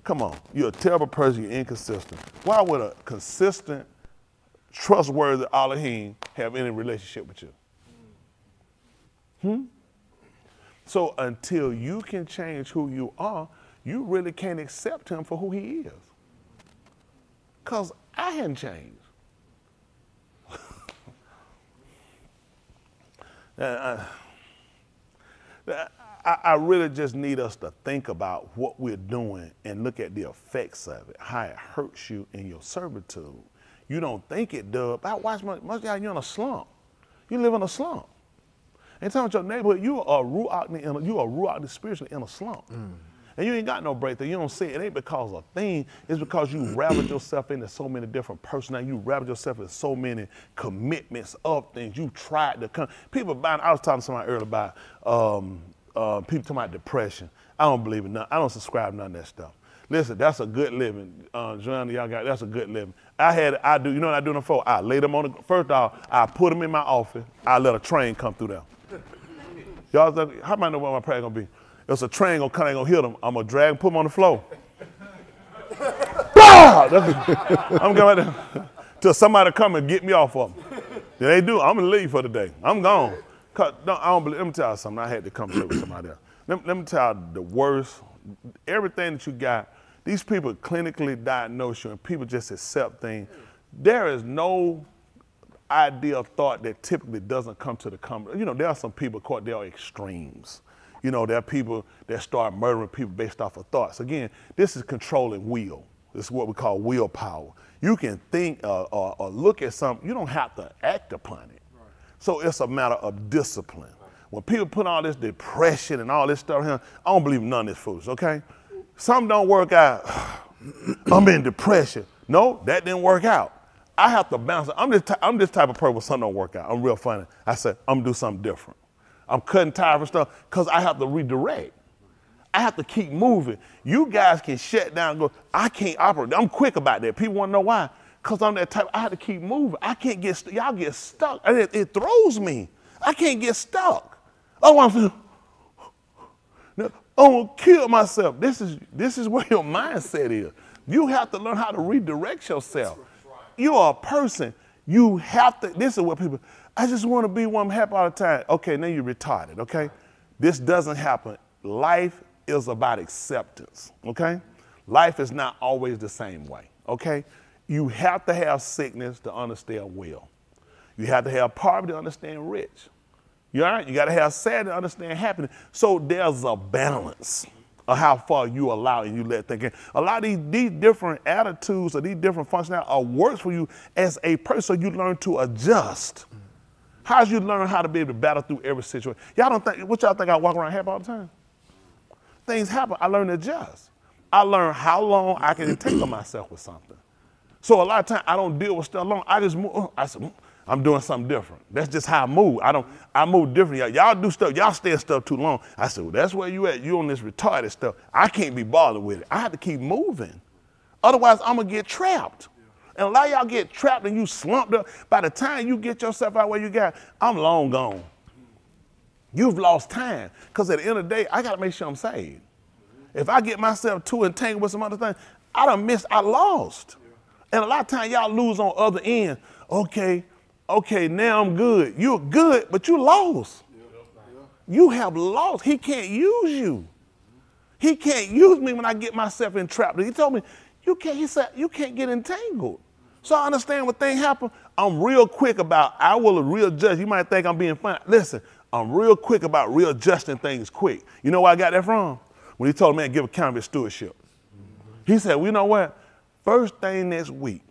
Come on. You're a terrible person, you're inconsistent. Why would a consistent, trustworthy Elohim have any relationship with you? Hmm? So until you can change who you are, you really can't accept him for who he is. Because I hadn't changed. Uh, uh, I, I really just need us to think about what we're doing and look at the effects of it, how it hurts you in your servitude. You don't think it does. I watch of y'all, you're in a slump. You live in a slump. And tell your neighborhood, you are ruach, in a- you are ruach spiritually in a slump. And you ain't got no breakthrough. You don't see it. It ain't because of a thing. It's because you ravaged yourself into so many different personalities. You ravaged yourself into so many commitments of things. You tried to come. People buying, I was talking to somebody earlier about um, uh, people talking about depression. I don't believe in none. I don't subscribe to none of that stuff. Listen, that's a good living. Uh, Joanna, y'all got that's a good living. I had, I do, you know what I do them for? I lay them on the, first off, I put them in my office. I let a train come through there. Y'all, how many know where my prayer gonna be? It's a train gonna come, ain't gonna hit them. I'm gonna drag put them on the floor. Bah! I'm going to till somebody come and get me off of them. They do. I'm gonna leave for the day. I'm gone. 'Cause- no, I don't believe. Let me tell you something. I had to come with somebody else. Let, let me tell you the worst. Everything that you got. These people clinically diagnose you, and people just accept things. There is no idea of thought that typically doesn't come to the com You know, there are some people called they are extremes. You know, there are people that start murdering people based off of thoughts. Again, this is controlling will. This is what we call willpower. You can think uh, or, or look at something. You don't have to act upon it. So it's a matter of discipline. When people put all this depression and all this stuff here, I don't believe none of this fools, okay? Something don't work out. I'm in depression. No, that didn't work out. I have to bounce. I'm this, I'm this type of person when something don't work out. I'm real funny. I said, I'm gonna do something different. I'm cutting tires and stuff because I have to redirect. I have to keep moving. You guys can shut down and go, I can't operate. I'm quick about that. People want to know why. Because I'm that type, I have to keep moving. I can't get, st- y'all get stuck. It, it throws me. I can't get stuck. Oh, I'm no, I'm gonna kill myself. This is this is where your mindset is. You have to learn how to redirect yourself. You are a person. You have to. This is what people. I just want to be one happy all the time. Okay, now you're retarded. Okay, this doesn't happen. Life is about acceptance. Okay, life is not always the same way. Okay, you have to have sickness to understand well. You have to have poverty to understand rich. You all right? You got to have sad to understand happiness. So there's a balance how far you allow and you let think. in. A lot of these, these different attitudes or these different functionality are works for you as a person. So you learn to adjust. How's you learn how to be able to battle through every situation? Y'all don't think what y'all think I walk around happy all the time? Things happen. I learn to adjust. I learn how long I can entangle myself with something. So a lot of times I don't deal with stuff long. I just move. I said, "Mm, I'm doing something different. That's just how I move. I don't. I move different. Y'all, do stuff. Y'all stay in stuff too long. I said, well, that's where you at. You on this retarded stuff. I can't be bothered with it. I have to keep moving. Otherwise, I'm gonna get trapped. And a lot of y'all get trapped and you slumped up. By the time you get yourself out where you got, I'm long gone. You've lost time. Because at the end of the day, I gotta make sure I'm saved. If I get myself too entangled with some other thing, I done missed, I lost. And a lot of times y'all lose on other end. Okay, okay, now I'm good. You're good, but you lost. You have lost. He can't use you. He can't use me when I get myself entrapped. He told me, you can't, he said, you can't get entangled. So I understand when things happen, I'm real quick about, I will a real judge. You might think I'm being funny. Listen, I'm real quick about readjusting things quick. You know where I got that from? When he told me to give account of his stewardship. He said, well, you know what? First thing next week.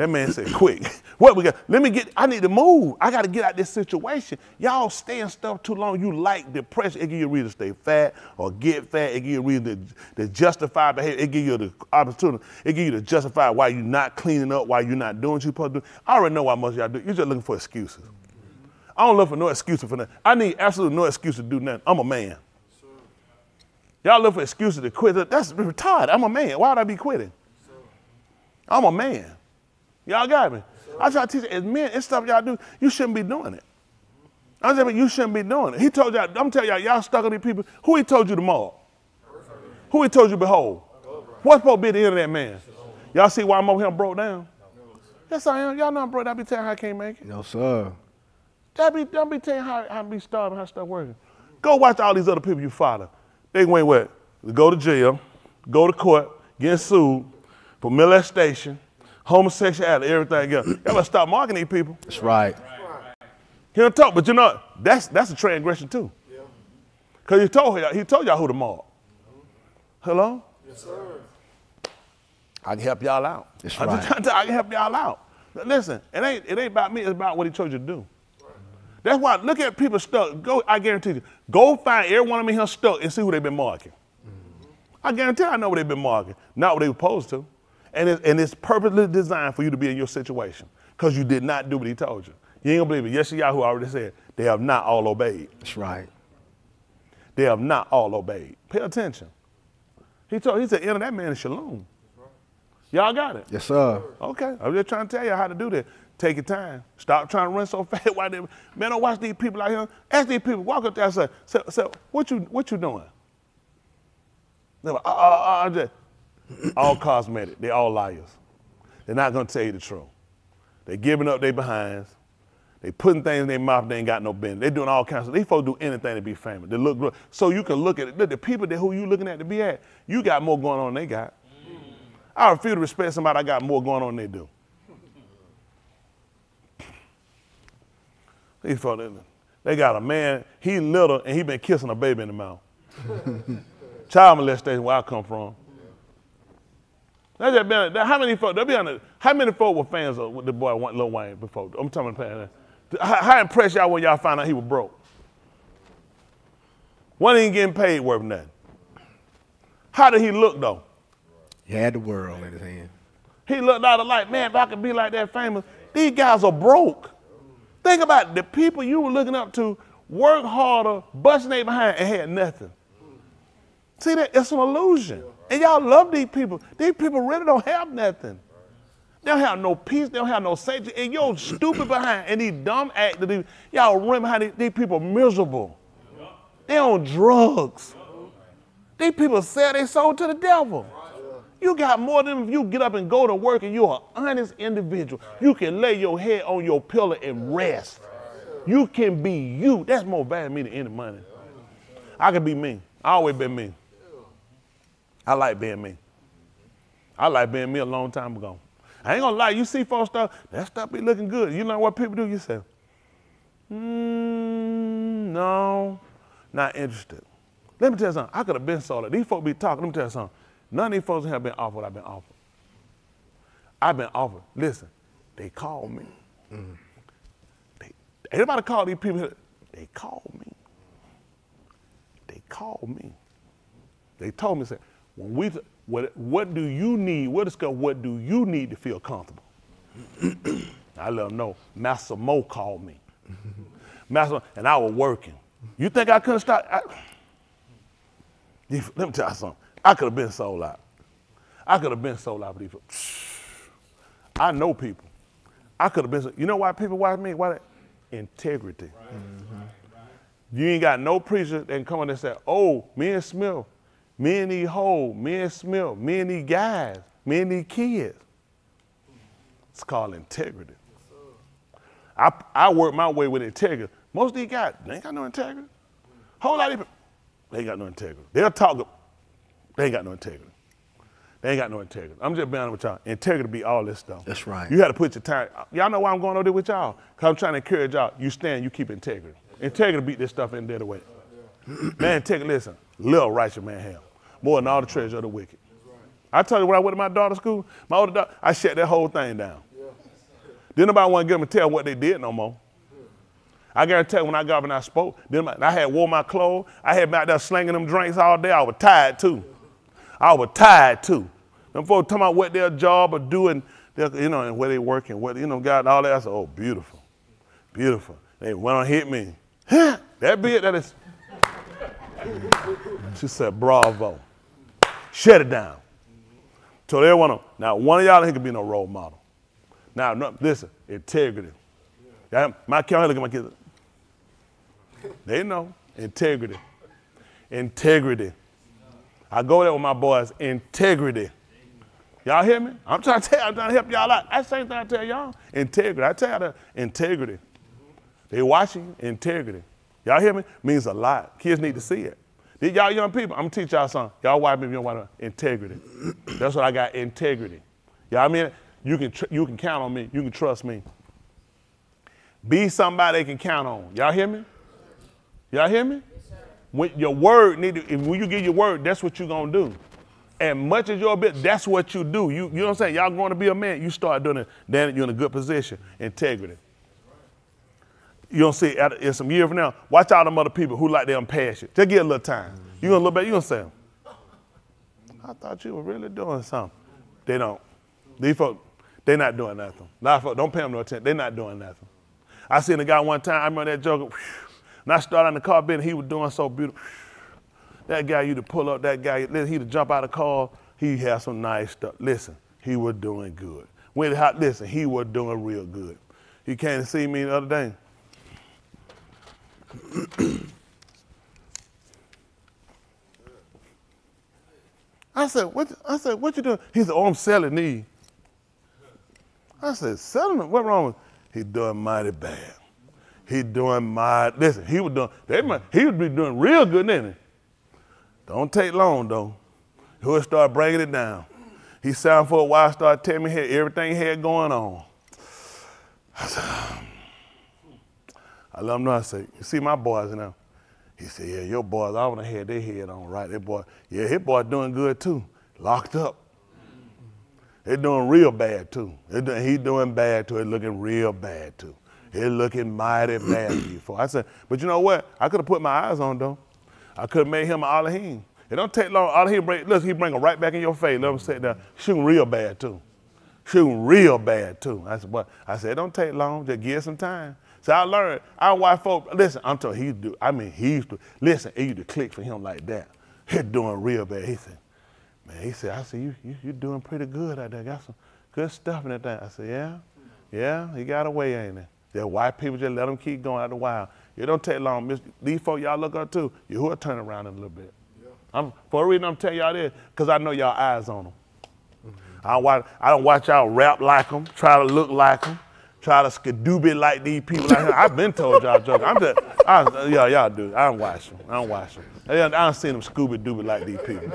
That man said, quick. What we got? Let me get, I need to move. I got to get out this situation. Y'all stay in stuff too long. You like depression. It give you a reason to stay fat or get fat. It give you a reason to, to justify behavior. It give you the opportunity. It give you to justify why you're not cleaning up, why you're not doing what you're supposed to do. I already know why most of y'all do. You're just looking for excuses. I don't look for no excuses for nothing. I need absolutely no excuse to do nothing. I'm a man. Y'all look for excuses to quit. That's retarded. I'm a man. Why would I be quitting? I'm a man. Y'all got me. I try to teach as men, it's stuff y'all do. You shouldn't be doing it. I'm saying you shouldn't be doing it. He told y'all. I'm telling y'all, y'all stuck on these people. Who he told you to mob? Who he told you behold? What's supposed to be the end of that man? Y'all see why I'm over here broke down? Yes, I am. Y'all know I'm broke. I be telling how I can't make it. No, sir. That be, don't be telling how how I be starving, how stuff working. Go watch all these other people you follow. They went what? Go to jail, go to court, get sued for molestation, homosexuality, everything else. Y'all better stop marking these people. That's right. He don't talk, but you know that's that's a transgression too. Because he told y'all, he told y'all who to mark. Hello? Yes, sir. I can help y'all out. That's I'm right. just to I can help y'all out. Listen, it ain't, it ain't about me, it's about what he told you to do. That's why, look at people stuck. Go, I guarantee you, go find every one of them here stuck and see who they've been marking. I guarantee I know what they've been marking, not what they were supposed to. And, it, and it's purposely designed for you to be in your situation because you did not do what he told you. You ain't gonna believe it. Yes, Yahoo already said they have not all obeyed. That's right. They have not all obeyed. Pay attention. He told he said, enter that man in shalom. Y'all got it? Yes, sir. Okay. I'm just trying to tell you how to do that. Take your time. Stop trying to run so fast. Why they, man, don't watch these people out here. Ask these people, walk up there and say, say, say what you what you doing? They're like, uh, uh, uh, just, all cosmetic. They all liars. They're not gonna tell you the truth. They giving up their behinds. They putting things in their mouth they ain't got no business. They doing all kinds of. These folks do anything to be famous. They look good. So you can look at it. Look, the people that who you looking at to be at, you got more going on than they got. I refuse to respect somebody I got more going on than they do. These folks, they got a man, he little and he been kissing a baby in the mouth. Child molestation where I come from. That's just been, how many folks, they be how many folks were fans of the boy Lil Wayne before? I'm talking about, how, how impressed y'all when y'all found out he was broke? When he ain't getting paid worth nothing. How did he look though? He had the world in his hand. He looked out of like, man, if I could be like that famous, these guys are broke. Think about it. the people you were looking up to work harder, busting their behind, and had nothing. See that? It's an illusion. And y'all love these people. These people really don't have nothing. They don't have no peace. They don't have no safety. And you're stupid behind. And these dumb actors, these, y'all run behind these, these people miserable. They on drugs. These people sell their soul to the devil. You got more than if you get up and go to work and you're an honest individual. You can lay your head on your pillow and rest. You can be you. That's more valuable me than any money. I can be me. I always been me. I like being me. I like being me a long time ago. I ain't gonna lie, you see folks stuff, that stuff be looking good. You know what people do? You say, mm, no, not interested. Let me tell you something. I could have been sold. These folks be talking. Let me tell you something. None of these folks have been offered what I've been offered. I've been offered. Listen, they called me. They, everybody call these people. They called me. They called me. They told me, said, when we, what, what do you need? What is called, what do you need to feel comfortable? I let them know. Master Mo called me. Master, and I was working. You think I couldn't stop? I, let me tell you something. I could have been sold out. I could have been sold out people. I know people. I could have been. so- You know why people watch me? Why? That? Integrity. Mm-hmm. You ain't got no preacher that can come in and say, "Oh, me and Smith, me and these hoes, me and Smith, me and these guys, me and these kids." It's called integrity. I, I work my way with integrity. Most of these guys, they ain't got no integrity. Whole lot of people, they ain't got no integrity. They'll talk, they ain't got no integrity. They ain't got no integrity. I'm just being honest with y'all. Integrity be all this stuff. That's right. You got to put your time. Y'all know why I'm going over there with y'all? Because I'm trying to encourage y'all. You stand, you keep integrity. Integrity beat this stuff in dead away. Man, integrity, listen, little righteous man have more than all the treasure of the wicked. I tell you when I went to my daughter's school, my older daughter, I shut that whole thing down. Didn't nobody want to get them to tell what they did no more. I guarantee you, when I got up and I spoke, then my- I had wore my clothes. I had been out there slinging them drinks all day. I was tired too. I was tired too. Them folks talking about what their job or doing, their, you know, and where they working, what you know, God, all that. I said, oh, beautiful, beautiful. They went on hit me. that be it. That is. She said, bravo. Shut it down. So they want to. Now, one of y'all ain't gonna be no role model. Now, no, listen, integrity. Yeah, my county look at my kids. They know integrity. Integrity. I go there with my boys. Integrity. Y'all hear me? I'm trying to tell. I'm trying to help y'all out. That's the same thing I tell y'all. Integrity. I tell y'all integrity. They watching. Integrity. Y'all hear me? Means a lot. Kids need to see it. Y'all young people? I'm gonna teach y'all something. Y'all white people, you don't want integrity. That's what I got. Integrity. Y'all I mean you can tr- you can count on me. You can trust me. Be somebody they can count on. Y'all hear me? Y'all hear me? when your word need to, when you give your word, that's what you're gonna do. And much as your bit, that's what you do. You, you know what I'm saying? Y'all going to be a man, you start doing it, then you're in a good position. Integrity. You don't see at, in some years from now, watch out them other people who like them passion. Just get a little time. You gonna look back, you gonna say, I thought you were really doing something. They don't. These folks, they not doing nothing. A lot of folks, don't pay them no attention. They not doing nothing. I seen a guy one time, I remember that joker, and I started in the car, bed, he was doing so beautiful. That guy, you to pull up, that guy, he to jump out of the car, he had some nice stuff. Listen, he was doing good. When hot, listen, he was doing real good. He came to see me the other day. I said, what, I said, what you doing? He said, oh, I'm selling these. I said, selling them? What wrong with He doing mighty bad. He doing mighty, listen, he was doing, they might, he would be doing real good, didn't he? Don't take long, though. He'll start bringing it down. He sat for a while, started telling me everything he had going on. I said, I let him know, I said, you see my boys now? He said, yeah, your boys, I want to have their head on right. That boy, yeah, his boy doing good too. Locked up. They doing real bad too. Doing, he doing bad too. It looking real bad too. It looking mighty bad before. I said, but you know what? I could have put my eyes on though. I could have made him an Elohim. It don't take long. Elohim bring, look, he bring him right back in your face. Let him sit there, shooting real bad too. Shooting real bad too. I said, what? I said, it don't take long. Just give some time. So I learned, I white folks, listen, I'm telling you, he do, I mean, he used to, listen, it used to click for him like that. He doing real bad. He said, man, he said, I said, you, you, you doing pretty good out there. Got some good stuff in that thing. I said, yeah, yeah, he got away, ain't it? Yeah, white people just let him keep going out the wild. It don't take long. Miss- These folks y'all look up to, you will turn around in a little bit. I'm, for a reason I'm telling y'all this, because I know y'all eyes on them. I don't watch, I don't watch y'all rap like them, try to look like them, try to skadooby like these people out here. I've been told y'all joking. I'm just, I, yeah, y'all do. I don't watch them. I don't watch them. I don't see them Scooby Dooby like these people.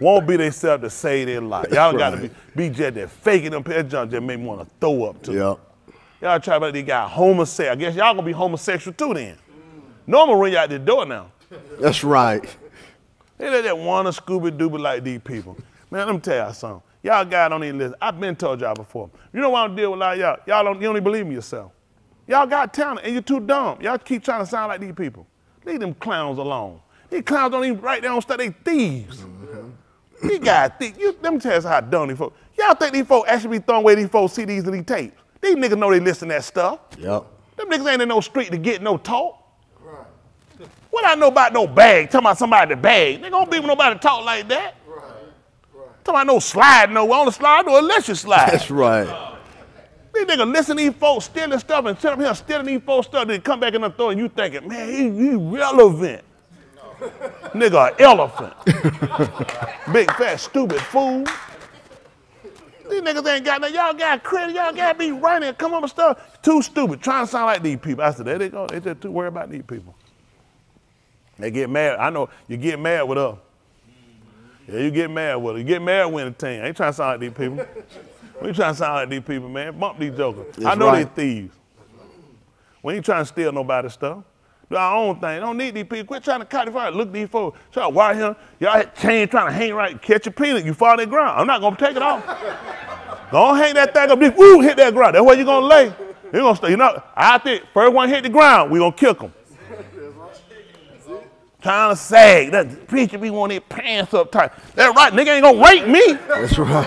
Won't be themselves to say they lie. Y'all got to be, be just that faking them. That junk just make me want to throw up too. Yep. Y'all try about these guys homosexual. I guess y'all gonna be homosexual too then. Normal run you out the door now. That's right. They let that wanna Scooby Dooby like these people. Man, let me tell y'all something. Y'all guys don't even listen. I've been told y'all before. You know why I don't deal with a lot of y'all? Y'all don't, you don't even believe in yourself. Y'all got talent and you're too dumb. Y'all keep trying to sound like these people. Leave them clowns alone. These clowns don't even write down stuff. They thieves. Mm-hmm. These guys think, you, let me tell you how dumb these folks. Y'all think these folks actually be throwing away these folks CDs and these tapes. These niggas know they listen to that stuff. Yep. Them niggas ain't in no street to get no talk. Right. What I know about no bag? Talking about somebody the bag. They don't be with nobody talk like that. Talking about no slide nowhere. On the slide, no unless you slide. That's right. These niggas listen to these folks stealing stuff and sit up here stealing these folks stuff. Then come back in the store and you thinking, man, he, he relevant. Nigga, elephant. Big fat stupid fool. These niggas ain't got no, y'all got credit, y'all got to be running come up with stuff. Too stupid, trying to sound like these people. I said, there they go. They just too worried about these people. They get mad. I know you get mad with us. Yeah, you get mad with it. You get mad with the team. I ain't trying to sound like these people. We ain't trying to sound like these people, man. Bump these jokers. I know right. they thieves. We ain't trying to steal nobody's stuff. Do our own thing. Don't need these people. Quit trying to cut it fire. Look these folks. Try to wire him. Y'all chain trying to hang right. Catch a peanut. You fall on the ground. I'm not gonna take it off. Don't hang that thing up. Woo hit that ground. That's where you're gonna lay. You gonna stay. You know, I think first one hit the ground, we gonna kick him. Trying to sag. That preacher be wanting his pants up tight. That right, nigga ain't gonna rape me. That's right.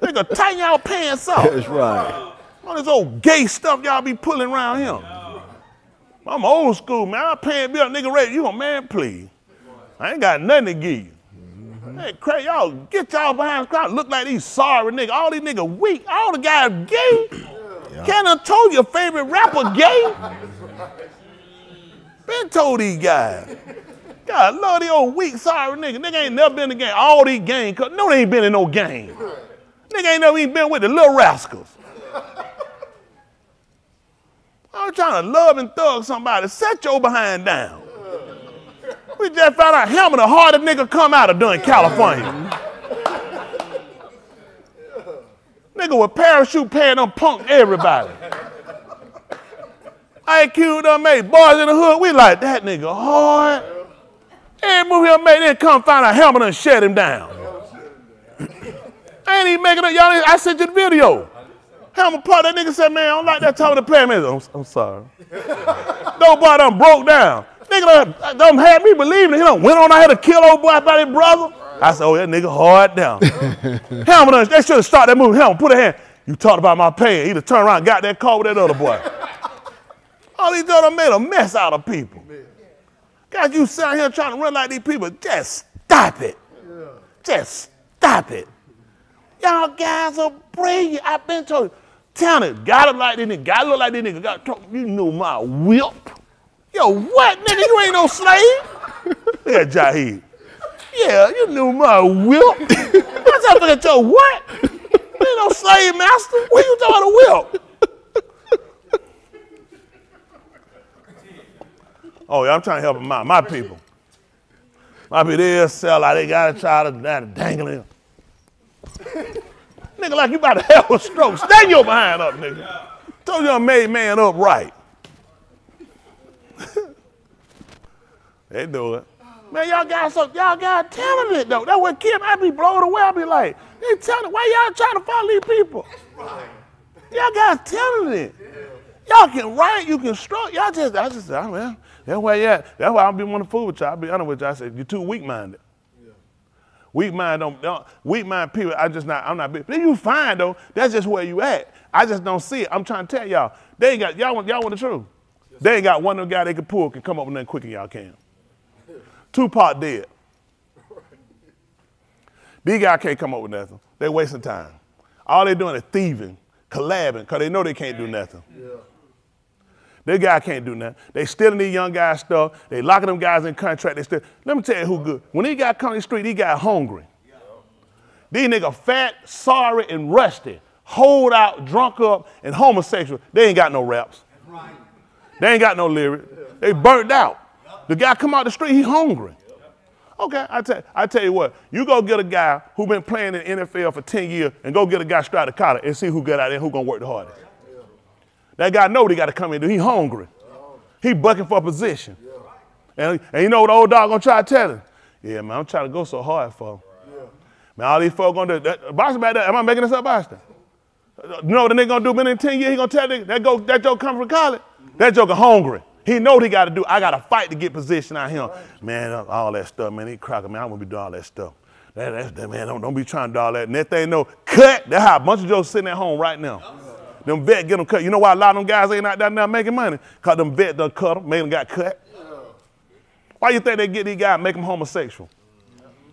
Nigga, tighten y'all pants up. That's right. All this old gay stuff y'all be pulling around here. I'm old school, man. I paying bill, nigga rape you, a man, please. I ain't got nothing to give you. Mm-hmm. Hey, crazy, y'all get y'all behind the crowd. Look like these sorry niggas. All these niggas weak. All the guys gay. Can't have told your favorite rapper gay. Mm-hmm. Been told these guys. God, love these old weak, sorry nigga. Nigga ain't never been in the game. All these gang, no, they ain't been in no game. Nigga ain't never even been with the little rascals. I'm trying to love and thug somebody. Set your behind down. We just found out him and the hardest nigga come out of doing California. nigga with parachute pad done punked everybody. Ice Cube done made boys in the hood. We like that nigga hard. Every movie I made, then come find a helmet and shut him down. I ain't even making it. Y'all, I sent you the video. Helmet part, that nigga said, man, I don't like that type of the play man. I'm, I'm sorry. no boy done broke down. Nigga done, done had me believing it. He done went on out here to kill old boy about his brother. I said, oh, that nigga hard down. Helmet done, they should have started that movie. Helmet, put a hand. You talked about my pain. He'd have turned around and got that call with that other boy. All these done made a mess out of people. Got you sitting here trying to run like these people. Just stop it. Just stop it. Y'all guys are brilliant. I've been told you. Talented. Gotta like this nigga. Gotta look like this nigga. Got to, you know my whip. Yo, what, nigga? You ain't no slave. Look at Jaheed. Yeah, you knew my whip. Said, look at your what? You ain't no slave master. What you talking about a whip? Oh, yeah, I'm trying to help them out. My people. My people, they sell out. They got a child that dangling. nigga, like you about to have a stroke. Stand your behind up, nigga. Told you I made man upright. they do it. Man, y'all got so y'all got talented though. That's what Kim, I be blown away. I be like, they talented. Why y'all trying to follow these people? Y'all got talented. Y'all can write, you can stroke. Y'all just, I just, I mean, that's why, yeah, that's why I don't be want to fool with y'all. I be honest with y'all. I say you're too weak-minded. Weak mind don't, don't weak mind people. I just not. I'm not. big. Then you fine though. That's just where you at. I just don't see it. I'm trying to tell y'all. They ain't got y'all want y'all want the truth. They ain't got one of them guy they can pull can come up with nothing quicker than y'all can. Tupac dead. These guys can't come up with nothing. They wasting time. All they doing is thieving, collabing, because they know they can't do nothing. They guy can't do nothing. They stealing these young guys' stuff. They locking them guys in contract. They still. Let me tell you who good. When he got the street, he got hungry. These niggas fat, sorry, and rusty. Hold out, drunk up, and homosexual. They ain't got no raps. They ain't got no lyrics. They burnt out. The guy come out the street, he hungry. Okay, I tell, I tell you what, you go get a guy who been playing in the NFL for 10 years and go get a guy college and see who get out there, who gonna work the hardest. That guy know what he got to come in. Do he hungry. He bucking for a position. And, and you know what the old dog gonna try to tell him? Yeah, man, I'm trying to go so hard for him. Man, all these folks gonna do that. Boston back there, am I making this up, Boston? You know what the nigga gonna do been in 10 years? He gonna tell nigga, that, go, that joke come from college. That joker hungry. He know what he got to do. I got to fight to get position out here. Man, uh, all that stuff, man, he cracking, man, I want to be doing all that stuff. That, that's, that, man, don't, don't be trying to do all that. And that thing know, cut. That's how a bunch of jokers sitting at home right now. Them vet get them cut. You know why a lot of them guys ain't out there now making money? Because them vet done cut them, made them got cut. Why you think they get these guys make them homosexual?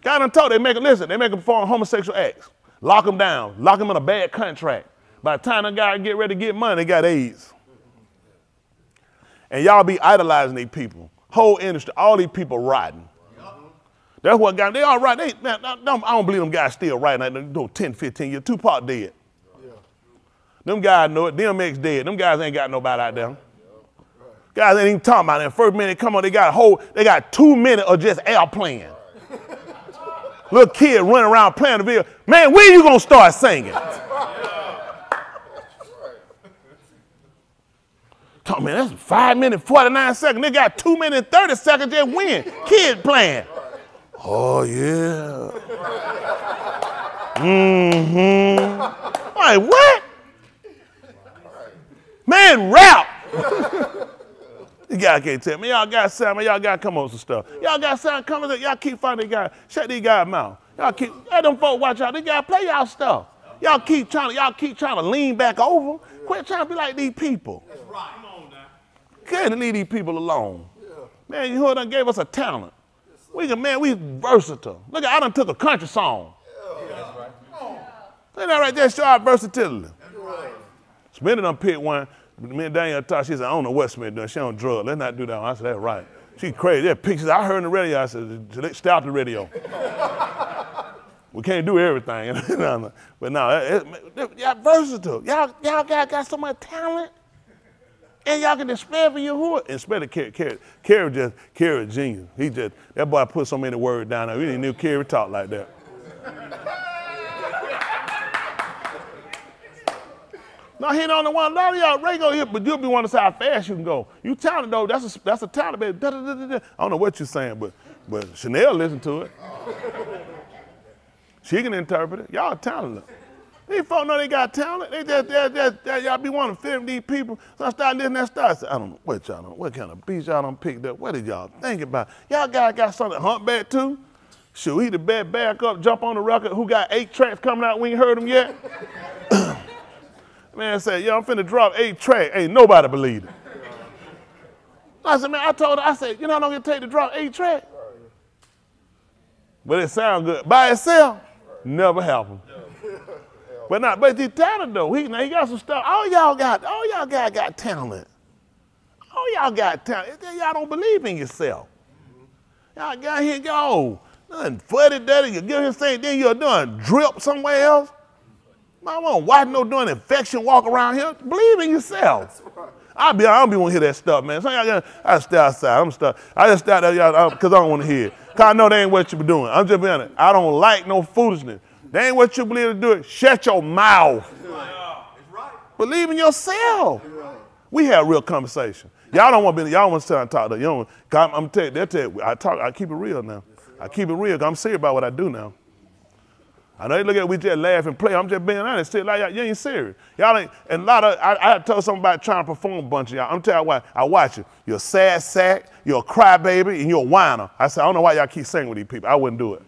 God done told they make them, listen, they make them perform homosexual acts. Lock them down, lock them in a bad contract. By the time the guy get ready to get money, they got AIDS. And y'all be idolizing these people. Whole industry, all these people riding. That's what got they all right. They, I don't, believe them guys still riding like no 10, 15 years. Tupac dead. Them guys know it. DMX dead. Them guys ain't got nobody out there. Guys ain't even talking about it. First minute come on, they got a whole, they got two minutes of just air playing. Little kid running around playing the video. Man, when you gonna start singing? Talk, man, that's five minutes, 49 seconds. They got two minutes, 30 seconds just win. Kid playing. Oh, yeah. Mm-hmm. Like, what? Man, rap. you guys can't tell me. Y'all got sound, man. Y'all got to come on some stuff. Y'all got sound coming up. Y'all keep finding guys. Shut these guys' mouth. Y'all keep, let them folks watch out. They got to play y'all stuff. Y'all keep trying to, y'all keep trying to lean back over. Quit trying to be like these people. Good leave these people alone. Man, you know done gave us a talent. We can, man, we versatile. Look, I done took a country song. Ain't that right there? Show our versatility. Smith done picked one. Me and Daniel talked. She said, I don't know what Smith doing. She on drugs. Let's not do that. one. I said, that's right. She crazy. That pictures I heard on the radio. I said, stop the radio. we can't do everything. but no, y'all versatile. Y'all, y'all got, got so much talent. And y'all can despair for your hood. And spare the Kerry, Kerry, Kerry just, Kerry genius. He just, that boy put so many words down there. We didn't know Kerry talk like that. No, he don't want a lot of y'all go here, but you'll be one to say how fast you can go. You talented though, that's a that's a talent, baby. Da, da, da. I don't know what you're saying, but but Chanel listen to it. She can interpret it. Y'all talented. These folks know they got talent. They just, they, they, they, y'all be wanting to film these people. So I start listening to that stuff. I I don't know what y'all know. What kind of beats y'all done picked up? What did y'all think about? Y'all guys got something humpback too? Shoot, he the bed back up, jump on the record. Who got eight tracks coming out? We ain't heard them yet. man said, yeah, I'm finna drop eight tracks. Ain't nobody believe it. I said, man, I told her, I said, you know how long it take to drop eight tracks? But it sound good. By itself, never happen. But not, but the talent though. He now he got some stuff. All y'all got, all y'all got got talent. All y'all got talent. Y'all don't believe in yourself. Y'all got here go. Nothing footy dirty. You give him saying, then you're doing drip somewhere else. I won't watch no doing infection walk around here. Believe in yourself. I'll be, I don't be want to hear that stuff, man. So I, I stay outside. I'm stuck. I just stay out there because I don't want to hear it. Because I know they ain't what you be doing. I'm just being honest. I don't like no foolishness. They ain't what you believe to do it. Shut your mouth. Believe in yourself. We have real conversation. Y'all don't want to be, y'all want to sit and talk to you. Don't, I'm, I'm telling you, they'll tell you, I talk, I keep it real now. I keep it real. I'm serious about what I do now. I know you look at it, we just laugh and play. I'm just being honest. Still, like, you ain't serious. Y'all ain't, and a lot of, I, I something about trying to perform a bunch of y'all. I'm telling you why, I watch you. You're a sad sack, you're a crybaby, and you're a whiner. I said, I don't know why y'all keep singing with these people. I wouldn't do it.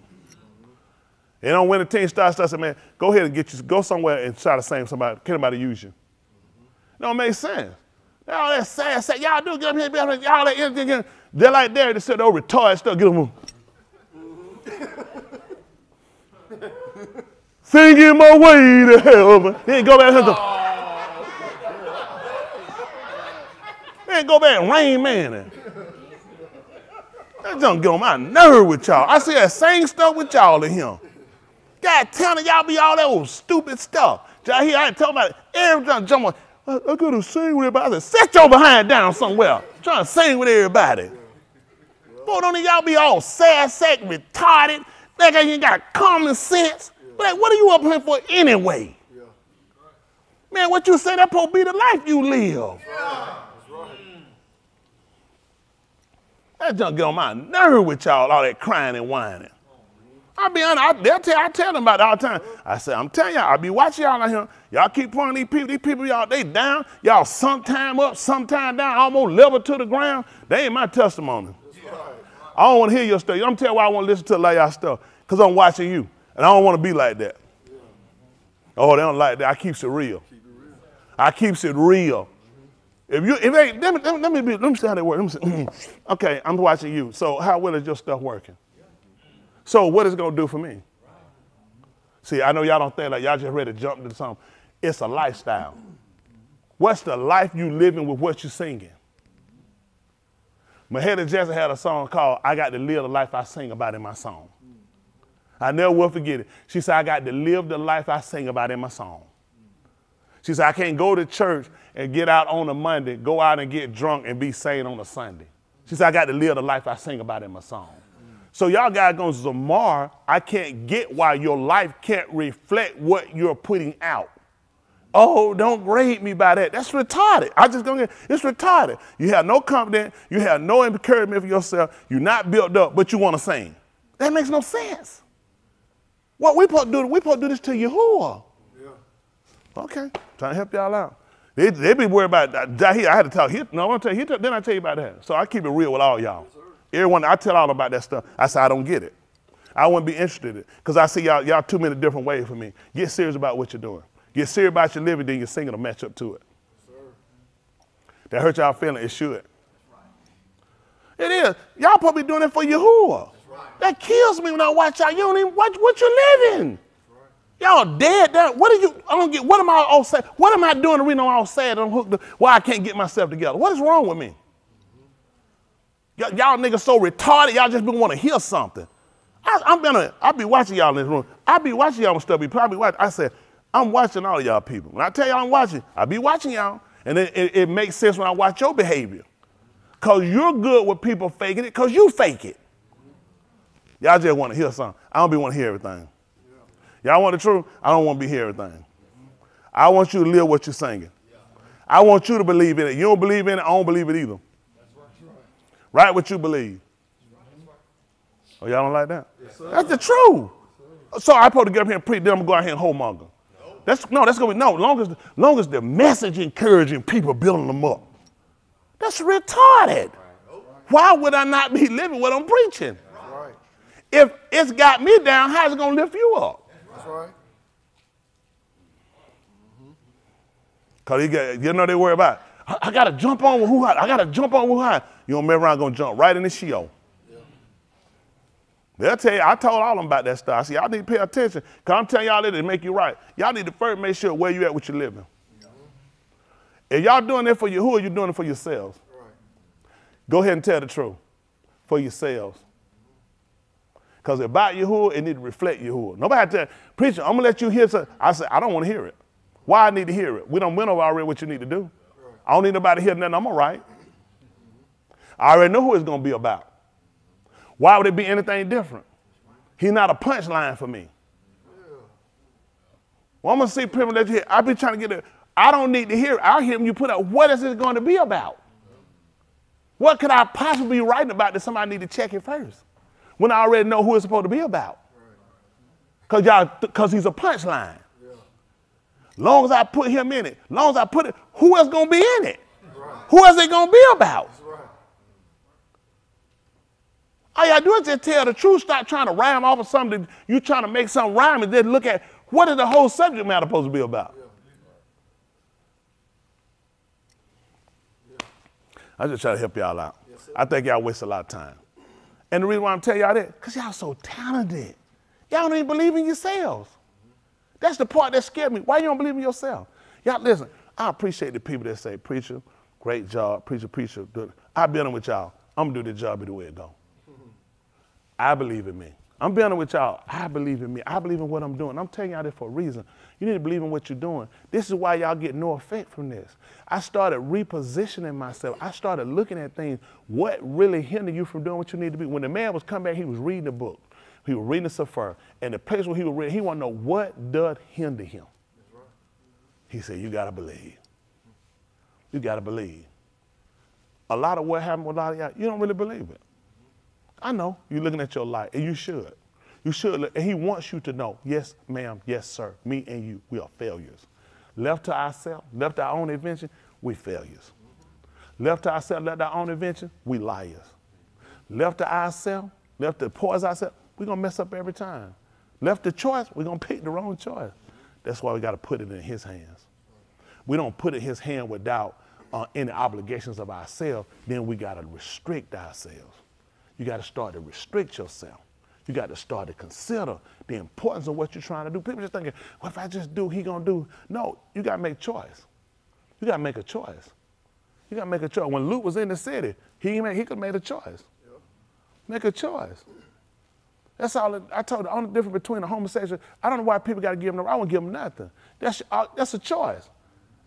And on when the team starts, I said, man, go ahead and get you, go somewhere and try to sing somebody, can anybody use you? No, it don't make sense. All that sad, sad, y'all do get up here, y'all that they're like there, they said, oh, retarded stuff, get them. Singing my way to heaven. Then go back and Then go back and rain man. That don't get on my nerve with y'all. I see that same stuff with y'all in him. God telling y'all be all that old stupid stuff. Y'all hear I talking about. Every time jump on, I, I gotta sing with everybody. I said, sit your behind down somewhere. Trying to sing with everybody. Boy, don't y'all be all sad sack, retarded. Like you ain't got common sense. Like, what are you up here for anyway? Yeah. Man, what you say that supposed to be the life you live. Yeah. That junk get on my nerve with y'all, all that crying and whining. I'll be honest, I, they'll tell, I tell them about it all the time. I say, I'm telling y'all, I be watching y'all out here. Y'all keep pointing these people, these people, y'all, they down. Y'all sometime up, sometime down, almost level to the ground. They ain't my testimony. I don't want to hear your story. I'm telling you why I want to listen to a lot of y'all stuff. Because I'm watching you. And I don't want to be like that. Oh, they don't like that. I keeps it real. I keeps it real. If you, if they, let me, let me, be, let me see how they work. Okay, I'm watching you. So how well is your stuff working? So what is it going to do for me? See, I know y'all don't think like y'all just ready to jump into something. It's a lifestyle. What's the life you living with what you singing? Mahalia Jackson had a song called I Got to Live the Life I Sing About in My Song. I never will forget it. She said, I got to live the life I sing about in my song. She said, I can't go to church and get out on a Monday, go out and get drunk and be sane on a Sunday. She said, I got to live the life I sing about in my song. So y'all guys going to Zamar, I can't get why your life can't reflect what you're putting out. Oh, don't grade me by that. That's retarded. I just gonna get it's retarded. You have no confidence, you have no encouragement for yourself, you're not built up, but you want to sing. That makes no sense. What we supposed to do, we supposed to do this to Yahuah. Yeah. Okay, trying to help y'all out. They, they be worried about that. I had to tell him. No, I want to tell you. Then I tell you about that. So I keep it real with all y'all. Yes, Everyone, I tell all about that stuff. I say I don't get it. I wouldn't be interested in it because I see y'all, y'all too many different ways for me. Get serious about what you're doing. Get serious about your living, then your singing will match up to it. Yes, that hurt y'all feeling, it should. Right. It is. Y'all probably doing it for Yahuah. That kills me when I watch y'all. You don't even watch what you're living. Right. Y'all dead. What are you? I don't get. What am I all sad? What am I doing to reason I'm all sad? Hooked. why I can't get myself together? What is wrong with me? Y'all niggas so retarded. Y'all just been want to hear something. I, am gonna. I'll be watching y'all in this room. I'll be watching y'all and stuff. Be probably watching. I said, I'm watching all y'all people. When I tell y'all I'm watching, I be watching y'all, and it, it, it makes sense when I watch your behavior. Cause you're good with people faking it, cause you fake it. Y'all just want to hear something. I don't be want to hear everything. Y'all want the truth? I don't want to be hear everything. I want you to live what you're singing. I want you to believe in it. You don't believe in it, I don't believe it either. Write what you believe. Oh, y'all don't like that? That's the truth. So I supposed to get up here and preach, then I'm gonna go out here and homemonger. That's no, that's gonna be no. Long as long as the message encouraging people, building them up. That's retarded. Why would I not be living what I'm preaching? If it's got me down, how's it gonna lift you up? That's right. Mm-hmm. Cause you, get, you know they worry about. I, I gotta jump on with who high. I gotta jump on with who high. You don't remember I'm gonna jump right in the Sheol. They'll tell you, I told all of them about that stuff. I said, y'all need to pay attention. Cause I'm telling y'all that to make you right. Y'all need to first make sure where you at with your living. If y'all doing it for you, who are you doing it for yourselves? Right. Go ahead and tell the truth. For yourselves. Because it's about Yahuah, it need to reflect Yahuah. Nobody had to preacher, I'm gonna let you hear something. I said, I don't want to hear it. Why I need to hear it? We don't went over already what you need to do. I don't need nobody hear nothing. I'm all right. I already know who it's gonna be about. Why would it be anything different? He's not a punchline for me. Well, I'm gonna see you hear. I be trying to get it. I don't need to hear it. I'll hear him you put out. What is it going to be about? What could I possibly be writing about that somebody need to check it first? When I already know who it's supposed to be about. Cause y'all, cause he's a punchline. Long as I put him in it, long as I put it, who else gonna be in it? Who else it gonna be about? All gotta do is just tell the truth. Stop trying to rhyme off of something. You trying to make something rhyme and then look at what is the whole subject matter supposed to be about. I just try to help y'all out. I think y'all waste a lot of time. And the reason why I'm telling y'all that, because y'all so talented. Y'all don't even believe in yourselves. That's the part that scared me. Why you don't believe in yourself? Y'all listen, I appreciate the people that say, preacher, great job, preacher, preacher. I've been with y'all. I'm gonna do the job the way it go. I believe in me. I'm being with y'all. I believe in me. I believe in what I'm doing. I'm telling y'all this for a reason. You need to believe in what you're doing. This is why y'all get no effect from this. I started repositioning myself. I started looking at things. What really hindered you from doing what you need to be? When the man was coming back, he was reading the book. He was reading the Sefer. And the place where he was reading, he wanted to know what does hinder him. He said, You gotta believe. You gotta believe. A lot of what happened with a lot of y'all, you don't really believe it. I know. You're looking at your life, and you should. You should. And he wants you to know, yes, ma'am, yes, sir. Me and you, we are failures. Left to ourselves, left to our own invention, we failures. Left to ourselves, left to our own invention, we liars. Left to ourselves, left to poise ourselves, we're gonna mess up every time. Left to choice, we're gonna pick the wrong choice. That's why we gotta put it in his hands. We don't put it in his hand without uh, any obligations of ourselves, then we gotta restrict ourselves. You got to start to restrict yourself. You got to start to consider the importance of what you're trying to do. People just thinking, well, if I just do, he gonna do. No, you got to make choice. You got to make a choice. You got to make a choice. When Luke was in the city, he made, he could made a choice. Make a choice. That's all. it- I told you, the only difference between a homosexual, I don't know why people got to give them. I won't give them nothing. That's uh, that's a choice.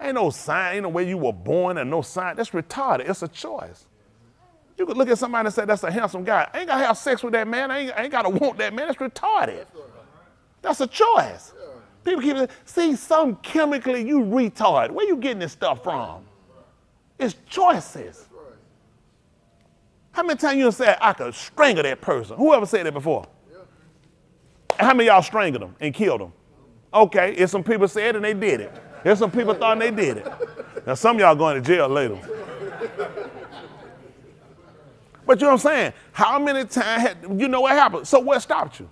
Ain't no sign, ain't no way you were born and no sign. That's retarded. It's a choice. You could look at somebody and say, that's a handsome guy. I ain't got to have sex with that man. I ain't, I ain't got to want that man. That's retarded. That's a choice. People keep saying, see, some chemically you retard. Where you getting this stuff from? It's choices. How many times you said, I could strangle that person? Whoever said that before? How many y'all strangled them and killed them? Okay, if some people said and they did it. If some people thought they did it. Now some y'all going to jail later. But you know what I'm saying? How many times, had, you know what happened? So what stopped you?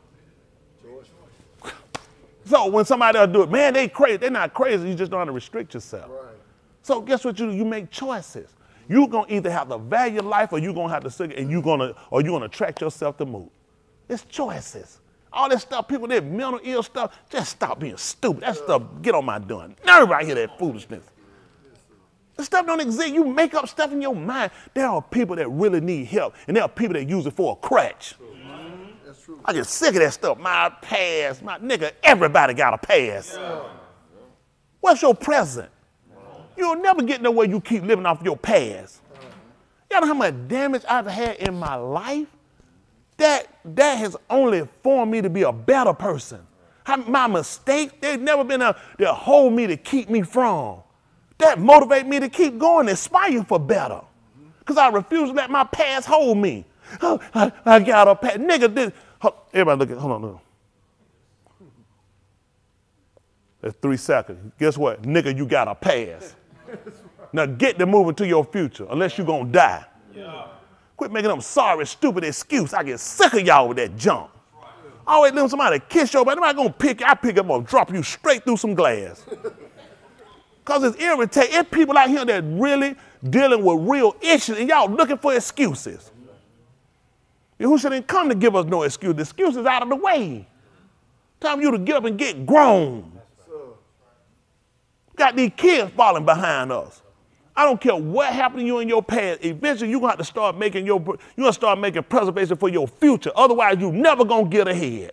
So when somebody else do it, man, they crazy. They're not crazy. You just don't want to restrict yourself. So guess what you do? You make choices. You're gonna either have to value life or you're gonna have to sit and you're gonna or you're gonna attract yourself to move. It's choices. All this stuff, people that mental ill stuff, just stop being stupid. That stuff, get on my doing. Everybody hear that foolishness. This stuff don't exist. You make up stuff in your mind. There are people that really need help, and there are people that use it for a crutch. I get sick of that stuff. My past, my nigga, everybody got a past. What's your present? You'll never get nowhere you keep living off your past. Y'all know how much damage I've had in my life? That that has only formed me to be a better person. How, my mistakes, they've never been a, to hold me to keep me from. That motivate me to keep going, aspire for better. Because I refuse to let my past hold me. Oh, I, I got a past. Nigga, this. hold- Everybody look at, hold on, look. That's three seconds. Guess what? Nigga, you got a pass. Now get to moving to your future, unless you're gonna die. Yeah. Quit making them sorry, stupid excuse. I get sick of y'all with that junk. Always letting somebody kiss your butt. Nobody gonna pick you. I pick up and drop you straight through some glass. Cause it's irritating. It's people out here that really dealing with real issues, and y'all looking for excuses. Who shouldn't come to give us no excuse? The excuse is out of the way. Time you to get up and get grown. Got these kids falling behind us. I don't care what happened to you in your past. Eventually, you're gonna have to start making your you're gonna start making preservation for your future. Otherwise, you never gonna get ahead.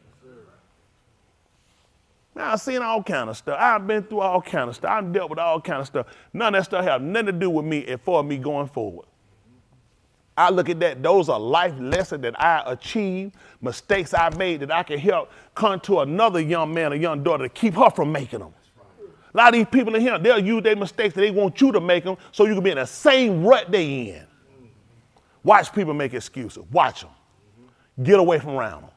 Now I've seen all kind of stuff. I've been through all kind of stuff. I've dealt with all kind of stuff. None of that stuff have nothing to do with me and for me going forward. I look at that, those are life lessons that I achieved, mistakes I made that I can help come to another young man or young daughter to keep her from making them. A lot of these people in here, they'll use their mistakes that they want you to make them so you can be in the same rut they in. Watch people make excuses. Watch them. Get away from around them.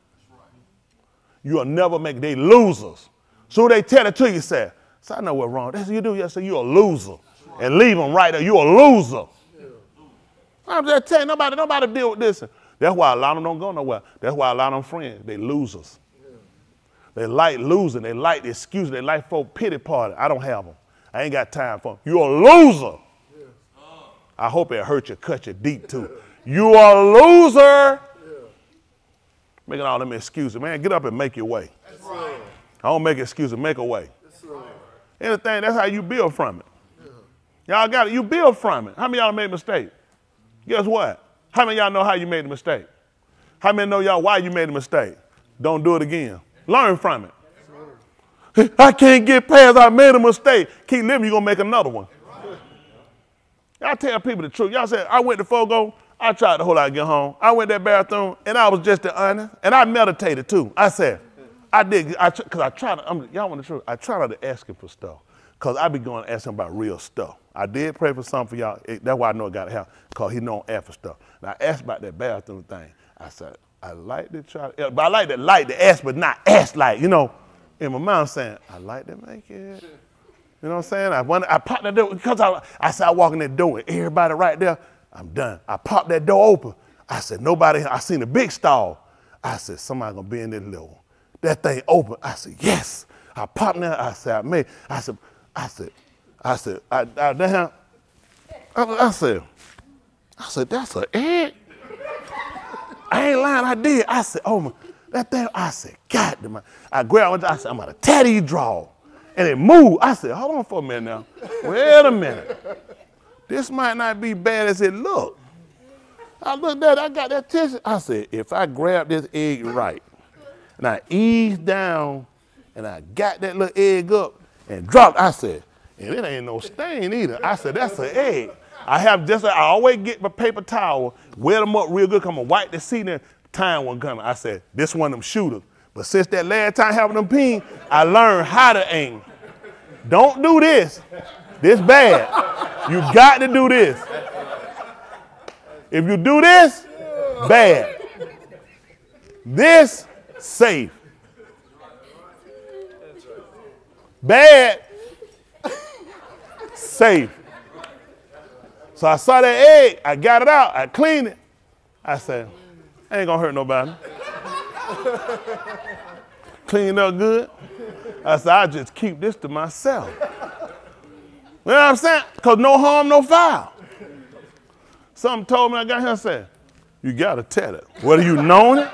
You'll never make they losers. So they tell it to you, say, so I know what's wrong. That's what you do. You say you're a loser. And leave them right there. You're a loser. I'm just telling nobody, nobody deal with this. That's why a lot of them don't go nowhere. That's why a lot of them friends, they losers. They like losing. They like the excuse. They like folk pity party. I don't have them. I ain't got time for them. You're a loser. I hope it hurt you, cut you deep too. You are a loser. Making all them excuses. Man, get up and make your way. I don't make excuses, make a way. Anything, that's how you build from it. Y'all got it. You build from it. How many y'all made mistakes? Guess what? How many y'all know how you made the mistake? How many know y'all why you made the mistake? Don't do it again. Learn from it. I can't get past I made a mistake. Keep living, you're gonna make another one. Y'all tell people the truth. Y'all said, I went to Fogo, I tried to whole lot to get home. I went to that bathroom and I was just the honest. And I meditated too. I said, I did, I, cause I try to, I'm, y'all want the truth, I try to ask him for stuff. Cause I be going to ask him about real stuff. I did pray for something for y'all. It- that's why I know it got to happen. Cause he don't ask for stuff. And I asked about that bathroom thing. I said, I like to try, but I like to like to ask, but not ask like, you know. In my mind saying, I like to make it. You know what I'm saying? I went, I popped that door because I, I said I walk in that door and everybody right there, I'm done. I popped that door open. I said, nobody, I seen a big stall. I said, somebody gonna be in this little. That thing open. I said, yes. I popped in there. I said, I made, I said, I said, I said, I, I, damn, I, I said, I said, that's an egg. I ain't lying, I did. I said, oh my, that thing, I said, God damn. I grabbed I said, I'm gonna you draw. And it moved. I said, hold on for a minute now. Wait a minute. This might not be bad as it looked. I looked at it, I got that tissue. I said, if I grab this egg right, and I eased down, and I got that little egg up and dropped, I said, and it ain't no stain either. I said, that's an egg. I have just, I always get my paper towel, wear them up real good, come and wipe the seat and time one coming. I said, this one of them shooters. But since that last time having them peen, I learned how to aim. Don't do this. This bad. You got to do this. If you do this, bad. This, safe. Bad, safe. So I saw that egg, I got it out, I cleaned it. I said, ain't gonna hurt nobody. Cleaned up good. I said, I just keep this to myself. You know what I'm saying? Because no harm, no foul. Something told me I got here and said, you gotta tell it. What are you known it,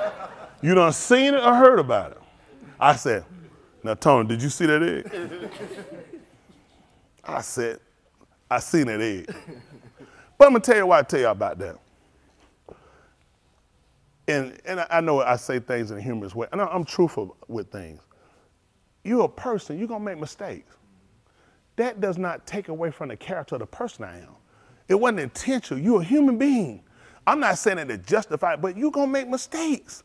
you done seen it or heard about it. I said, now Tony, did you see that egg? I said, I seen that egg. But I'm gonna tell you why I tell you about that. And, and I- know I say things in a humorous way, and I'm truthful with things. You're a person, you're gonna make mistakes. That does not take away from the character of the person I am. It wasn't intentional. You're a human being. I'm not saying it to justify it, but you're gonna make mistakes.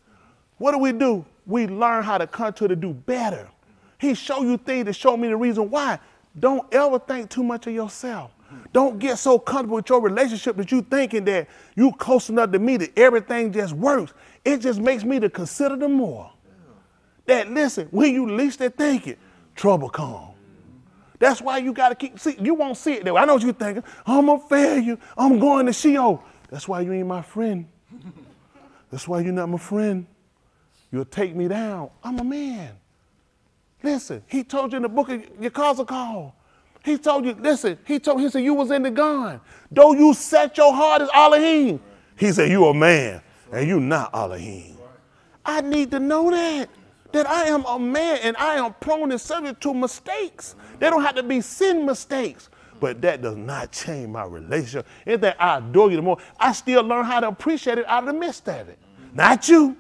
What do we do? We learn how to come to do better. He show you things to show me the reason why. Don't ever think too much of yourself. Don't get so comfortable with your relationship that you thinking that you close enough to me that everything just works. It just makes me to consider them more. That listen, when you least think it, trouble come. That's why you gotta keep see, you won't see it that way. I know what you're thinking. I'm a failure. I'm going to Sheol. That's why you ain't my friend. That's why you're not my friend. You'll take me down. I'm a man. Listen, he told you in the book of your cause a call. He told you, listen, he told he said you was in the gun. Though you set your heart as Elohim. He said you a man and you not Elohim. I need to know that. That I am a man and I am prone and subject to mistakes. They don't have to be sin mistakes. But that does not change my relationship. That I adore you the more, I still learn how to appreciate it out of the midst of it. Not you.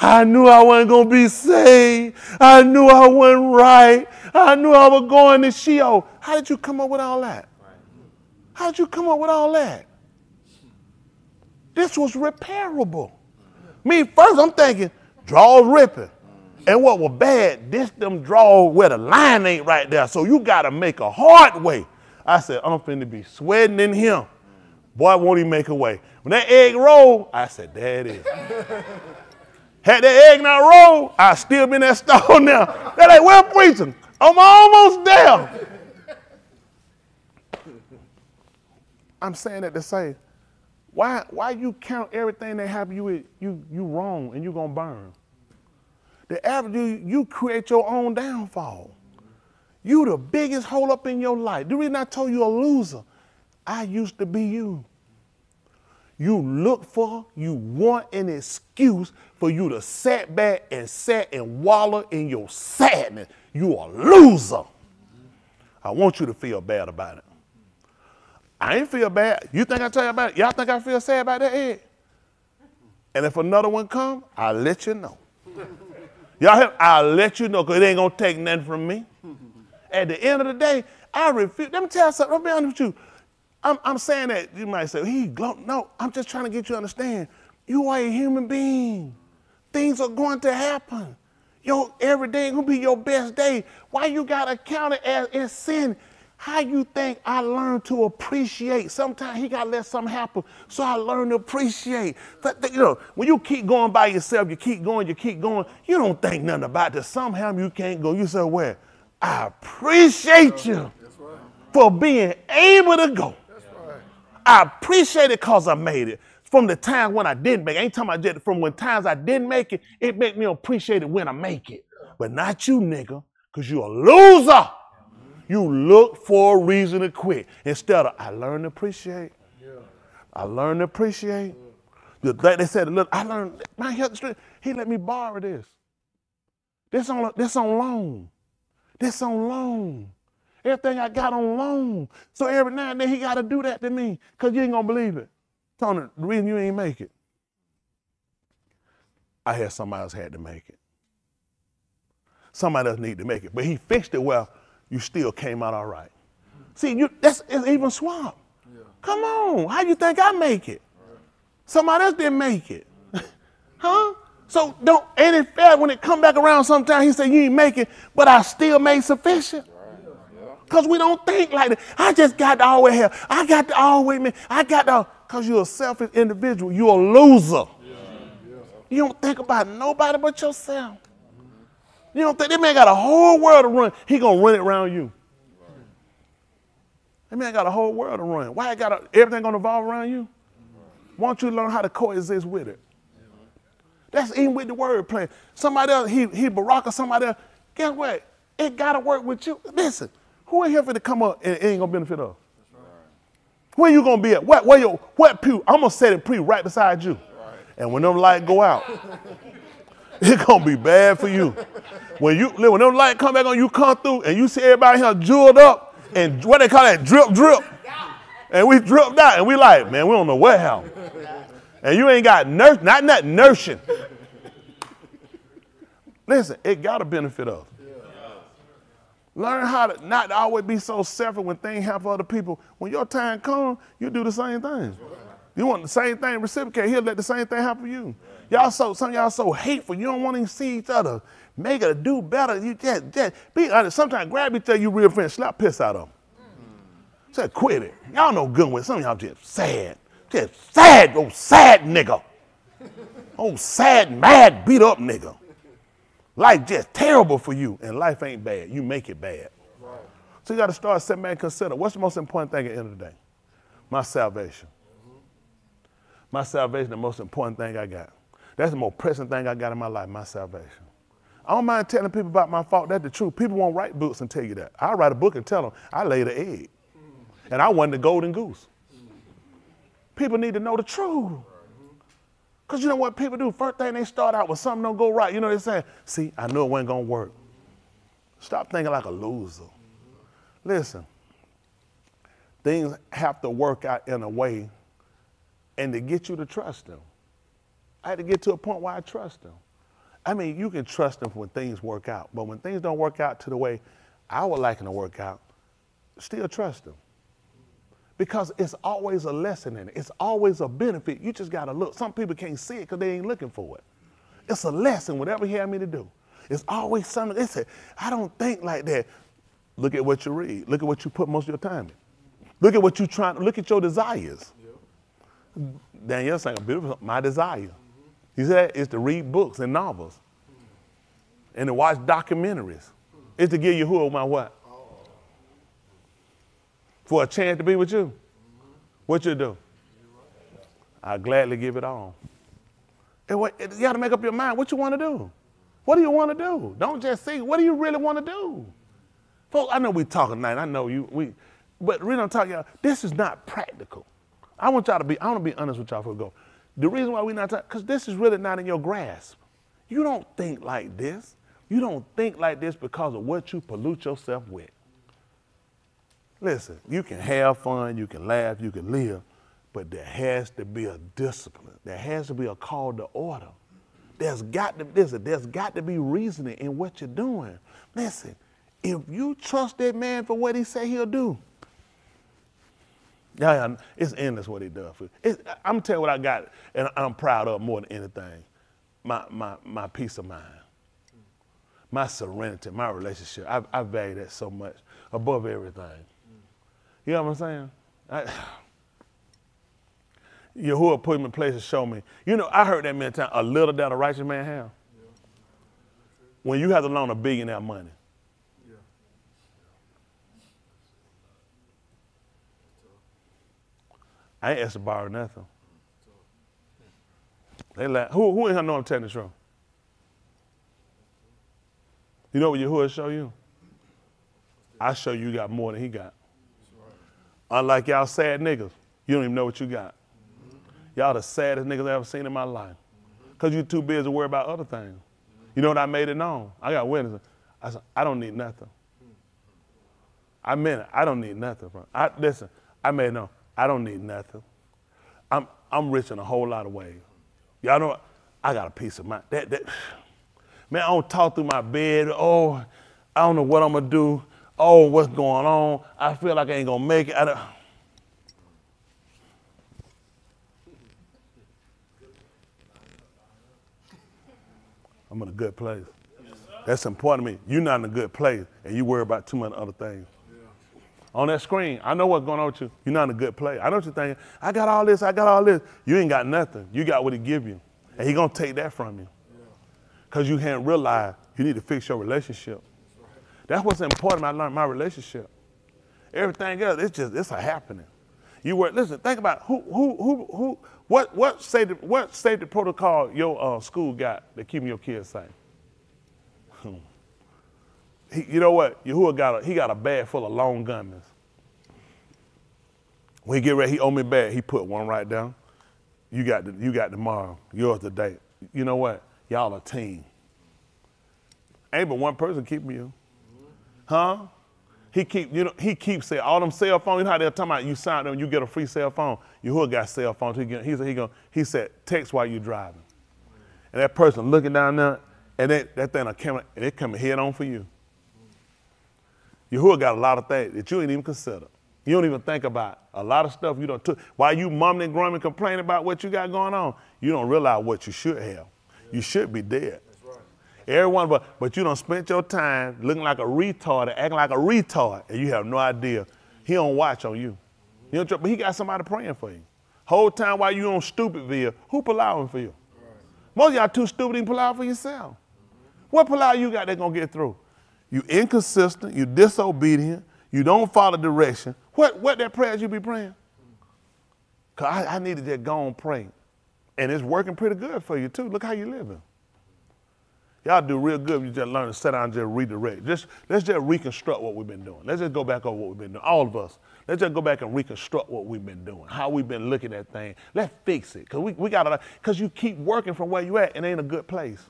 I knew I wasn't going to be saved. I knew I wasn't right. I knew I was going to Sheol. How did you come up with all that? How did you come up with all that? This was repairable. Me, first I'm thinking, draws ripping. And what was bad, this them draw where the line ain't right there. So you got to make a hard way. I said, I'm finna be sweating in him. Boy, won't he make a way. When that egg rolled, I said, there it is. Had that egg not rolled, I still been that stone now. That ain't well preaching. I'm almost there. I'm saying that to say, why, why you count everything that happen you you, you wrong and you gonna burn? The average you, you create your own downfall. You the biggest hole up in your life. The reason I told you a loser, I used to be you. You look for, you want an excuse for you to sit back and sit and wallow in your sadness. You are a loser. I want you to feel bad about it. I ain't feel bad. You think I tell you about it? Y'all think I feel sad about that egg? And if another one come, I'll let you know. Y'all hear? I'll let you know because it ain't gonna take nothing from me. At the end of the day, I refuse. Let me tell you something. I'll be honest with you. I'm, I'm saying that you might say, he glow. No, I'm just trying to get you to understand. You are a human being. Things are going to happen. Your every day gonna be your best day. Why you gotta count it as, as sin? How you think I learned to appreciate? Sometimes he gotta let something happen, so I learned to appreciate. But you know, when you keep going by yourself, you keep going, you keep going. You don't think nothing about this. Somehow you can't go. You say, "Well, I appreciate you for being able to go. I appreciate it because I made it. From the time when I didn't make it, ain't talking about just from when times I didn't make it, it make me appreciate it when I make it. But not you, nigga, because you a loser. You look for a reason to quit. Instead of, I learned to appreciate. I learned to appreciate. The- they said, look, I learned, my health strength, he let me borrow this. This on, this on loan. This on loan. Everything I got on loan. So every now and then he got to do that to me because you ain't going to believe it. Tony, the reason you ain't make it, I had somebody else had to make it. Somebody else need to make it. But he fixed it well, you still came out all right. See, you, that's it's even swamp. Come on. How you think I make it? Somebody else didn't make it. huh? So don't ain't it fair when it come back around sometime he said you ain't make it, but I still made sufficient. Because we don't think like that. I just got to always have. I got to always make. I got to because you're a selfish individual. You're a loser. You don't think about nobody but yourself. You don't think that man got a whole world to run. He gonna run it around you. That man got a whole world to run. Why got a, everything gonna evolve around you? Why don't you learn how to coexist with it? That's even with the word play. Somebody else, he he Barack or somebody else. Guess what? It gotta work with you. Listen, who in here for to come up and it ain't gonna benefit us? Where you gonna be at? What where your what pew? I'm gonna set it pew right beside you. And when them light go out, it's gonna be bad for you. When you when them light come back on, you come through and you see everybody here jeweled up and what they call that drip drip. And we dripped out and we like, man, we don't know what happened. And you ain't got nurse, not that nursing. Listen, it gotta benefit us. Learn how to not always be so selfish when things happen for other people. When your time comes, you do the same thing. You want the same thing reciprocate, he'll let the same thing happen for you. Y'all so some y'all so hateful, you don't want to see each other. make it do better. You just, just be honest. Sometimes grab each other, you real friends, slap piss out of them. Say, quit it. Y'all know good with some of y'all just sad. Just sad, oh sad nigga. Oh sad, mad, beat up nigga. Life just terrible for you, and life ain't bad. You make it bad. So you got to start sitting back and consider what's the most important thing at the end of the day? My salvation. Mm-hmm. My salvation, the most important thing I got. That's the most pressing thing I got in my life, my salvation. I don't mind telling people about my fault. That's the truth. People won't write books and tell you that. I'll write a book and tell them I laid an egg. Mm-hmm. And I wasn't the golden goose. Mm-hmm. People need to know the truth. Because you know what people do? First thing they start out with something don't go right. You know what they say, see, I knew it wasn't going to work. Stop thinking like a loser. Listen, things have to work out in a way and to get you to trust them. I had to get to a point where I trust them. I mean, you can trust them when things work out, but when things don't work out to the way I would like them to work out, still trust them. Because it's always a lesson in it. It's always a benefit. You just got to look. Some people can't see it because they ain't looking for it. It's a lesson, whatever he had me to do. It's always something. They say, I don't think like that. Look at what you read. Look at what you put most of your time in. Look at what you trying to look at your desires. Daniel saying beautiful my desire. He said it's to read books and novels and to watch documentaries. It's to give you who my what? For a chance to be with you. What you do? I gladly give it all. What, you got to make up your mind what you want to do. What do you want to do? Don't just say, what do you really want to do? Folks, I know we talking tonight. I know you, we, but really I'm talking, y'all, this is not practical. I want y'all to be, I want to be honest with y'all for a go. The reason why we're not talking, because this is really not in your grasp. You don't think like this. You don't think like this because of what you pollute yourself with. Listen, you can have fun, you can laugh, you can live, but there has to be a discipline. There has to be a call to order. There's got to listen, there's got to be reasoning in what you're doing. Listen, if you trust that man for what he say he'll do, yeah, it's endless what he does. For you. I'm gonna tell you what I got, and I'm proud of more than anything. My my my peace of mind, my serenity, my relationship. I, I value that so much above everything. You know what I'm saying? I, Yahuah put me in place to show me. You know, I heard that many times. A little that a righteous man have. When you have to loan a billionaire money. I ain't asked to borrow nothing. They like, who, who in here telling the truth? You know what Yahuah show you? I show you got more than he got. Unlike y'all sad niggas, you don't even know what you got. Y'all the saddest niggas I ever seen in my life. Because you too busy to worry about other things. You know what I made it known? I got witnesses. I said, I don't need nothing. I meant it. I don't need nothing. Bro. I, listen, I made it known. I don't need nothing. I'm, I'm rich in a whole lot of ways. Y'all know what? I got a piece of mind. That, that, man, I don't talk through my bed. Oh, I don't know what I'm to do. Oh, what's going on? I feel like I ain't going to make it. I don't, I'm in a good place. That's important to me. You're not in a good place, and you worry about too many other things. On that screen, I know what's going on with you. You're not in a good place. I know what you're thinking. I got all this. I got all this. You ain't got nothing. You got what he give you, and he gonna take that from you, cause you hadn't realized you need to fix your relationship. That's what's important. I learned my relationship. Everything else, it's just it's a happening. You were listen. Think about who who who who what what safety what safety protocol your uh, school got that keeping your kids safe. He, you know what? Yahuah got a, he got a bag full of long gunmen. When he get ready, he owe me back. He put one right down. You got the, you got tomorrow. Yours today. You know what? Y'all a team. Ain't but one person keeping you. Huh? He keep you know he keeps saying all them cell phones. You know how they're talking about you sign them, you get a free cell phone. You Yahuah got cell phones. He get, he said he going he said text while you driving. And that person looking down there, and that, that thing a camera, and it coming head on for you. Yahuah got a lot of things that you ain't even consider. You don't even think about a lot of stuff you don't took. While you mumbling and grumbling, complaining about what you got going on, you don't realize what you should have. You should be dead. Everyone, but but you don't spend your time looking like a retard acting like a retard, and you have no idea. He don't watch on you. You know, but he got somebody praying for you. Whole time while you on Stupidville, who allowing for you? Most y'all too stupid to out for yourself. What out you got that gonna get through? You inconsistent, you disobedient, you don't follow direction. What what that prayers you be praying? Cause I, I need to just go and pray. And it's working pretty good for you too. Look how you living. Y'all do real good if you just learn to sit down and just redirect. Just let's just reconstruct what we've been doing. Let's just go back over what we've been doing. All of us. Let's just go back and reconstruct what we've been doing, how we've been looking at things. Let's fix it. Cause we, we gotta cause you keep working from where you at and it ain't a good place.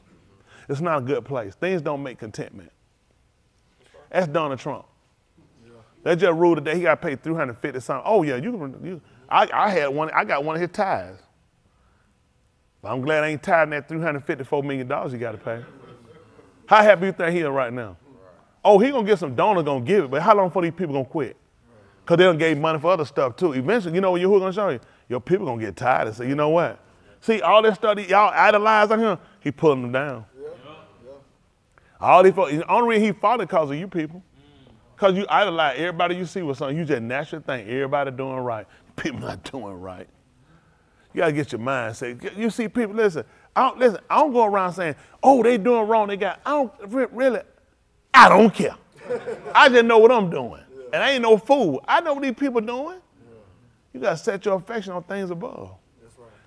It's not a good place. Things don't make contentment. That's Donald Trump. That just ruled today. He got paid 350 something. Oh yeah, you, you I, I had one, I got one of his ties. But I'm glad I ain't tied in that $354 million you got to pay. How happy you think he is right now? Oh, he gonna get some donors gonna give it, but how long before these people gonna quit? Cause they done gave money for other stuff too. Eventually, you know what Yahuah gonna show you? Your people gonna get tired and say, you know what? See, all this stuff that y'all idolize on him, he pulling them down. All these folks, the only reason he fought it because of you people. Mm. Because you idolize everybody you see with something, you just naturally think everybody doing right. People not doing right. You gotta get your mind set. You see people, listen, I don't listen, I don't go around saying, oh, they doing wrong, they got, I don't really, I don't care. I just know what I'm doing. And I ain't no fool. I know what these people doing. You gotta set your affection on things above.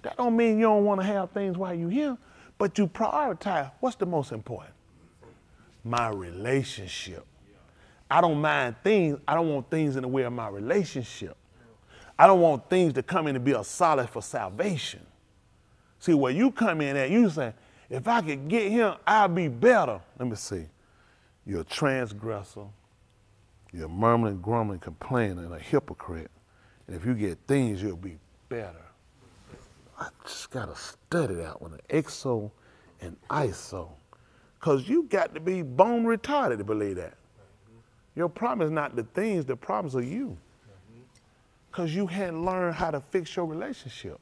That don't mean you don't want to have things while you here, but you prioritize what's the most important? My relationship. I don't mind things. I don't want things in the way of my relationship. I don't want things to come in to be a solid for salvation. See, where you come in at, you say, if I could get him, I'll be better. Let me see. You're a transgressor. You're murmuring, grumbling, complaining, and a hypocrite. And if you get things, you'll be better. I just gotta study that one, an exo and iso. Cause you got to be bone retarded to believe that. Your problem is not the things, the problems are you. Because you hadn't learned how to fix your relationship.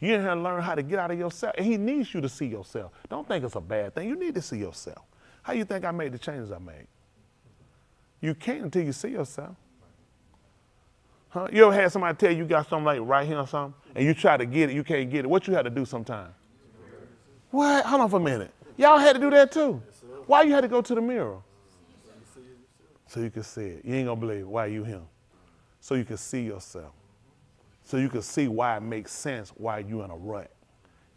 You didn't learn how to get out of yourself. And he needs you to see yourself. Don't think it's a bad thing. You need to see yourself. How you think I made the changes I made? You can't until you see yourself. Huh? You ever had somebody tell you you got something like right here or something, and you try to get it, you can't get it. What you had to do sometime? What? Hold on for a minute. Y'all had to do that too. Why you had to go to the mirror? So you can see it. You ain't gonna believe why you him. So you can see yourself. So you can see why it makes sense why you're in a rut.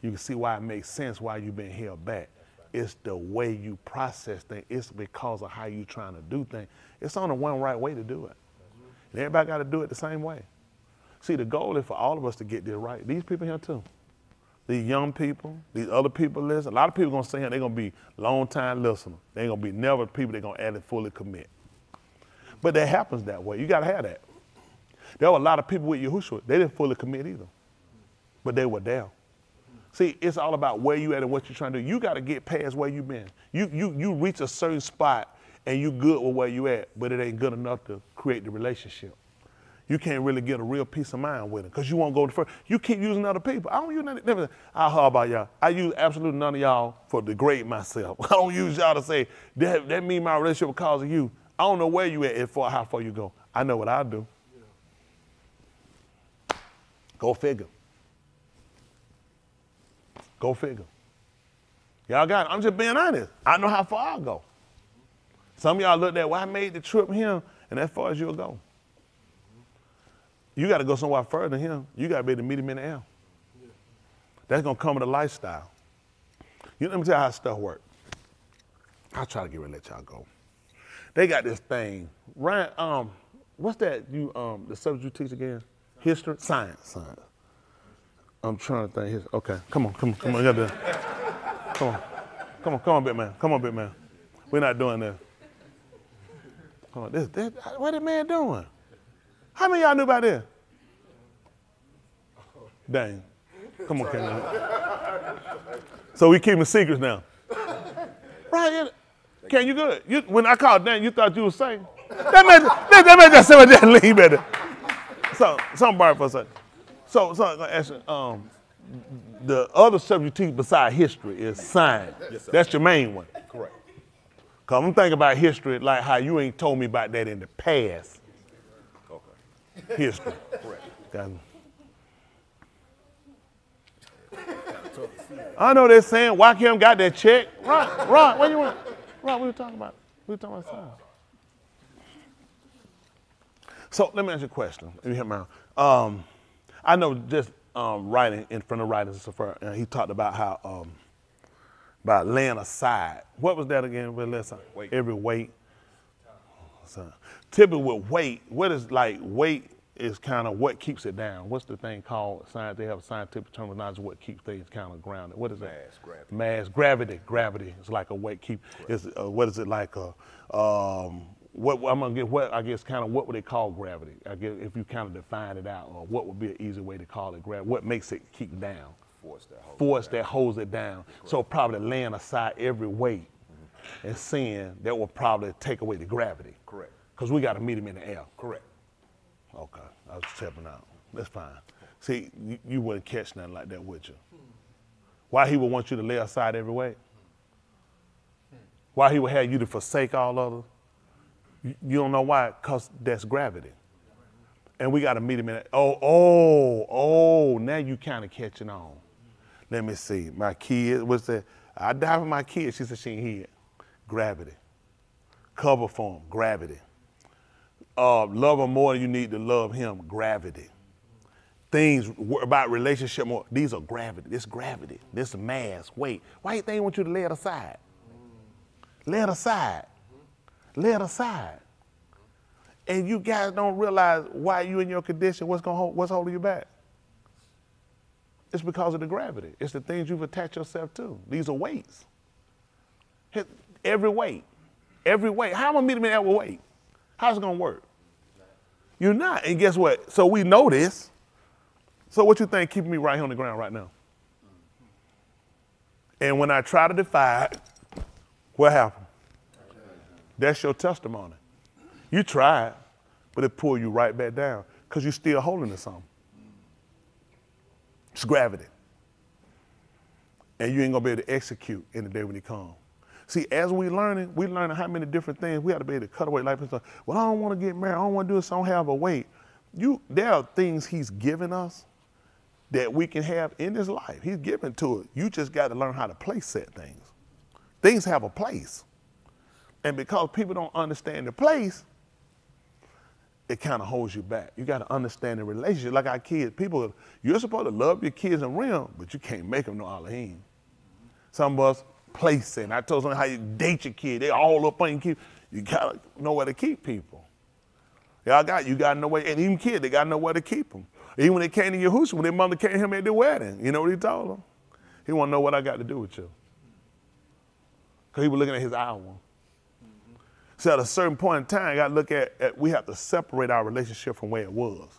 You can see why it makes sense why you've been held back. It's the way you process things. It's because of how you're trying to do things. It's only one right way to do it. And everybody got to do it the same way. See, the goal is for all of us to get this right. These people here too. These young people, these other people listen. A lot of people gonna say they're gonna be long time listeners. They ain't gonna be never people they're gonna actually fully commit. But that happens that way. You gotta have that. There were a lot of people with Yahushua. They didn't fully commit either. But they were there. See, it's all about where you at and what you're trying to do. You got to get past where you been. You, you, you reach a certain spot and you good with where you at, but it ain't good enough to create the relationship. You can't really get a real peace of mind with it because you won't go to first. You keep using other people. I don't use. Never, I heard about y'all. I use absolutely none of y'all for degrade myself. I don't use y'all to say that that mean my relationship because of you. I don't know where you at and for how far you go. I know what I do. Go figure. Go figure. Y'all got it. I'm just being honest. I know how far I'll go. Some of y'all look at, well, I made the trip here, and as far as you'll go. You got to go somewhere further than him. You got to be able to meet him in the air. That's going to come with a lifestyle. You let me tell you how stuff works. I'll try to get ready to let y'all go. They got this thing. Ryan, um, what's that you um the subject you teach again? History? Science. Science. I'm trying to think. His, okay, come on, come on, come on. Got to, come on, come on, come on, big man. Come on, big man. We're not doing this. Come on, this, this what that man doing? How many y'all knew about this? Dang. Come on, Kenny. So we keeping secrets now. Right? Can you good? You, when I called Dan, you thought you was saying. That man, that, that man just said that lean better. So, something borrowed for a second. So, so I'm gonna ask you, um, the other subject you teach beside history is science. Yes, That's your main one. Correct. Cause I'm thinking about history like how you ain't told me about that in the past. Okay. History. Correct. Got me. I know they're saying why Kim got that check. Ron, Ron, where you want? Ron, we were talking about. We were talking about something. So let me ask you a question. Let me hear my. Um, I know just um, writing in front of writers and uh, he talked about how um, about laying aside. What was that again? With less Weight. every weight. So, typically with weight, what is like weight is kind of what keeps it down. What's the thing called? Science. They have a scientific terminology. What keeps things kind of grounded. What is Mass, that? gravity. Mass gravity. Gravity is like a weight keep. Is uh, what is it like a? Um, what I'm gonna get? What I guess kind of what would they call gravity? I guess if you kind of define it out, or what would be an easy way to call it gravity? What makes it keep down? Force that whole. force that holds it down. So probably laying aside every weight mm-hmm. and sin that will probably take away the gravity. Correct. Because we got to meet him in the air. Correct. Okay, I was just helping out. That's fine. See, you, you wouldn't catch nothing like that, would you? Hmm. Why he would want you to lay aside every weight? Hmm. Why he would have you to forsake all others? You, don't know why? Because that's gravity. And we got to meet him in it. Oh, oh, oh, now you kind of catching on. Let me see. My kid was that I died for my kid. She said she ain't here. Gravity. Cover for him. Gravity. Uh, love him more than you need to love him. Gravity. Things about relationship more. These are gravity. This gravity. This mass. Weight. Why you want you to lay it aside? Lay it aside. Lay it aside. And you guys don't realize why you in your condition. What's gonna hold, what's holding you back? It's because of the gravity. It's the things you've attached yourself to. These are weights. Every weight. Every weight. How am I meeting every weight? How's it gonna work? You're not. And guess what? So we know this. So what you think keeping me right here on the ground right now? And when I try to defy it, what happened? That's your testimony. You tried, but it pulled you right back down because you're still holding to something. It's gravity. And you ain't gonna be able to execute in the day when he comes. See, as we learning, we learning how many different things we have to be able to cut away. Like people say, well, I don't want to get married. I don't want to do this. I don't have a weight. You, there are things he's given us that we can have in this life. He's given to it. You just got to learn how to place set things. Things have a place. And because people don't understand the place, it kind of holds you back. You got to understand the relationship. Like our kids, people, you're supposed to love your kids and real, but you can't make them no Elohim. Some of us place it. I told them how you date your kid. They all up on you. You got to know where to keep people. Y'all got, you got to know where, and even kids, they got to know where to keep them. Even when they came to Yahushua, when their mother came to him at the wedding, you know what he told them? He want to know what I got to do with you. Because he was looking at his hour. So at a certain point in time, you got to look at, at, we have to separate our relationship from where it was.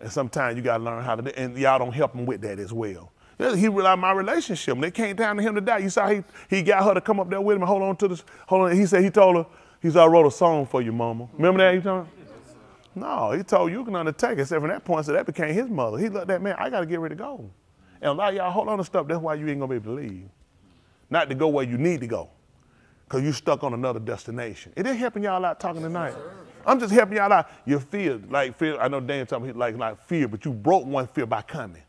And sometimes you got to learn how to, and y'all don't help him with that as well. He realized my relationship. They came down to him to die, you saw he, he got her to come up there with him and hold on to this, hold on. He said, he told her, he said, I wrote a song for you, mama. Remember that? He told? No, he told you can undertake it. Except from that point, so that became his mother. He looked at man, I got to get ready to go. And a lot of y'all hold on to stuff. That's why you ain't going to be able to leave. Not to go where you need to go. Because you stuck on another destination. It ain't helping y'all out talking tonight. I'm just helping y'all out. Your fear, like fear, I know Dan told me like, like fear, but you broke one fear by coming.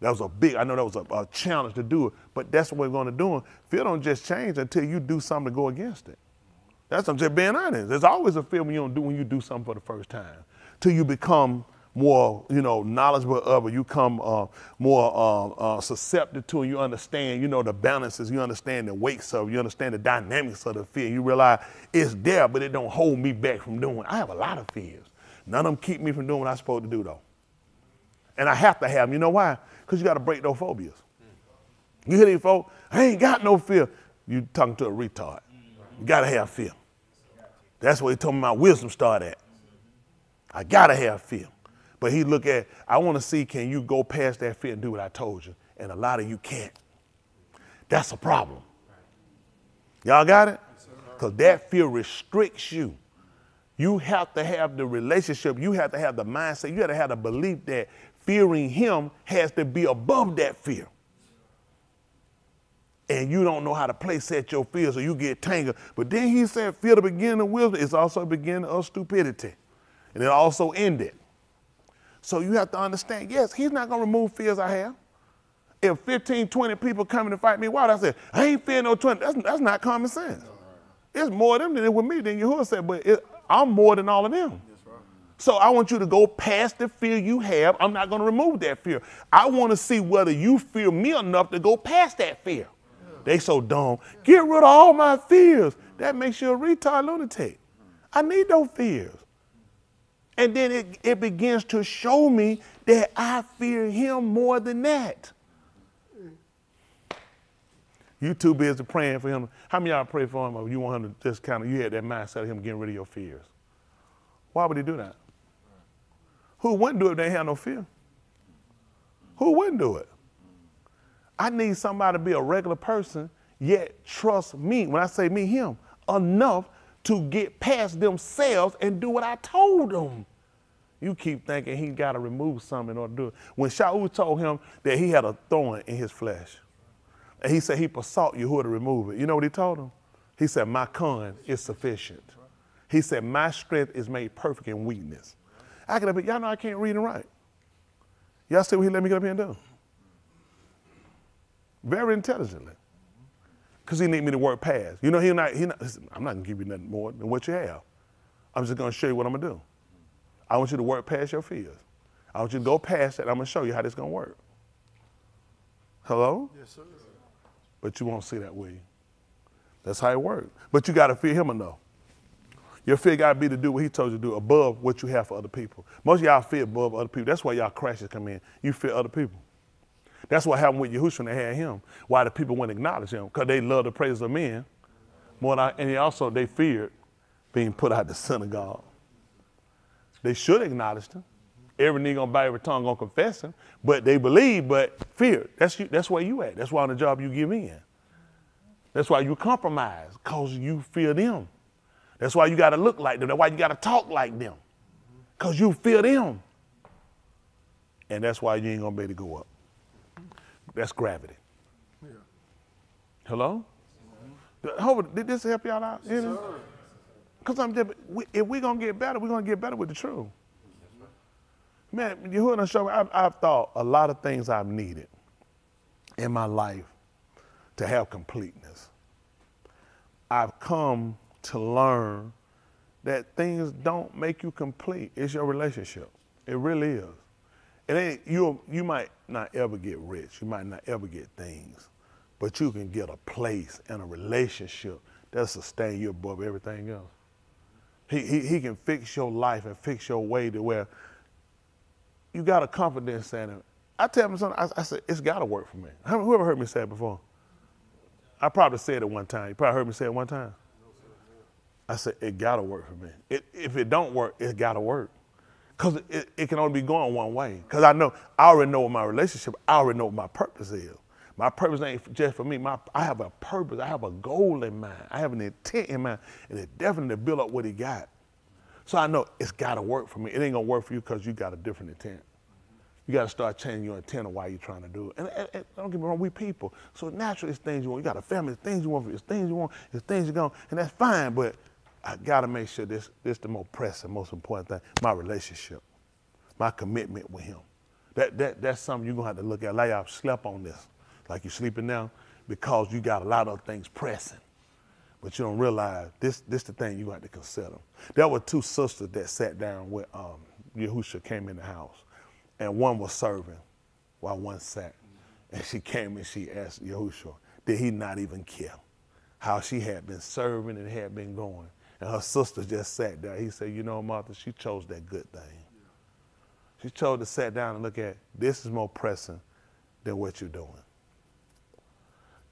That was a big, I know that was a, a challenge to do it, but that's what we're going to do. Fear don't just change until you do something to go against it. That's I'm just being honest. There's always a fear when you don't do when you do something for the first time. Till you become more, you know, knowledgeable of it. You come uh, more uh, uh, susceptible to it. You understand, you know, the balances. You understand the weights of it. You understand the dynamics of the fear. You realize it's there, but it don't hold me back from doing. I have a lot of fears. None of them keep me from doing what I'm supposed to do, though. And I have to have them. You know why? Because you got to break those phobias. You hear these folks? I ain't got no fear. You talking to a retard. You got to have fear. That's where he told me my wisdom started at. I got to have fear. But he look at, I want to see, can you go past that fear and do what I told you? And a lot of you can't. That's a problem. Y'all got it? Because that fear restricts you. You have to have the relationship, you have to have the mindset, you have to have the belief that fearing him has to be above that fear. and you don't know how to place set your fears, so you get tangled. But then he said, fear the beginning of wisdom is also the beginning of stupidity. And it also ended. So you have to understand, yes, he's not gonna remove fears I have. If 15, 20 people coming to fight me, why? I said, I ain't fear no 20. That's, that's not common sense. It's more of them than it with me, than Yahuah said, but it, I'm more than all of them. So I want you to go past the fear you have. I'm not going to remove that fear. I want to see whether you fear me enough to go past that fear. They so dumb. Get rid of all my fears. That makes you a retard lunatic. I need no fears. And then it, it begins to show me that I fear him more than that. You too busy praying for him. How many of y'all pray for him or you want him to just kind of, you had that mindset of him getting rid of your fears? Why would he do that? Who wouldn't do it if they had no fear? Who wouldn't do it? I need somebody to be a regular person, yet trust me, when I say me, him, enough to get past themselves and do what I told them. You keep thinking he got to remove something to do it. When Shaul told him that he had a thorn in his flesh, and he said he besought Yahuah to remove it, you know what he told him? He said, My con is sufficient. He said, My strength is made perfect in weakness. I get up y'all know I can't read and write. Y'all see what he let me get up here and do? Very intelligently. Because he need me to work past. You know, he not, he not, I'm not gonna give you nothing more than what you have. I'm just gonna show you what I'm gonna do. I want you to work past your fears. I want you to go past that. I'm gonna show you how this gonna work. Hello? Yes, sir. But you won't see that, will you? That's how it works. But you gotta fear him enough. Your fear got to be to do what he told you to do above what you have for other people. Most of y'all fear above other people. That's why y'all crashes come in. You fear other people. That's what happened with Yahushua when they had him. Why the people wouldn't acknowledge him? Because they love the praise of men. More than, and also they feared being put out the synagogue. They should acknowledge him. Every knee gonna bow, every tongue gonna confess him. But they believe, but fear. That's you, that's where you at. That's why on the job you give in. That's why you compromise, cause you fear them. That's why you got to look like them. That's why you got to talk like them. Because you fear them. And that's why you ain't to be able to go up. That's gravity. Yeah. Hello? Mm-hmm. Hope, did this help y'all out? Because I'm just, we, if we're going to get better, we're going to get better with the truth. Man, you heard on show, I've, I've thought a lot of things I've needed in my life to have completeness. I've come to learn that things don't make you complete. It's your relationship. It really is. It ain't you. You might not ever get rich. You might not ever get things, but you can get a place and a relationship that sustain you above everything else. He, he, he can fix your life and fix your way to where you got a confidence in it. I tell him something. I, I said it's got to work for me. Whoever heard me say it before? I probably said it one time. You probably heard me say it one time. I said, it gotta work for me. It, if it don't work, it gotta work. Cause it, it can only be going one way. Cause I know, I already know what my relationship, I already know what my purpose is. My purpose ain't just for me. My, I have a purpose. I have a goal in mind. I have an intent in mind, and it's definitely to build up what he got. So I know it's got to work for me. It ain't gonna work for you because you got a different intent. You got to start changing your intent of why you're trying to do it. And, and, and, don't get me wrong, we people. So naturally, it's things you want. You got a family, it's things you want, it's things you want, it's things you going, and that's fine. But I gotta make sure this this the most pressing, most important thing. My relationship, my commitment with him. That that that's something you're gonna have to look at. Like y'all slept on this, like you're sleeping now, because you got a lot of things pressing. But you don't realize this this the thing you have to consider. There were two sisters that sat down with um Yahushua came in the house. And one was serving while one sat. And she came and she asked Yahushua, did he not even care? How she had been serving and had been going. And her sister just sat there. He said, You know, Martha, she chose that good thing. She chose to sit down and look at this is more pressing than what you're doing.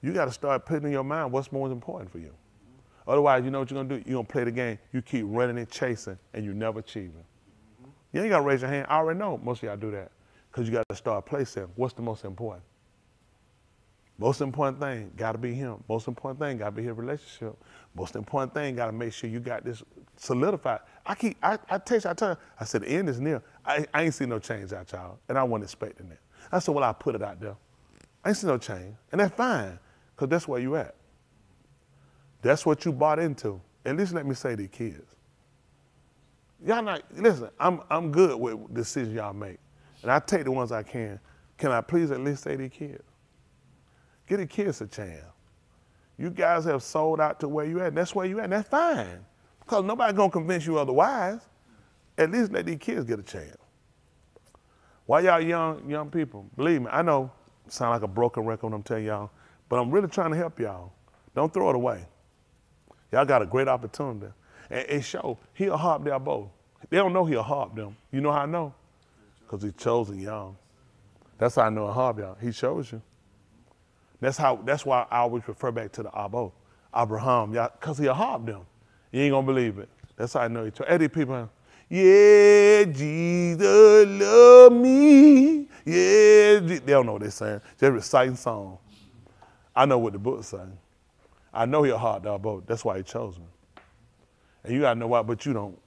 You got to start putting in your mind what's more important for you. Otherwise, you know what you're going to do? You're going to play the game. You keep running and chasing, and you never achieving. You ain't got to raise your hand. I already know most of y'all do that because you got to start placing what's the most important. Most important thing got to be him. Most important thing got to be his relationship. Most important thing got to make sure you got this solidified. I keep, I, I text, I tell you, I said the end is near. I, I ain't seen no change out y'all, and I wasn't expecting it. I said, well, I put it out there. I ain't seen no change, and that's fine, Because that's where you at. That's what you bought into. At least let me say to kids. Y'all not listen, I'm I'm good with decisions y'all make. And I take the ones I can. Can I please at least say to kids? Give the kids a chance. You guys have sold out to where you at. And that's where you at. And that's fine. Because nobody's gonna convince you otherwise. At least let these kids get a chance. Why y'all young young people? Believe me, I know sound like a broken record when I'm telling y'all, but I'm really trying to help y'all. Don't throw it away. Y'all got a great opportunity. And, and show he'll harp their bow. They don't know he'll harp them. You know how I know? Because he chosen y'all. That's how I know a harp y'all. He chose you. That's how. That's why I always refer back to the Abo, Abraham, because he'll harp them. You ain't gonna believe it. That's how I know he chose. Eddie people, yeah, Jesus love me. Yeah, Je-" they don't know what they're saying. Just reciting songs. I know what the book saying. I know he'll harp their boat. That's why he chose me. And you gotta know why, but you don't,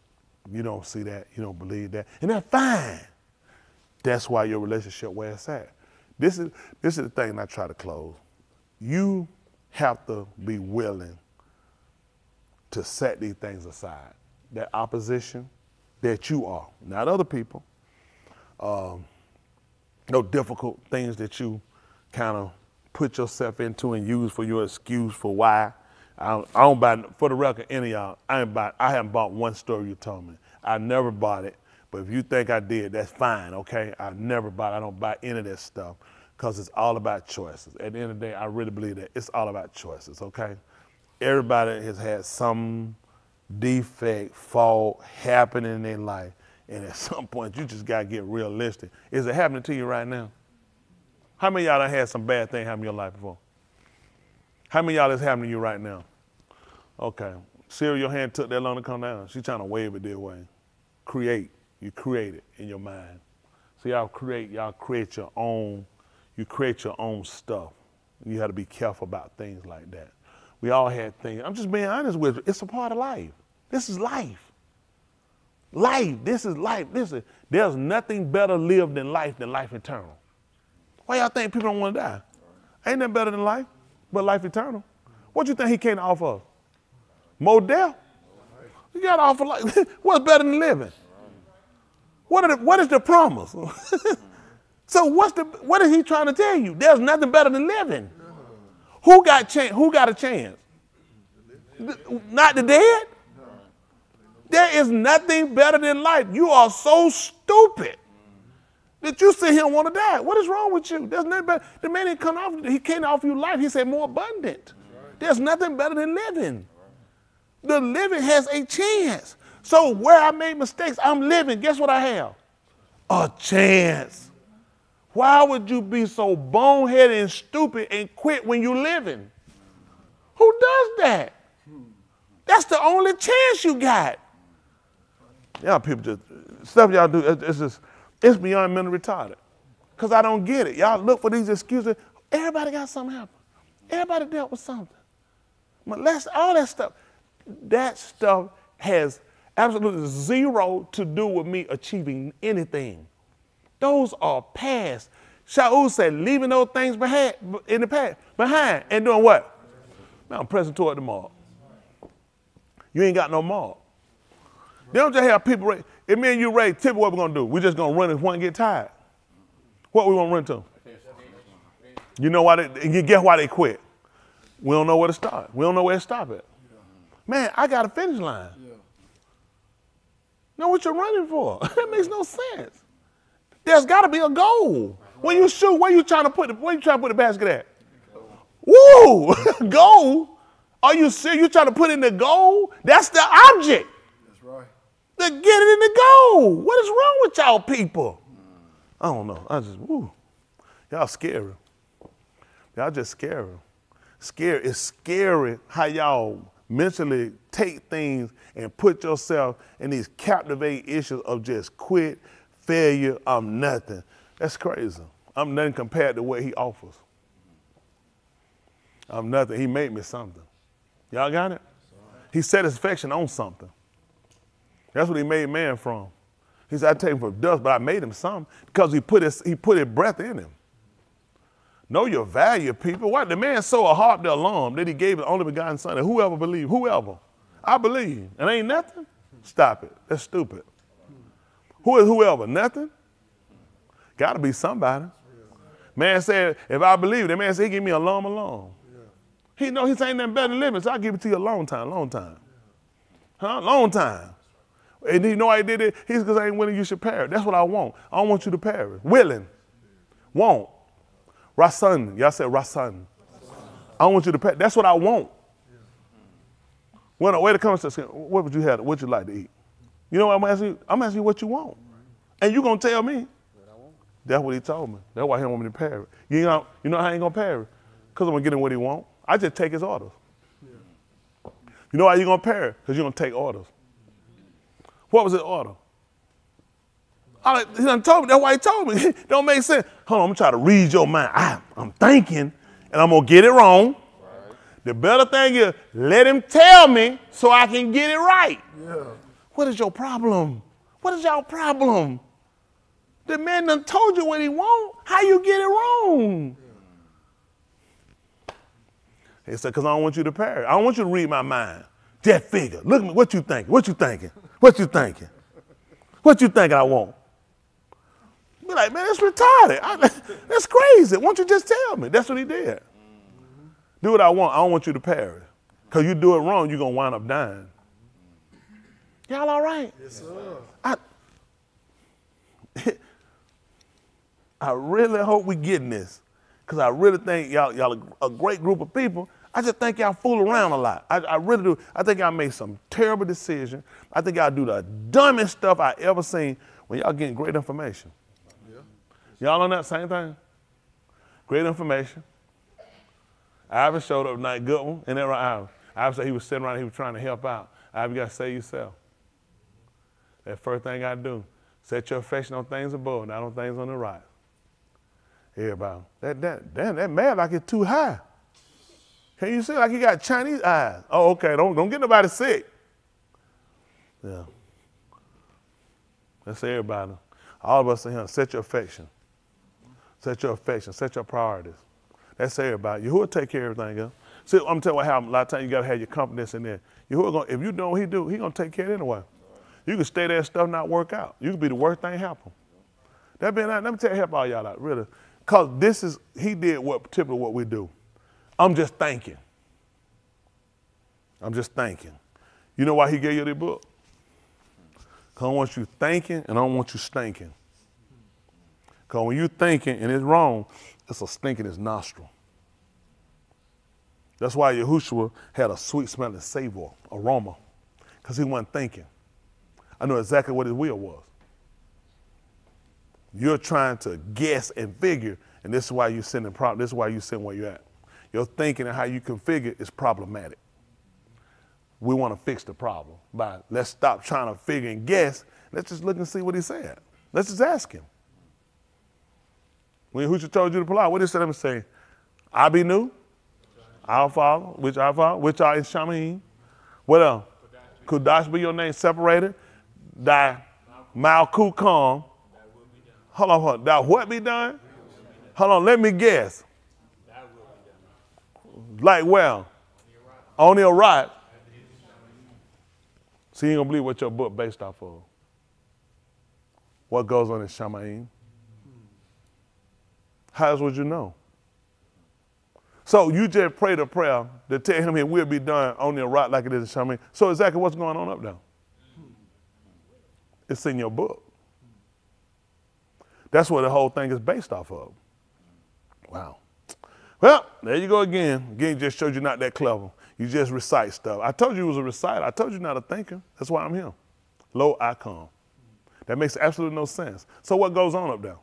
you don't see that, you don't believe that. And that's fine. That's why your relationship where it's at. This is this is the thing I try to close. You have to be willing to set these things aside. That opposition that you are, not other people. Um, no difficult things that you kind of put yourself into and use for your excuse for why. I don't, I don't buy, for the record, any of y'all, I ain't buy, I haven't bought one story you told me. I never bought it, but if you think I did, that's fine, okay? I never bought, I don't buy any of that stuff because it's all about choices. At the end of the day, I really believe that it's all about choices, okay? Everybody has had some defect, fault happening in their life, and at some point, you just got to get realistic. Is it happening to you right now? How many y'all done had some bad thing happen in your life before? How many y'all is happening to you right now? Okay. Sarah, your hand took that long to come down. She's trying to wave it their way. Create. You create it in your mind. So y'all create, y'all create your own, you create your own stuff. You have to be careful about things like that. We all had things. I'm just being honest with you. It's a part of life. This is life. Life. This is life. Listen, there's nothing better lived than life than life eternal. Why y'all think people don't want to die? Ain't that better than life, but life eternal. What you think he came to offer us? More death? You got to offer life. What's better than living? What, the, what is the promise? so what's the what is he trying to tell you? There's nothing better than living. Who got chance? Who got a chance? Th- Not the dead. There is nothing better than life. You are so stupid that you sit here and want to die. What is wrong with you? There's nothing better. The man didn't come off, he came off you life. He said more abundant. There's nothing better than living. The living has a chance. So where I made mistakes, I'm living. Guess what I have? A chance. Why would you be so boneheaded and stupid and quit when you're living? Who does that? That's the only chance you got. Y'all people just stuff y'all do. It's just it's beyond mentally retarded. Cause I don't get it. Y'all look for these excuses. Everybody got something happen. Everybody dealt with something. Let's all that stuff. That stuff has absolutely zero to do with me achieving anything. Those are past. Shaul said, leaving those things behind in the past behind and doing what? Now I'm pressing toward the mark. You ain't got no mark. They don't just have people ready. If me and you ready, me what we're gonna do. We're just gonna run if one get tired. What we gonna run to? You know why they you get why they quit. We don't know where to start. We don't know where to stop at. Man, I got a finish line. Know what you're running for? that makes no sense. There's got to be a goal. When you shoot, where you trying to put the, where you trying to put the basket at? Woo! goal? Are you serious? You trying to put in the goal? That's the object. That's right. To get it in the goal. What is wrong with y'all people? I don't know. I just woo. Y'all scary. Y'all just scary. Scary. It's scary how y'all mentally take things and put yourself in these captivating issues of just quit, failure, I'm nothing. That's crazy. I'm nothing compared to what he offers. I'm nothing. He made me something. Y'all got it? He set his affection on something. That's what he made man from. He said, I take him from dust, but I made him something because he put his, he put his breath in him. Know your value, people. Why the man so a heart the alarm that he gave his only begotten son that whoever believe, whoever. I believe. And ain't nothing? Stop it. That's stupid. Who is whoever? Nothing? Gotta be somebody. Man said, if I believe, that man said he give me a long alone. He know he ain't nothing better than living, so I give it to you a long time, long time. Huh? Long time. And you know I did it? He's because I ain't willing you should perish. That's what I want. I don't want you to perish. Willing. Want. Rasan. Y'all said Rasan. I want you to perish. That's what I want. When a waiter comes to say, what would you have? What would you like to eat? You know I'm asking? I'm asking you what you want. And you gonna tell me. That's what he told me. That's why he don't want me to perish. You know, you know how he ain't gonna perish? Because I'm gonna get him what he want. I just take his orders. You know why you gonna perish? Because you're gonna take orders. What was his order? I, he done told me. That's why he told me. don't make sense. Hold on, I'm gonna try to read your mind. I, I'm thinking, and I'm gonna get it wrong. The better thing is let him tell me so I can get it right. What is your problem? What is y'all problem? The man done told you what he want. How you get it wrong? He said, because I don't want you to perish. I don't want you to read my mind. That figure. Look at me. What you thinking? What you thinking? What you thinking? What you think I want? Be like, man, that's retarded. I, that's crazy. Why don't you just tell me? That's what he did. Do what I want. I don't want you to perish. Because you do it wrong, you're going to wind up dying. Y'all all right? Yes, sir. I, I really hope we getting this. Because I really think y'all, y'all a, great group of people. I just think y'all fool around a lot. I, I really do. I think y'all made some terrible decisions. I think y'all do the dumbest stuff I ever seen when y'all getting great information. Yeah. Y'all on that same thing? Great information. Ivan showed up tonight, good one. And then Ivan. Ivan said he was sitting around, he was trying to help out. Ivan, you got to say yourself. That first thing I do, set your affection on things above, not on things on the right. Everybody, that, that, damn, that man like it's too high. Can you see like he got Chinese eyes? Oh, okay, don't, don't get nobody sick. Yeah. Let's everybody. All of us in here, set your affection. Set your affection, set your priorities. That's everybody. You who will take care of everything. See, I'm telling you what happens. A lot of times you gotta have your confidence in there. You who gonna, if you know what he do, he gonna take care of it anyway. You can stay there stuff not work out. You can be the worst thing happen. That being that, let me tell you, help all y'all out, really. Cause this is, he did what typically what we do. I'm just thinking. I'm just thinking. You know why he gave you the book? Cause I want you thinking and I don't want you stinking. Because when you're thinking and it's wrong, it's a stink in his nostril. That's why Yahushua had a sweet smelling savor, aroma, because he wasn't thinking. I know exactly what his will was. You're trying to guess and figure, and this is why you're sitting problem. This is why you're sitting where you're at. Your thinking and how you configure is problematic. We want to fix the problem by let's stop trying to figure and guess. Let's just look and see what he said. Let's just ask him. When Yahushua told you to pull out, what did he say? I be new, our Father, which our Father, which are in Shamaym. What else? Kudash be your name, separated. Thy Malkuth come. Hold on, hold on. Thou what be done? Hold on, let me guess. Like well, Only a right. See, you ain't gonna believe what your book based off of. What goes on in Shamaym? How else would you know? So you just prayed a prayer to tell him it will be done on the right like it is in Shamaym. So exactly what's going on up there? It's in your book. That's what the whole thing is based off of. Wow. Well, there you go again. Again, just showed you're not that clever. You just recite stuff. I told you you was a reciter. I told you not a thinker. That's why I'm here. Low icon. That makes absolutely no sense. So what goes on up there?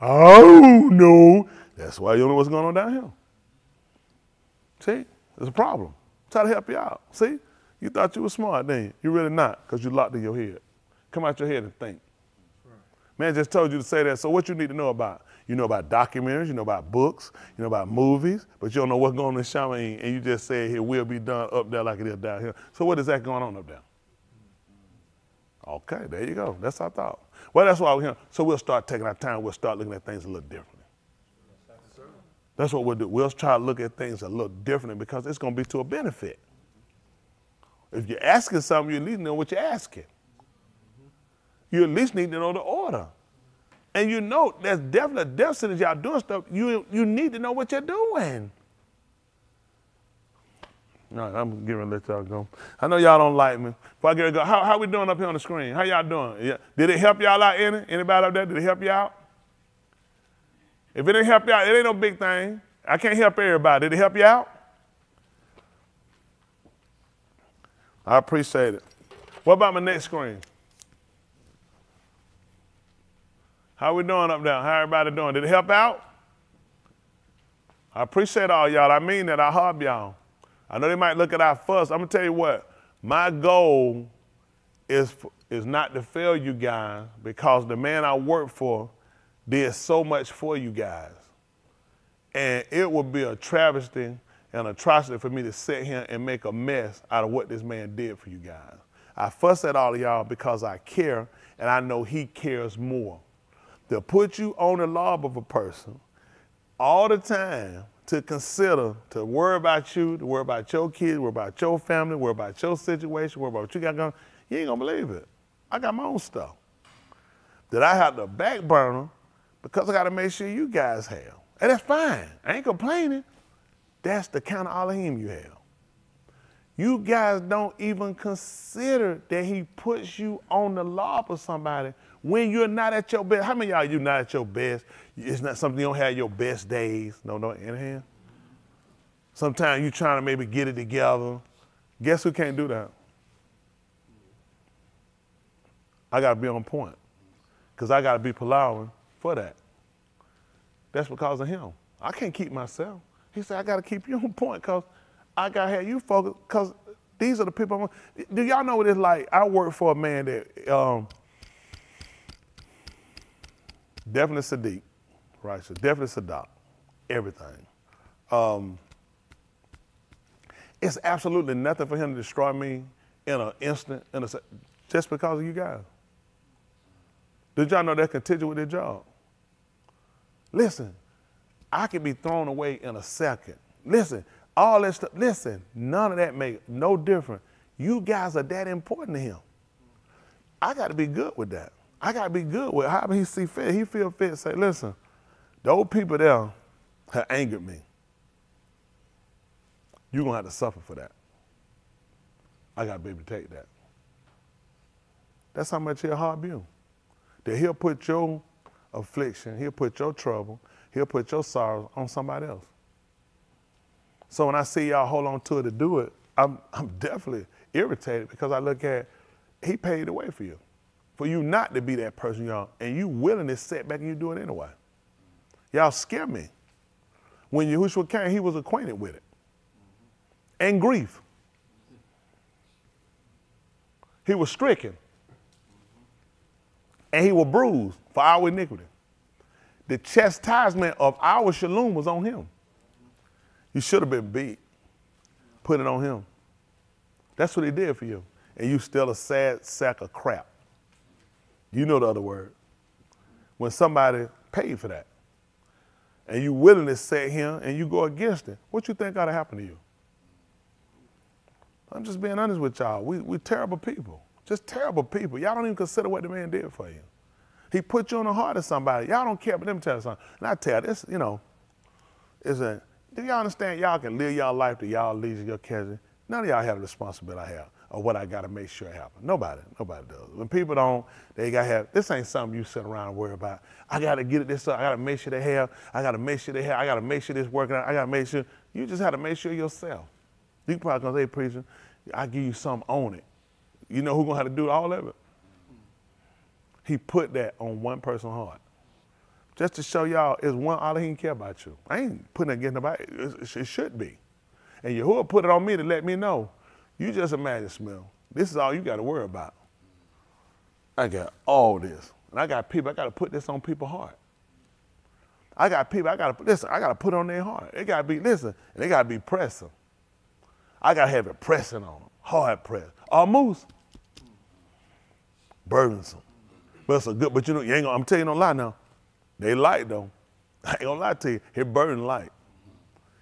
Oh no. That's why you don't know what's going on down here. See? There's a problem. Try to help you out. See? You thought you were smart, then you? You're really not, because you locked in your head. Come out your head and think. Man just told you to say that. So what you need to know about? You know about documentaries, you know about books, you know about movies, but you don't know what's going on in Shamaym, and you just say it will be done up there like it is down here. So what is that going on up there? Okay, there you go. That's our thought. Well, that's why we're here. So we'll start taking our time. We'll start looking at things a little differently. That's what we'll do. We'll try to look at things a little differently because it's going to be to a benefit. If you're asking something, you need to know what you're asking. You at least need to know the order. And you know there's definitely a deficit as y'all doing stuff. You you need to know what you're doing. Right, I'm to let y'all go. I know y'all don't like me. But I get go, how, how we doing up here on the screen? How y'all doing? Yeah. Did it help y'all out any? Anybody up there? Did it help you out? If it didn't help you out, it ain't no big thing. I can't help everybody. Did it help you out? I appreciate it. What about my next screen? How we doing up there? How everybody doing? Did it help out? I appreciate all y'all. I mean that. I hope y'all. I know they might look at our fuss. I'm gonna tell you what. My goal is is not to fail you guys because the man I work for did so much for you guys, and it would be a travesty and atrocity for me to sit here and make a mess out of what this man did for you guys. I fuss at all of y'all because I care, and I know he cares more to put you on the lob of a person all the time to consider, to worry about you, to worry about your kids, worry about your family, worry about your situation, worry about what you got going, you ain't gonna believe it. I got my own stuff that I have to back burner because I gotta make sure you guys have. And that's fine. I ain't complaining. That's the kind of Elohim you have. You guys don't even consider that he puts you on the law for somebody when you're not at your best. How many of y'all you not at your best? It's not something you don't have your best days. No, no, in hand. Sometimes you trying to maybe get it together. Guess who can't do that? I gotta be on point. Cause I gotta be Palauan for that. That's because of him. I can't keep myself. He said, I gotta keep you on point because I gotta have you focused because these are the people I want. Do y'all know what it's like? I work for a man that um, definitely Sadiq, right? So definitely Sadat, everything. Um, it's absolutely nothing for him to destroy me in an instant, in a, just because of you guys. Did y'all know they're contingent with their job? Listen, I could be thrown away in a second. Listen, all that stuff, listen, none of that make no difference. You guys are that important to him. I got to be good with that. I got to be good with however he see fit. He feel fit. Say, listen, those people there have angered me. You're going to have to suffer for that. I got to be able to take that. That's how much he'll harm you. That he'll put your affliction, he'll put your trouble, he'll put your sorrows on somebody else. So when I see y'all hold on to it to do it, I'm, I'm definitely irritated because I look at he paid the way for you, for you not to be that person, y'all, and you willing to sit back and you do it anyway. Y'all scare me. When Yahushua came, he was acquainted with it. And grief. He was stricken. And he was bruised for our iniquity. The chastisement of our shalom was on him. You should have been beat. Put it on him. That's what he did for you. And you still a sad sack of crap. You know the other word. When somebody paid for that. And you willing to sit here and you go against it, what you think ought to happen to you? I'm just being honest with y'all. We we terrible people. Just terrible people. Y'all don't even consider what the man did for you. He put you on the heart of somebody. Y'all don't care about them tell you something. And I tell this, you know, is a do y'all understand y'all can live y'all life to y'all leisure, your cousin? None of y'all have the responsibility I have or what I gotta make sure happen. Nobody, nobody does. When people don't, they gotta have this ain't something you sit around and worry about. I gotta get it this up, I gotta make sure they have, I gotta make sure they have, I gotta make sure this working out, I gotta make sure you just have to make sure yourself. You probably gonna say, preacher, I give you something on it. You know who gonna have to do all of it? He put that on one person's heart. Just to show y'all, it's one all he care about you. I ain't putting it against nobody. It, it should be. And Yahuah put it on me to let me know. You just imagine, Smell. This is all you got to worry about. I got all this. And I got people, I got to put this on people's heart. I got people, I got to put, listen, I got to put on their heart. It got to be, listen, and they got to be pressing. I got to have it pressing on them, hard press. Almost burdensome. But it's a good, but you know, you ain't gonna, I'm telling you, no lie now. They light though. I ain't gonna lie to you. It burden light.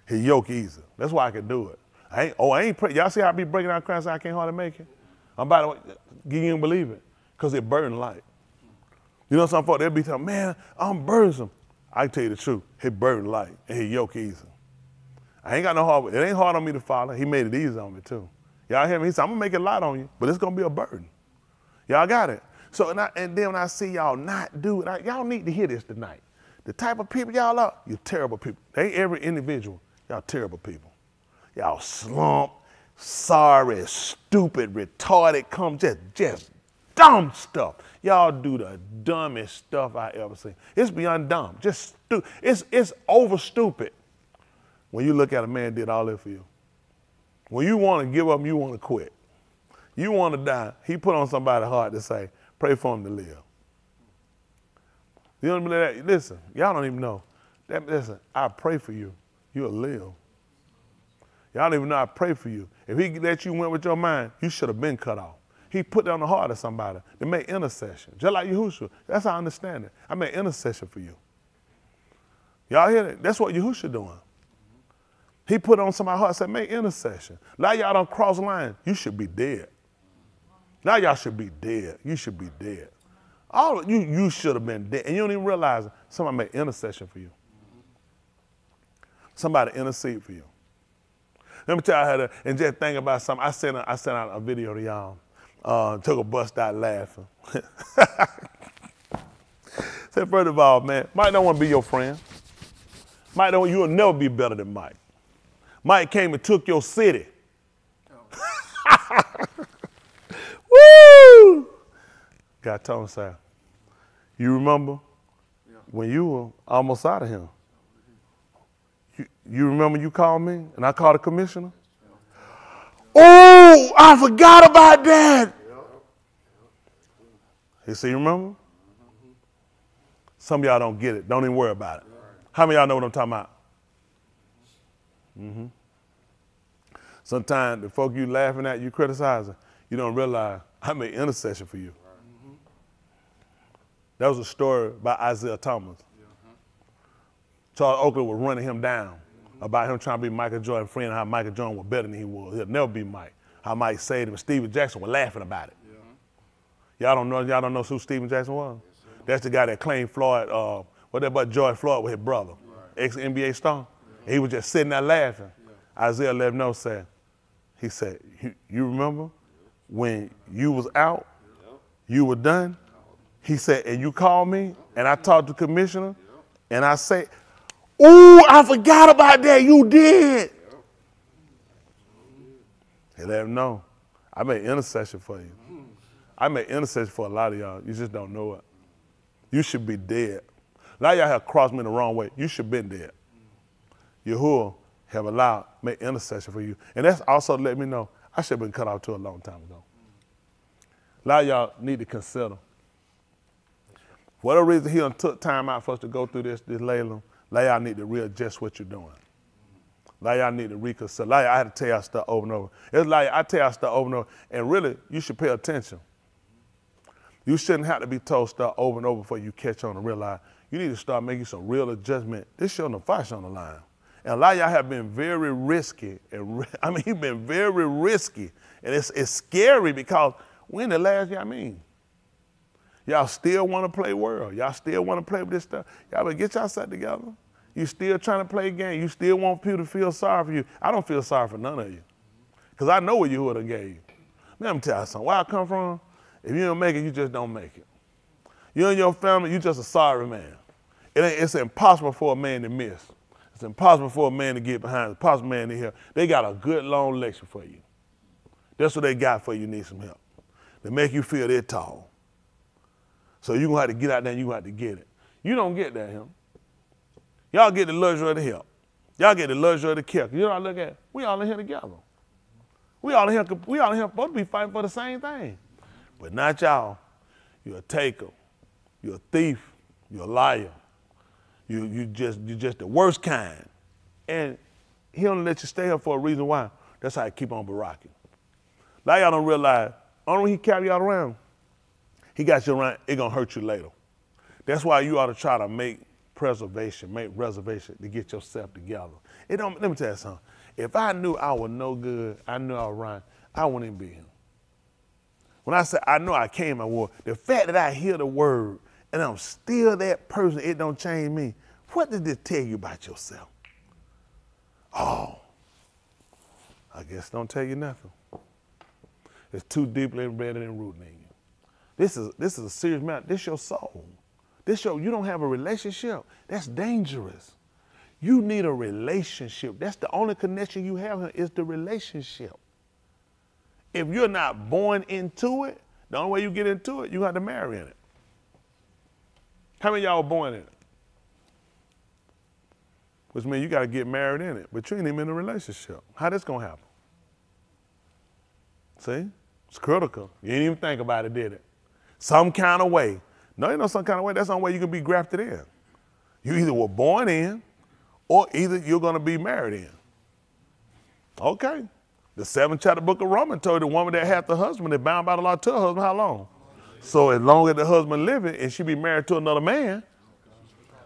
His yoke easy. That's why I can do it. I ain't, oh, I ain't pray. Y'all see how I be breaking down Christ, I can't hardly make it? I'm about to, you ain't believe it, because it burden light. You know some folks, they'll be telling, man, I'm burdensome. I tell you the truth. His burden light and his yoke easy. I ain't got no hard, it ain't hard on me to follow. He made it easy on me too. Y'all hear me? He said, I'm gonna make it light on you, but it's gonna be a burden. Y'all got it. So, and, I, and then when I see y'all not do it, I, y'all need to hear this tonight. The type of people y'all are, you're terrible people. They ain't every individual. Y'all terrible people. Y'all slump, sorry, stupid, retarded, come just, just dumb stuff. Y'all do the dumbest stuff I ever seen. It's beyond dumb. Just stu- it's it's over stupid. When you look at a man did all that for you. When you want to give up, you want to quit. You want to die. He put on somebody's heart to say, pray for him to live. You don't believe that? Listen, y'all don't even know. That, listen, I pray for you. You'll live. Y'all don't even know I pray for you. If he let you went with your mind, you should have been cut off. He put on the heart of somebody to make intercession. Just like Yahushua. That's how I understand it. I made intercession for you. Y'all hear that? That's what Yahushua doing. He put on somebody's heart said, make intercession. Now y'all don't cross line. You should be dead. Now y'all should be dead. You should be dead. All of you, you should have been dead. And you don't even realize it. somebody made intercession for you. Somebody intercede for you. Let me tell you how to, and just think about something. I sent, a, I sent out a video to y'all. Uh, took a bust out laughing. Said, first of all, man, Mike don't want to be your friend. Mike don't, you'll never be better than Mike. Mike came and took your city. Woo! God told him, say, you remember when you were almost out of here? You, you remember you called me and I called the commissioner? Oh, I forgot about that. He said, you remember? Some of y'all don't get it. Don't even worry about it. How many of y'all know what I'm talking about? Mm-hmm. Sometimes the folk you laughing at, you criticizing, you don't realize I made intercession for you. That was a story by Isiah Thomas. Charles Oakley was running him down about him trying to be Michael Jordan friend, how Michael Jordan was better than he was. He'll never be Mike. How Mike saved him. Stephen Jackson was laughing about it. Y'all don't know. Y'all don't know who Stephen Jackson was. That's the guy that claimed Floyd. Uh, what that about George Floyd with his brother, ex NBA star. He was just sitting there laughing. Isaiah let him know, said, he said, you remember when you was out, you were done? He said, and you called me, and I talked to commissioner, and I say, ooh, I forgot about that. You did. He let him know. I made intercession for you. I made intercession for a lot of y'all. You just don't know it. You should be dead. A lot of y'all have crossed me the wrong way. You should have been dead. Yahuah have allowed, make intercession for you. And that's also let me know I should have been cut off too a long time ago. A lot of y'all need to consider. Whatever reason he took time out for us to go through this, this Layla, of y'all need to readjust what you're doing. Of y'all need to reconsider. Y'all, I had to tell y'all stuff over and over. It's like I tell y'all stuff over and over, and really, you should pay attention. You shouldn't have to be told stuff over and over before you catch on and realize you need to start making some real adjustment. This showing the fight on the line. And a lot y'all have been very risky. And I mean, you've been very risky. And it's, it's scary because when the last y'all mean, y'all still want to play world. Y'all still want to play with this stuff. Y'all better get y'all set together. You still trying to play a game. You still want people to feel sorry for you. I don't feel sorry for none of you. Because I know what you would have gave. Let me tell you something. Where I come from, if you don't make it, you just don't make it. You and your family, you just a sorry man. It it's impossible for a man to miss. It's impossible for a man to get behind. It's impossible man to hear. They got a good long lecture for you. That's what they got for you. You need some help. They make you feel they're tall. So you're going to have to get out there and you're going to have to get it. You don't get that, him. Y'all get the luxury of the help. Y'all get the luxury of the care. You know what I look at? We all in here together. We all in here, we all in here supposed to be fighting for the same thing. But not y'all. You're a taker. You're a thief. You're a liar. You, you just, you're just the worst kind. And he only let you stay here for a reason why. That's how he keep on lot of y'all don't realize, only he carry y'all around, he got you around, it gonna hurt you later. That's why you ought to try to make preservation, make reservation to get yourself together. It don't, let me tell you something. If I knew I was no good, I knew I was right, I wouldn't even be here. When I say I know I came I war, the fact that I hear the word and I'm still that person, it don't change me. What did this tell you about yourself? Oh, I guess don't tell you nothing. It's too deeply embedded and rooted in you. This is this is a serious matter. This your soul. This your you don't have a relationship. That's dangerous. You need a relationship. That's the only connection you have is the relationship. If you're not born into it, the only way you get into it, you have to marry in it. How many y'all were born in it? Which means you got to get married in it, but you ain't even in a relationship. How this gonna happen? See? It's critical. You didn't even think about it, did it? Some kind of way. No, you know some kind of way. That's the only way you can be grafted in. You either were born in, or either you're gonna be married in. Okay. The seventh chapter book of Romans told the woman that had the husband is bound by the law to her husband how long? So as long as the husband living and she be married to another man.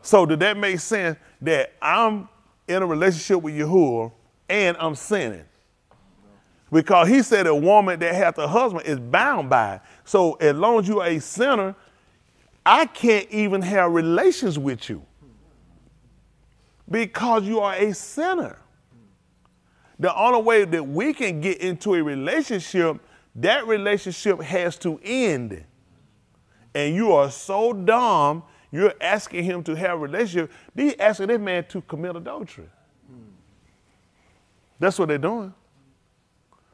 So did that make sense that I'm in a relationship with Yahuah and I'm sinning? Because he said a woman that has a husband is bound by it. So as long as you're a sinner, I can't even have relations with you because you are a sinner. The only way that we can get into a relationship, that relationship has to end. And you are so dumb, you're asking him to have a relationship. They asking this man to commit adultery. That's what they're doing.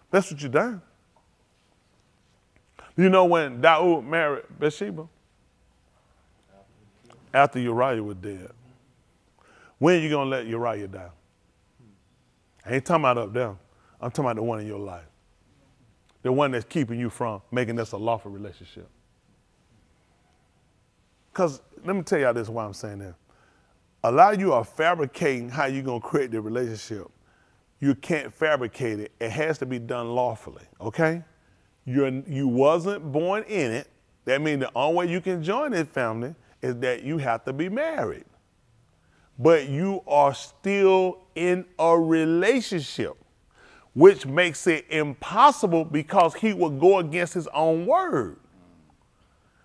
That's what you're doing. You know when Daud married Bathsheba? After Uriah was dead. When are you gonna let Uriah die? I ain't talking about up there. I'm talking about the one in your life. The one that's keeping you from making this a lawful relationship. Because let me tell y'all this why I'm saying that. A lot of you are fabricating how you're gonna create the relationship. You can't fabricate it. It has to be done lawfully, okay? You're, you wasn't born in it. That means the only way you can join this family is that you have to be married. But you are still in a relationship, which makes it impossible because he would go against his own word.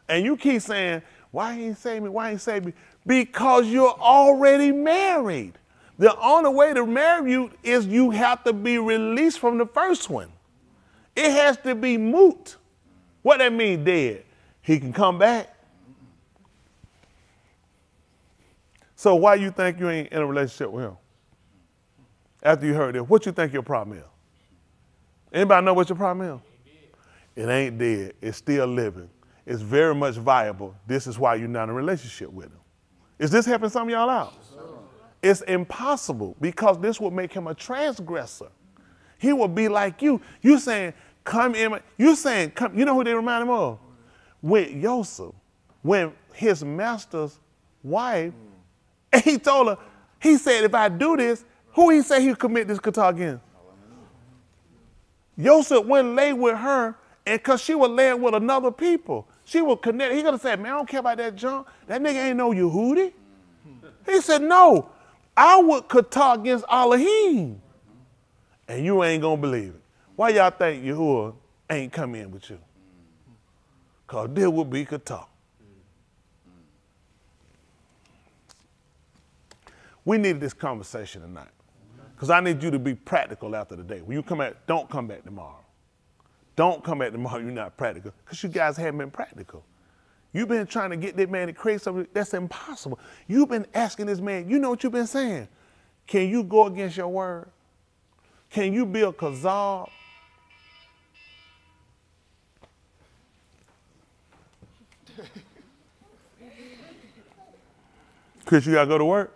And you keep saying, why he ain't save me? Why he ain't save me? Because you're already married. The only way to marry you is you have to be released from the first one. It has to be moot. What that mean dead? He can come back. So why you think you ain't in a relationship with him? After you heard it, what you think your problem is? Anybody know what your problem is? It ain't dead. It's still living. It's very much viable. This is why you're not in a relationship with him. Is this helping some of y'all out? It's impossible because this will make him a transgressor. He will be like you. You saying, come in. You saying, come. You know who they remind him of? With Yosef, when his master's wife, hmm. and he told her, he said, if I do this, who he say he'll commit this kata against? Yosef went lay with her, and because she was laying with another people, she was connected. He have said, man, I don't care about that junk. That nigga ain't no Yehudi. He said, no, I would kata against Elohim. And you ain't gonna believe it. Why y'all think Yahuah ain't come in with you? Because there will be kata. We need this conversation tonight. Because I need you to be practical after the day. When you come back, don't come back tomorrow. Don't come back tomorrow, oh, you're not practical. Because you guys haven't been practical. You've been trying to get that man to create something that's impossible. You've been asking this man, you know what you've been saying? Can you go against your word? Can you be a kazab? Chris, you gotta go to work?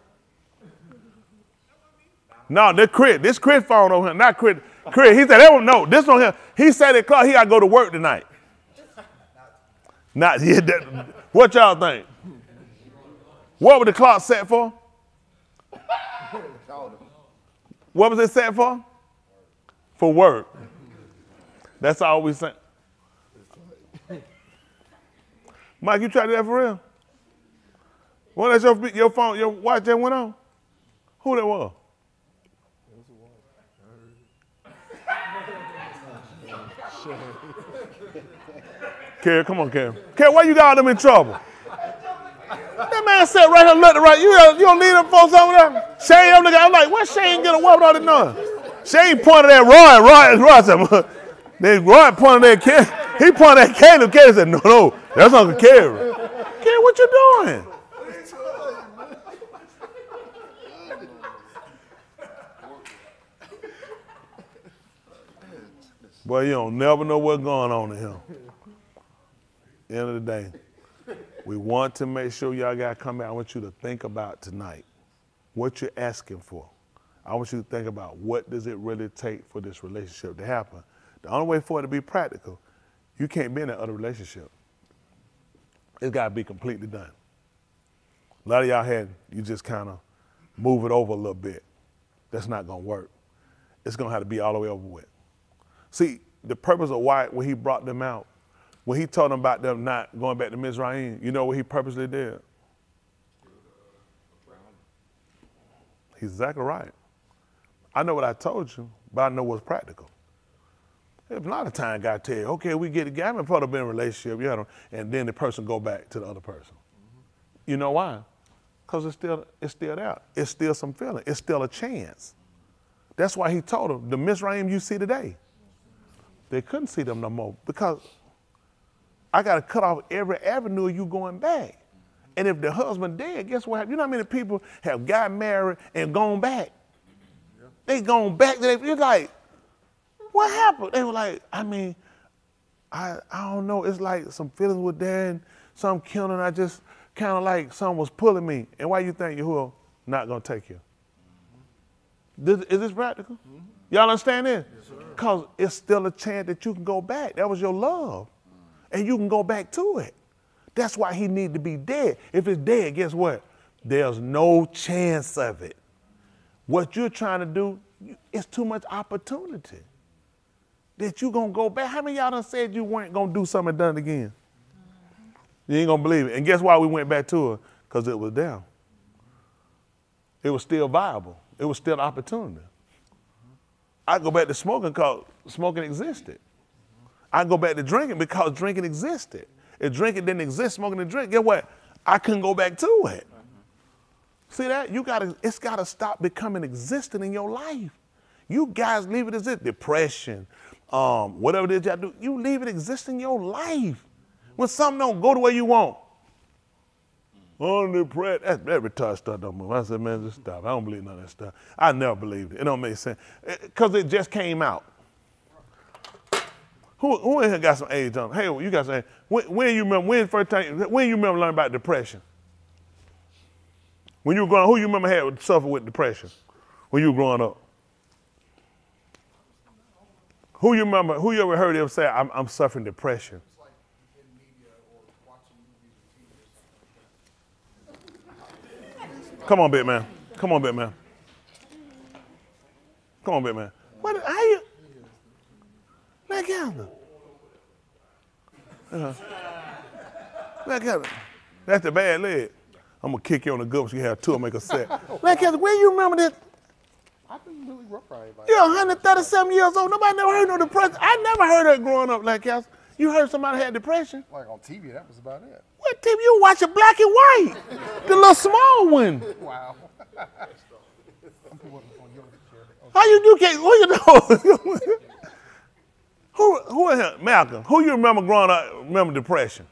No, this Chris, this Chris phone on him, not Chris. Chris, he said, that one, no, this one him. He said it called, he gotta go to work tonight. Not yeah, that, what y'all think? What was the clock set for? What was it set for? For work. That's all we saying. Mike, you to do that for real? What that's your your phone, your watch that went on? Who that was? Kerry, come on, Kerry. Kerry, why you got them in trouble? That man sat right here, looked right. You, you don't need them folks over there. Shane, I'm looking. I'm like, what Shane get a weapon all the noise? Shane pointed at Roy. Roy, Roy said, then Roy pointed at Kerry. He pointed at Kerry. Kerry said, no, no, that's Uncle Kerry. Kerry, what you doing? Boy, you don't never know what's going on in him. End of the day, we want to make sure y'all got to come out. I want you to think about tonight what you're asking for. I want you to think about what does it really take for this relationship to happen. The only way for it to be practical, you can't be in that other relationship. It's got to be completely done. A lot of y'all had you just kind of move it over a little bit. That's not gonna work. It's gonna have to be all the way over with. See, the purpose of why when he brought them out, when he told them about them not going back to Mizraim, you know what he purposely did? He's exactly right. I know what I told you, but I know what's practical. If a lot of time God tell you, okay, we get together, I'm supposed to be in a relationship, you know, and then the person go back to the other person. Mm-hmm. You know why? Because it's still it's still there. It's still some feeling. It's still a chance. That's why he told them, the Mizraim you see today, they couldn't see them no more because I got to cut off every avenue of you going back. And if the husband dead, guess what? You know how many people have got married and gone back? They gone back. They, you're like, what happened? They were like, I mean, I I don't know. It's like some feelings were there and some killing. I just kind of like someone was pulling me. And why you think Yahuah not gonna take you? This, is this practical? Mm-hmm. Y'all understand this? Because it's still a chance that you can go back. That was your love. And you can go back to it. That's why he need to be dead. If it's dead, guess what? There's no chance of it. What you're trying to do, it's too much opportunity. That you gonna go back. How many y'all done said you weren't gonna do something done again? You ain't gonna believe it. And guess why we went back to it? Because it was down. It was still viable. It was still opportunity. I go back to smoking because smoking existed. I go back to drinking because drinking existed. If drinking didn't exist, smoking didn't drink, get what? I couldn't go back to it. See that? You gotta, it's gotta stop becoming existent in your life. You guys leave it as it, depression, um, whatever it is y'all do, you leave it exist in your life. When something don't go the way you want. I'm depressed. That, that retarded stuff don't move. I said, man, just stop. I don't believe none of that stuff. I never believed it. It don't make sense. Because it just came out. Who, who in here got some age on? Hey, you got some age. When, when you remember, when first time, when you remember learning about depression? When you were growing up, who you remember had suffered with depression when you were growing up? Who you remember, who you ever heard them say, I'm, I'm suffering depression? Come on, big man. Come on, big man. Come on, big man. What? How you? Let Calvin. Uh-huh. Let Calvin. That's the bad leg. I'm gonna kick you on the gut so you have two and make a set. Let Calvin, where you remember that? I've been really rough right about You're 137 years old. Nobody never heard no depression. I never heard that growing up, like Calvin. You heard somebody had depression? Like on TV, that was about it. What TV you watching black and white? the little small one. Wow. How you do can't who you know? who who? Malcolm, who you remember growing up remember depression?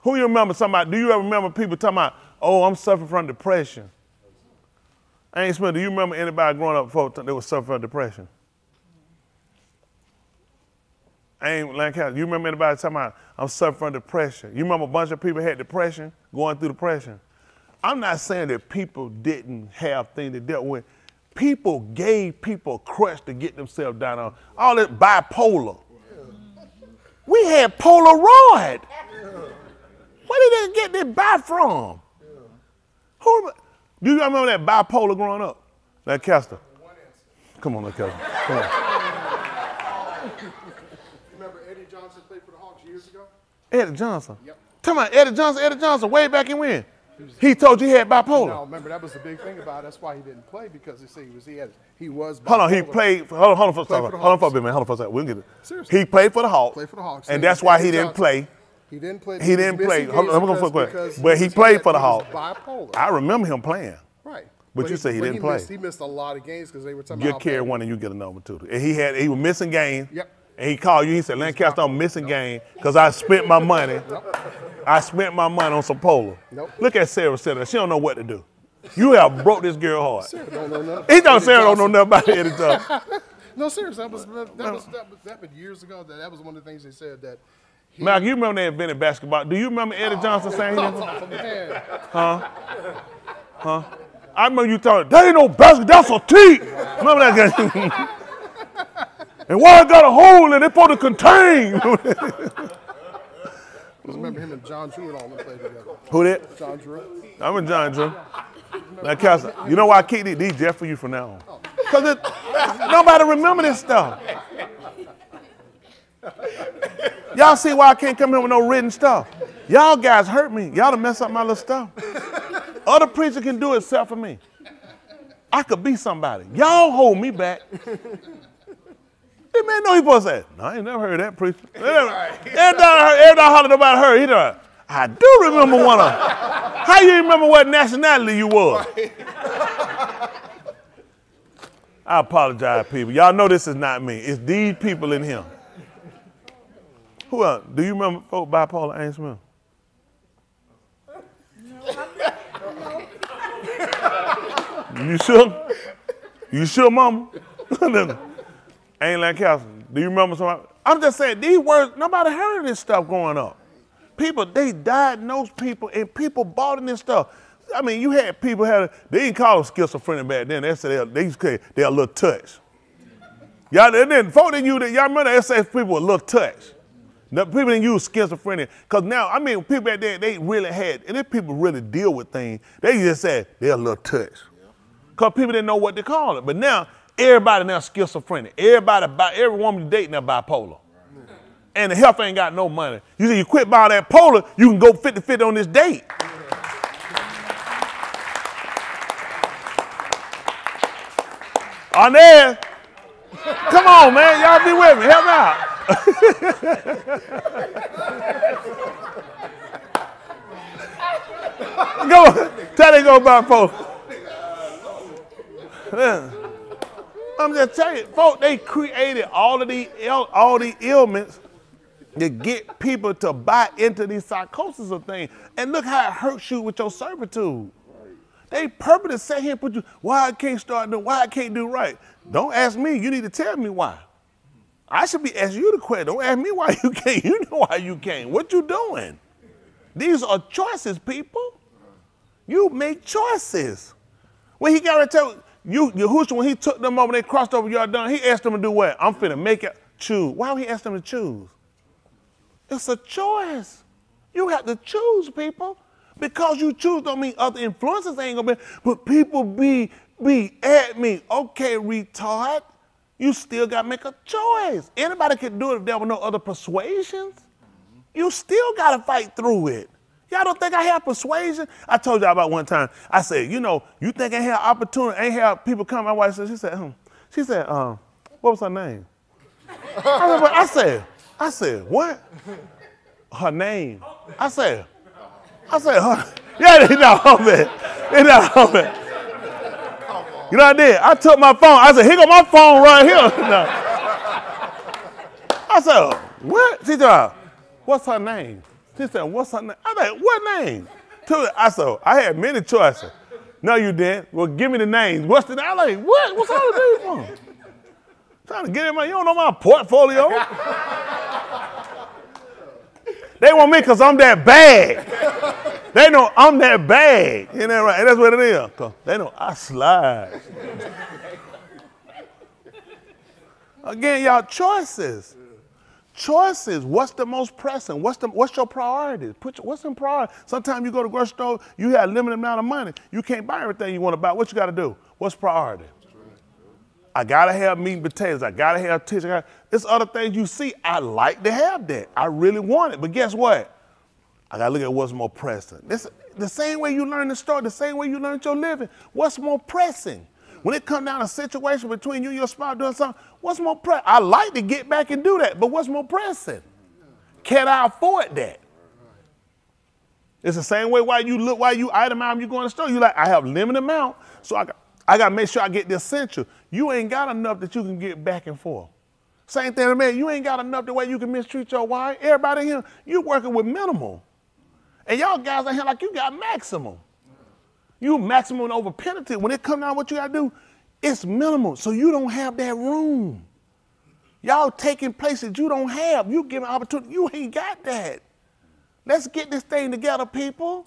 Who you remember somebody do you ever remember people talking about, oh, I'm suffering from depression? Aunt Smith, do you remember anybody growing up before that was suffering from depression? Aunt Lancaster, you remember anybody talking about I'm suffering from depression? You remember a bunch of people had depression, going through depression? I'm not saying that people didn't have things to deal with. People gave people a crush to get themselves down on all that bipolar. We had Polaroid. Where did they get this bi from? Who, do you remember that bipolar growing up? Lancaster. Come on, Lancaster. Come on. Remember Eddie Johnson played for the Hawks years ago? Eddie Johnson. Yep. Come on, Eddie Johnson, Eddie Johnson, way back in when? He told you he had bipolar. No, remember that was the big thing about it. That's why he didn't play because he said he was he had he was. Hold on, he played. For, hold on, hold on for a second. Hold on for a man. Hold on for a second. We'll get it. Seriously. He played for the Hawks. Played for the Hawks. and that's why he didn't play. He didn't play. He didn't play. Hold on, games I'm gonna quick, but he played for the he Hawks. Bipolar. I remember him playing. right. But you say he didn't play. Missed, he missed a lot of games because they were talking Get about. carry one and you get a number two. And he had he was missing game. Yep. And he called you. He said, Lancaster, I'm missing game because I spent my money. I spent my money on some polo. Nope. Look at Sarah sitting there. She don't know what to do. You have broke this girl heart. Sarah don't know nothing. He thought Sarah don't know nothing about Eddie Johnson. No, seriously, that was that was that was, that was years ago. That that was one of the things they said that. He, Malcolm, you remember they invented basketball. Do you remember Eddie Johnson oh, saying that? Huh? Huh? I remember you telling, that ain't no basketball, that's a tee. Remember that game? and why it got a hole in it for to contain? I remember him and John Drew and all them played together. Who that? John Drew. I'm in John Drew. Now, Castle, you know why I keep these, just for you from now oh. on? Because nobody remember this stuff. Y'all see why I can't come here with no written stuff. Y'all guys hurt me. Y'all to mess up my little stuff. Other preachers can do it except for me. I could be somebody. Y'all hold me back. This man know he supposed to say, no, I ain't never heard that preacher. Every time I heard- every time I hollered about her, he done, I do remember one of them. How you remember what nationality you was? I apologize, people. Y'all know this is not me. It's these people in here. Who else? Do you remember folk bipolar Aunt Smith? You sure? You sure, mama? Aunt Lancaster. Do you remember somebody? I'm just saying, these words, nobody heard of this stuff growing up. People, they diagnosed people and people bought in this stuff. I mean, you had people had, they didn't call them schizophrenic back then. They said they, they used to they're a little touch. Y'all, and then folk didn't use that. Y'all remember they say people were a little touch. Now, people didn't use schizophrenia. Because now, I mean, people back then, they really had, and if people really deal with things, they just said they're a little touch. Because people didn't know what to call it. But now, everybody now schizophrenic. Everybody, every woman you dating now bipolar. And the health ain't got no money. You say you quit buying that polar, you can go 50-50 on this date. On there. Come on, man. Y'all be with me. Help me out. go. Tell they go bipolar. Yeah. I'm just telling you, folks, they created all of these all these ailments to get people to buy into these psychosis of things. And look how it hurts you with your servitude. They purposely sit here and put you, why I can't start doing, why I can't do right. Don't ask me, you need to tell me why. I should be asking you the question. Don't ask me why you can't. You know why you can't. What you doing? These are choices, people. You make choices. When he got to tell you, Yahushua, when he took them over, they crossed over Jordan, he asked them to do what? I'm finna make it choose. Why would he ask them to choose? It's a choice. You have to choose, people. Because you choose don't mean other influences ain't gonna be, but people be be at me. Okay, retard. You still gotta make a choice. Anybody can do it if there were no other persuasions. You still gotta fight through it. Y'all don't think I have persuasion? I told y'all about one time. I said, you know, you think I have opportunity, ain't have people come. My wife said, she said, hmm. she said, um, what was her name? I, I said, I said, what? Her name. I said, I said, her. Yeah, they not home it. They not home it. You know what I did? I took my phone. I said, here go my phone right here. No. I said, what? She said, what's her name? She said, what's her name? I said, what name? I said, I had many choices. No, you didn't. Well, give me the names. What's the name? I'm like, what? What's all the names from? Trying to get in my, you don't know my portfolio. they want me because I'm that bad. They know I'm that bad. You know right? And that's what it is. they know I slide. Again, y'all, choices. Choices. What's the most pressing? What's the what's your priorities? Put your, what's in priority? Sometimes you go to grocery store, you have a limited amount of money. You can't buy everything you want to buy. What you got to do? What's priority? I gotta have meat and potatoes. I gotta have tissue. Gotta- There's other things you see. I like to have that. I really want it. But guess what? I gotta look at what's more pressing. This, the same way you learn the story, the same way you learned your living. What's more pressing? When it comes down to a situation between you and your spouse doing something, what's more pressing? I like to get back and do that, but what's more pressing? Can I afford that? It's the same way why you look, why you itemize, you go in the store. You like, I have limited amount, so I got, I got to make sure I get the essential. You ain't got enough that you can get back and forth. Same thing me. You ain't got enough the way you can mistreat your wife. Everybody here, you working with minimal. And y'all guys out here like you got maximum. You maximum over penalty. When it come down what you gotta do, it's minimal. So you don't have that room. Y'all taking places you don't have. You giving opportunity. You ain't got that. Let's get this thing together, people.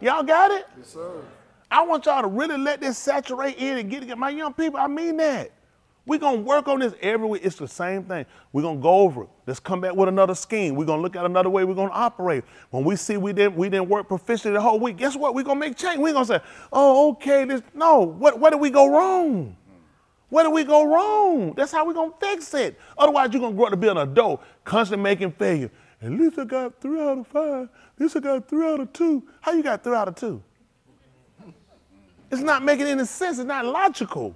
Y'all got it? Yes, sir. I want y'all to really let this saturate in and get it. My young people, I mean that. We're gonna work on this every week. It's the same thing. We're gonna go over it. Let's come back with another scheme. We're gonna look at another way we're gonna operate. When we see we didn't we didn't work proficiently the whole week, guess what? We're gonna make change. We're gonna say, oh, okay, this no, what where did we go wrong? Where did we go wrong? That's how we're gonna fix it. Otherwise, you're gonna grow up to be an adult, constantly making failure. At least I got three out of five. At least I got three out of two. How you got three out of two? It's not making any sense. It's not logical.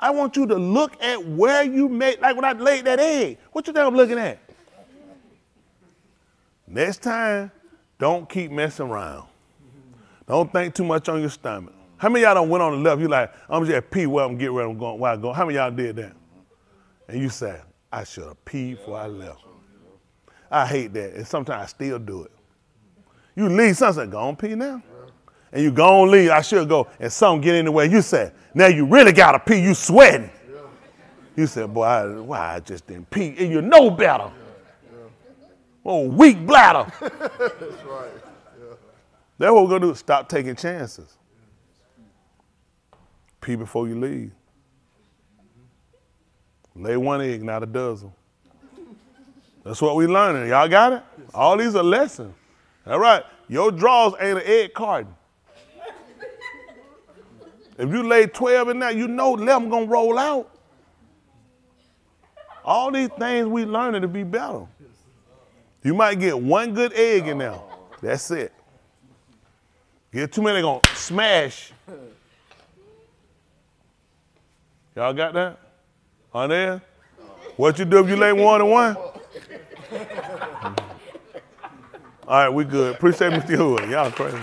I want you to look at where you made, like when I laid that egg. What you think I'm looking at? Next time, don't keep messing around. Don't think too much on your stomach. How many y'all done went on the left? You like, I'm just at pee where I'm getting ready, I'm going, where I go. How many y'all did that? And you said, I should have peed before I left. I hate that, and sometimes I still do it. You leave, some say, go on pee now. And you go on leave, I should go, and some get in the way. You say, now you really gotta pee, you sweating. You said, boy, I, why I just didn't pee, and you know better. Oh, weak bladder. That's right. That's what we're gonna do. Stop taking chances. Pee before you leave. Lay one egg, not a dozen. That's what we learning. Y'all got it? All these are lessons. All right. Your drawers ain't an egg carton. If you lay 12 in there, you know 11 gonna roll out. All these things we learning to be better. You might get one good egg in there. That's it. Get too many, they gonna smash. Y'all got that? On there? What you do if you lay one and one? All right, we good. Appreciate Mr. Hood. Y'all crazy.